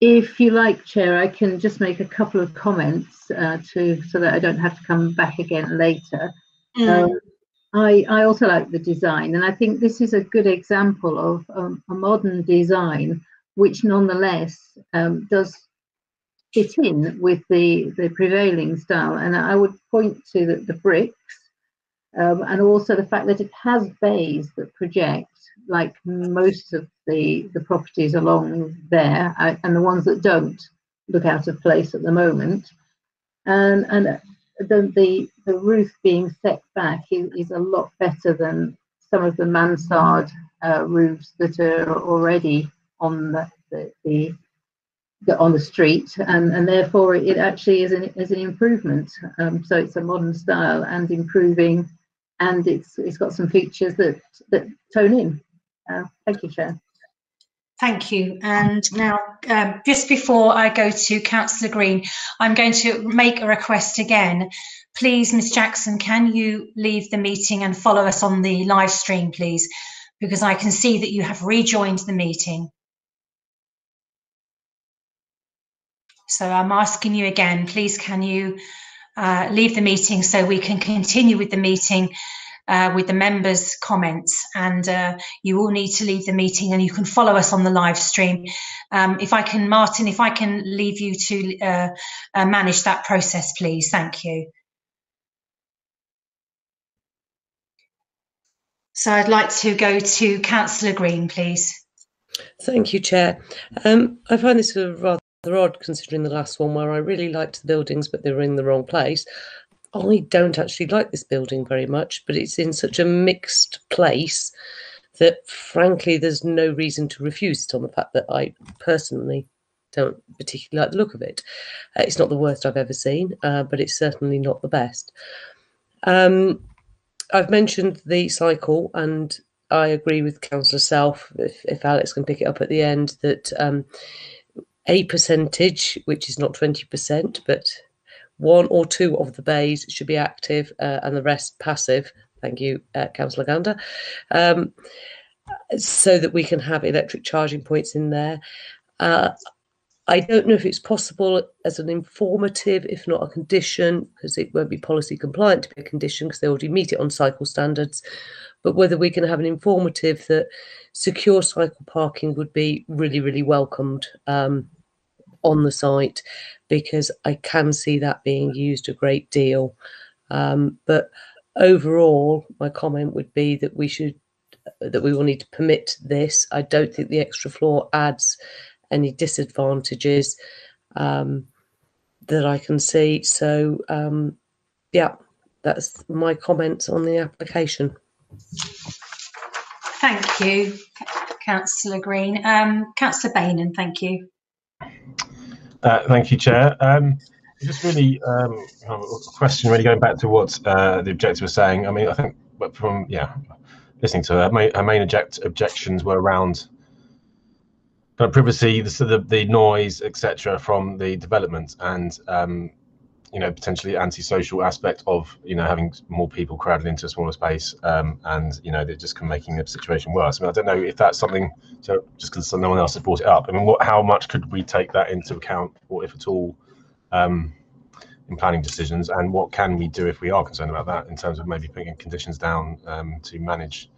if you like, Chair, I can just make a couple of comments uh, to so that I don't have to come back again later. Mm. Um, I, I also like the design, and I think this is a good example of um, a modern design, which nonetheless um, does fit in with the, the prevailing style. And I would point to the, the bricks um, and also the fact that it has bays that project like most of the, the properties along there, uh, and the ones that don't look out of place at the moment. And, and the, the, the roof being set back is, is a lot better than some of the mansard uh, roofs that are already on the, the, the, on the street, and, and therefore it actually is an, is an improvement. Um, so it's a modern style and improving and it's it's got some features that that tone in. Uh, thank you, Chair. Thank you. And now, um, just before I go to Councillor Green, I'm going to make a request again. Please, Ms Jackson, can you leave the meeting and follow us on the live stream, please? Because I can see that you have rejoined the meeting. So I'm asking you again, please can you uh, leave the meeting so we can continue with the meeting uh, with the members' comments. And uh, you all need to leave the meeting and you can follow us on the live stream. Um, if I can, Martin, if I can leave you to uh, uh, manage that process, please. Thank you. So I'd like to go to Councillor Green, please. Thank you, Chair. Um, I find this a rather odd considering the last one where I really liked the buildings, but they were in the wrong place. I don't actually like this building very much, but it's in such a mixed place that frankly there's no reason to refuse it on the fact that I personally don't particularly like the look of it. Uh, it's not the worst I've ever seen, uh, but it's certainly not the best. Um, I've mentioned the cycle, and I agree with Councillor Self, if, if Alex can pick it up at the end, that um, a percentage, which is not 20%, but one or two of the bays should be active uh, and the rest passive. Thank you, uh, Councillor Gander. Um, so that we can have electric charging points in there. Uh, I don't know if it's possible as an informative, if not a condition, because it won't be policy compliant to be a condition because they already meet it on cycle standards, but whether we can have an informative that secure cycle parking would be really, really welcomed um, on the site because I can see that being used a great deal. Um, but overall, my comment would be that we should that we will need to permit this. I don't think the extra floor adds any disadvantages um, that I can see. So um, yeah, that's my comments on the application. Thank you, Councillor Green. Um, Councillor Beynon, thank you. Uh, thank you, Chair. Um, just really um, a question, really going back to what uh, the objector was saying. I mean, I think from yeah, listening to her, her main object, objections were around kind of privacy, the, the, the noise, etc., from the development, and um, you know potentially antisocial aspect of you know having more people crowded into a smaller space um, and you know they're just making the situation worse. I mean I don't know if that's something so just because no one else has brought it up. I mean what how much could we take that into account or if at all um, in planning decisions and what can we do if we are concerned about that in terms of maybe putting conditions down um, to manage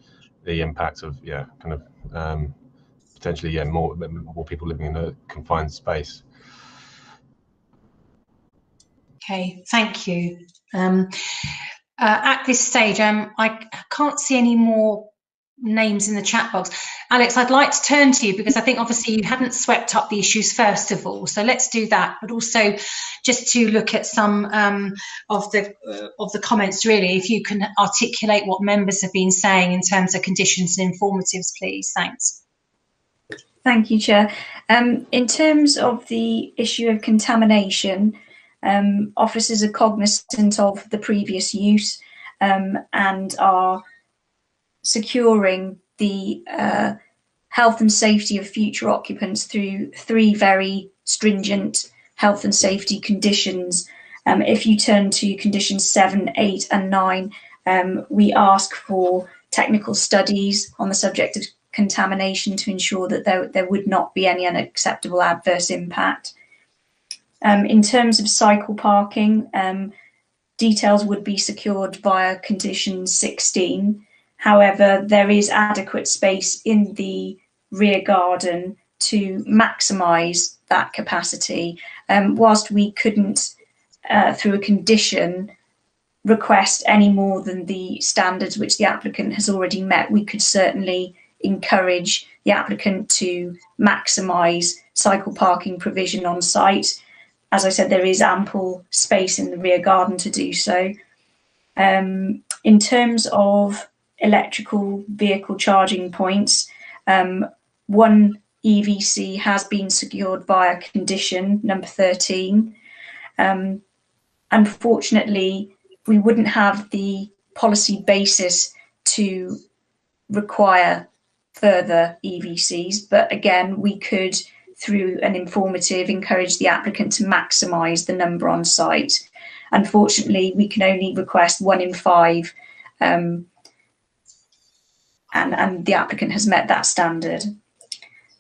the impact of yeah kind of um, potentially yeah more more people living in a confined space. Okay, thank you. Um, uh, at this stage, um, I can't see any more names in the chat box. Alex, I'd like to turn to you because I think obviously you hadn't swept up the issues first of all. So let's do that, but also just to look at some um, of the uh, of the comments. Really, if you can articulate what members have been saying in terms of conditions and informatives, please. Thanks. Thank you, Chair. Um, in terms of the issue of contamination, um, officers are cognizant of the previous use um, and are securing the uh, health and safety of future occupants through three very stringent health and safety conditions. Um, if you turn to conditions seven, eight, and nine, um, we ask for technical studies on the subject of contamination to ensure that there, there would not be any unacceptable adverse impact. Um, in terms of cycle parking, um, details would be secured via condition 16. However, there is adequate space in the rear garden to maximise that capacity. Um, whilst we couldn't, uh, through a condition, request any more than the standards which the applicant has already met, we could certainly encourage the applicant to maximise cycle parking provision on site as I said, there is ample space in the rear garden to do so. Um, in terms of electrical vehicle charging points, um, one EVC has been secured via condition, number 13. Um, unfortunately, we wouldn't have the policy basis to require further EVCs, but again, we could, through an informative, encourage the applicant to maximise the number on site. Unfortunately, we can only request one in five, um, and, and the applicant has met that standard.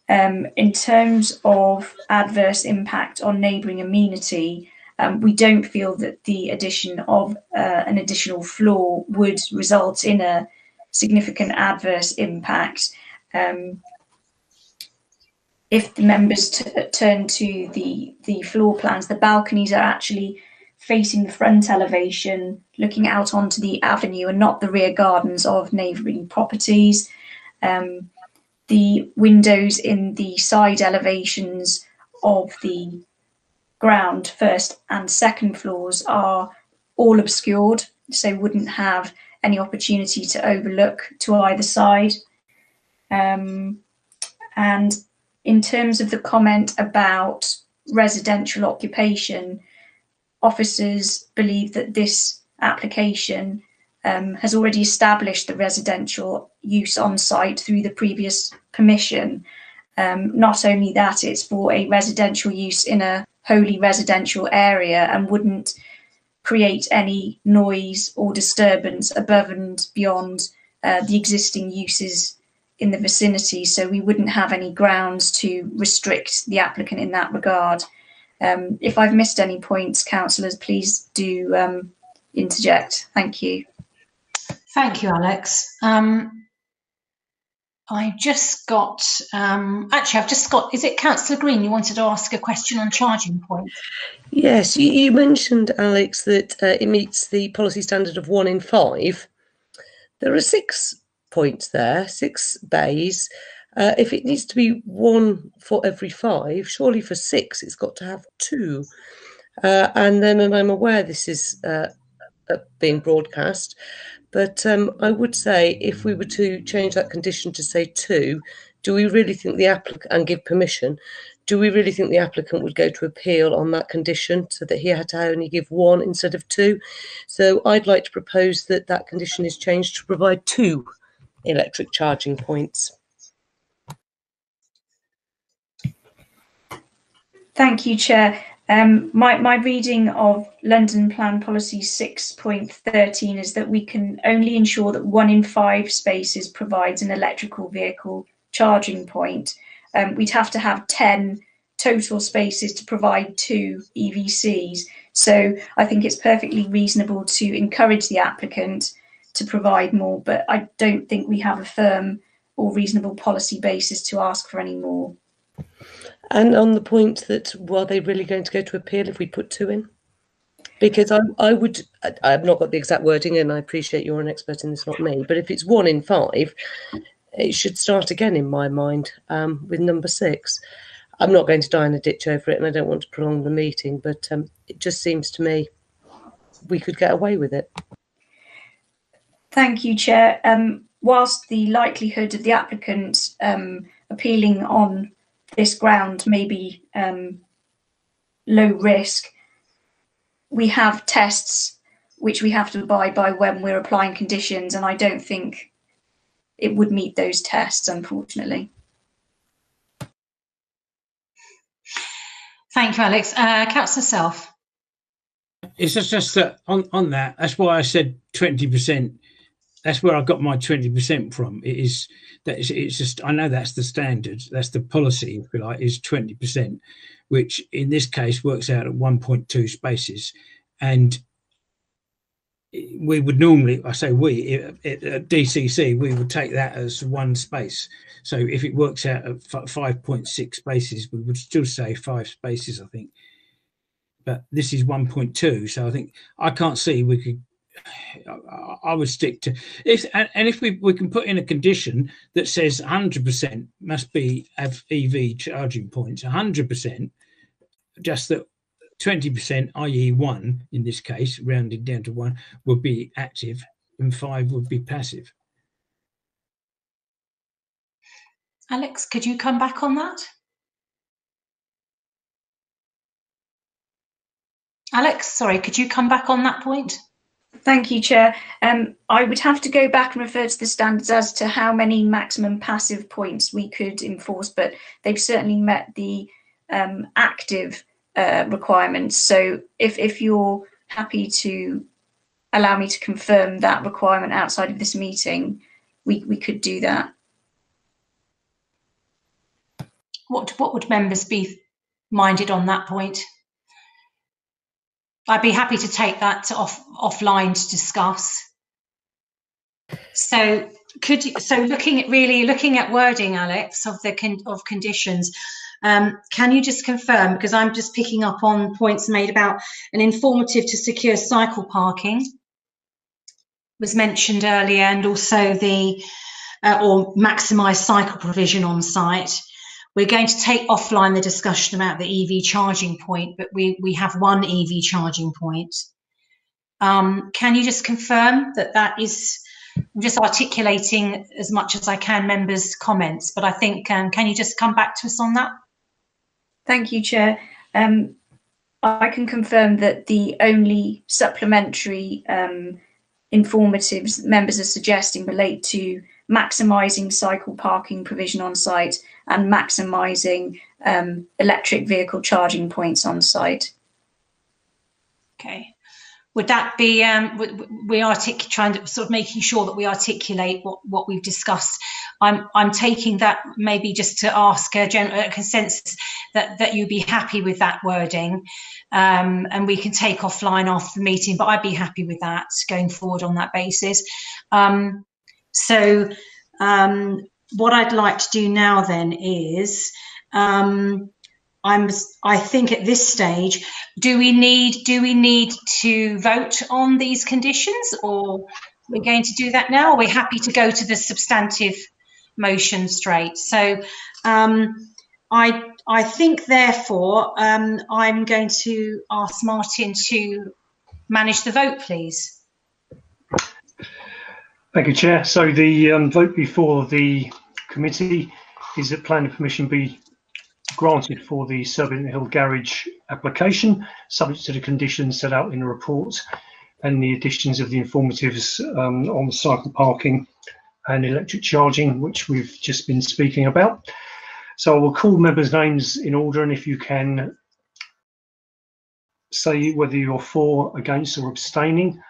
Um, in terms of adverse impact on neighbouring amenity, um, we don't feel that the addition of uh, an additional floor would result in a significant adverse impact. Um, if the members turn to the, the floor plans, the balconies are actually facing the front elevation, looking out onto the avenue and not the rear gardens of neighbouring properties. Um, the windows in the side elevations of the ground, first and second floors, are all obscured, so wouldn't have any opportunity to overlook to either side. Um, and in terms of the comment about residential occupation, officers believe that this application um, has already established the residential use on site through the previous permission. Um, not only that, it's for a residential use in a wholly residential area and wouldn't create any noise or disturbance above and beyond uh, the existing uses in the vicinity. So we wouldn't have any grounds to restrict the applicant in that regard. Um, if I've missed any points, councillors, please do um, interject. Thank you. Thank you, Alex. Um, I just got, um, actually, I've just got, is it Councillor Green? You wanted to ask a question on charging points? Yes, you, you mentioned, Alex, that uh, it meets the policy standard of one in five. There are six points there, six bays. Uh, if it needs to be one for every five, surely for six, it's got to have two. Uh, and then, and I'm aware this is uh, uh being broadcast, but um, I would say if we were to change that condition to say two, do we really think the applicant and give permission? Do we really think the applicant would go to appeal on that condition so that he had to only give one instead of two? So I'd like to propose that that condition is changed to provide two electric charging points. Thank you, Chair. Um, my, my reading of London Plan Policy 6.13 is that we can only ensure that one in five spaces provides an electrical vehicle charging point. Um, we'd have to have 10 total spaces to provide two EVCs. So I think it's perfectly reasonable to encourage the applicant to provide more, but I don't think we have a firm or reasonable policy basis to ask for any more. And on the point that were they really going to go to appeal if we put two in? Because I, I would, I've not got the exact wording, and I appreciate you're an expert in this, not me. But if it's one in five, it should start again in my mind um, with number six. I'm not going to die in a ditch over it, and I don't want to prolong the meeting, but um, it just seems to me we could get away with it. Thank you, Chair. Um, whilst the likelihood of the applicant um, appealing on this ground may be um, low risk, we have tests which we have to abide by when we're applying conditions, and I don't think it would meet those tests, unfortunately. Thank you, Alex. Uh, Councillor Self. It's just, just that on, on that, that's why I said 20% that's where I got my twenty percent from. It is that it's, just I know that's the standard, that's the policy, if you like, is twenty percent, which in this case works out at one point two spaces, and we would normally, I say we at DCC, we would take that as one space. So if it works out at five point six spaces, we would still say five spaces, I think. But this is one point two, so I think I can't see we could I would stick to if and if we, we can put in a condition that says 100% must be EV charging points, 100%, just that 20%, i.e., one in this case, rounded down to one, would be active and five would be passive. Alex, could you come back on that? Alex, sorry, could you come back on that point? Thank you, Chair. Um, I would have to go back and refer to the standards as to how many maximum passive points we could enforce, but they've certainly met the um, active uh, requirements. So if, if you're happy to allow me to confirm that requirement outside of this meeting, we, we could do that. What, what would members be minded on that point? I'd be happy to take that off offline to discuss. So could you, so looking at really looking at wording, Alex, of the con, of conditions, um, can you just confirm because I'm just picking up on points made about an informative to secure cycle parking was mentioned earlier, and also the uh, or maximise cycle provision on site. We're going to take offline the discussion about the EV charging point, but we, we have one EV charging point. Um, can you just confirm that that is, I'm just articulating as much as I can members' comments, but I think, um, can you just come back to us on that? Thank you, Chair. Um, I can confirm that the only supplementary um, informatives members are suggesting relate to maximising cycle parking provision on site and maximising um, electric vehicle charging points on site. Okay. Would that be, um, we are trying to sort of making sure that we articulate what, what we've discussed. I'm, I'm taking that maybe just to ask a, general, a consensus that, that you'd be happy with that wording um, and we can take offline off the meeting, but I'd be happy with that going forward on that basis. Um, so um, what I'd like to do now then is um, I'm I think at this stage, do we need do we need to vote on these conditions or we're going to do that now? Or we're happy to go to the substantive motion straight. So um, I I think therefore um, I'm going to ask Martin to manage the vote, please. Thank you, Chair. So the um, vote before the committee is that planning permission be granted for the Surbiton Hill Garage application, subject to the conditions set out in the report and the additions of the informatives um, on cycle parking and electric charging, which we've just been speaking about. So I will call members' names in order, and if you can say whether you're for, against, or abstaining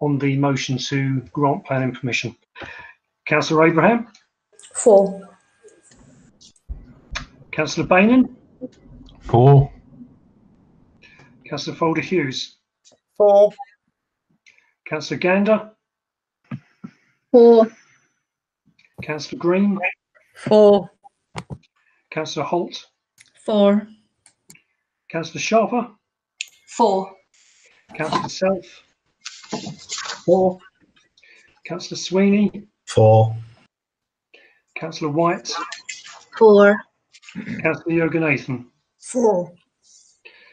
on the motion to grant planning permission. Councillor Abraham? For. Councillor Beynon? For. Councillor Folder Hughes? For. Councillor Gander? For. Councillor Green? For. Councillor Holt? For. Councillor Sharper? For. Councillor Self? For. Councillor Sweeney? For. Councillor White? For. Councillor Yoganathan? For.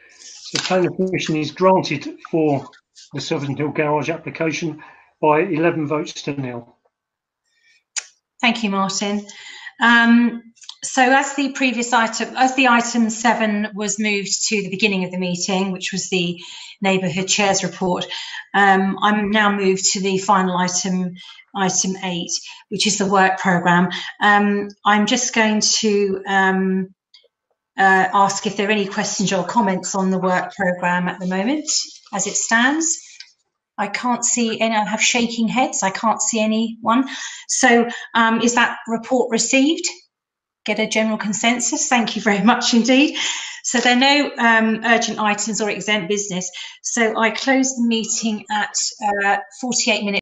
So planning permission is granted for the Surbiton Hill Garage application by 11 votes to nil. Thank you, Martin. Um, so as the previous item, as the item seven was moved to the beginning of the meeting, which was the neighbourhood chairs report, um, I'm now moved to the final item, item eight, which is the work programme. Um, I'm just going to um, uh, ask if there are any questions or comments on the work programme at the moment as it stands. I can't see any, I have shaking heads, I can't see anyone. So um, is that report received? Get a general consensus. Thank you very much indeed. So there are no um, urgent items or exempt business. So I close the meeting at uh, 48 minutes.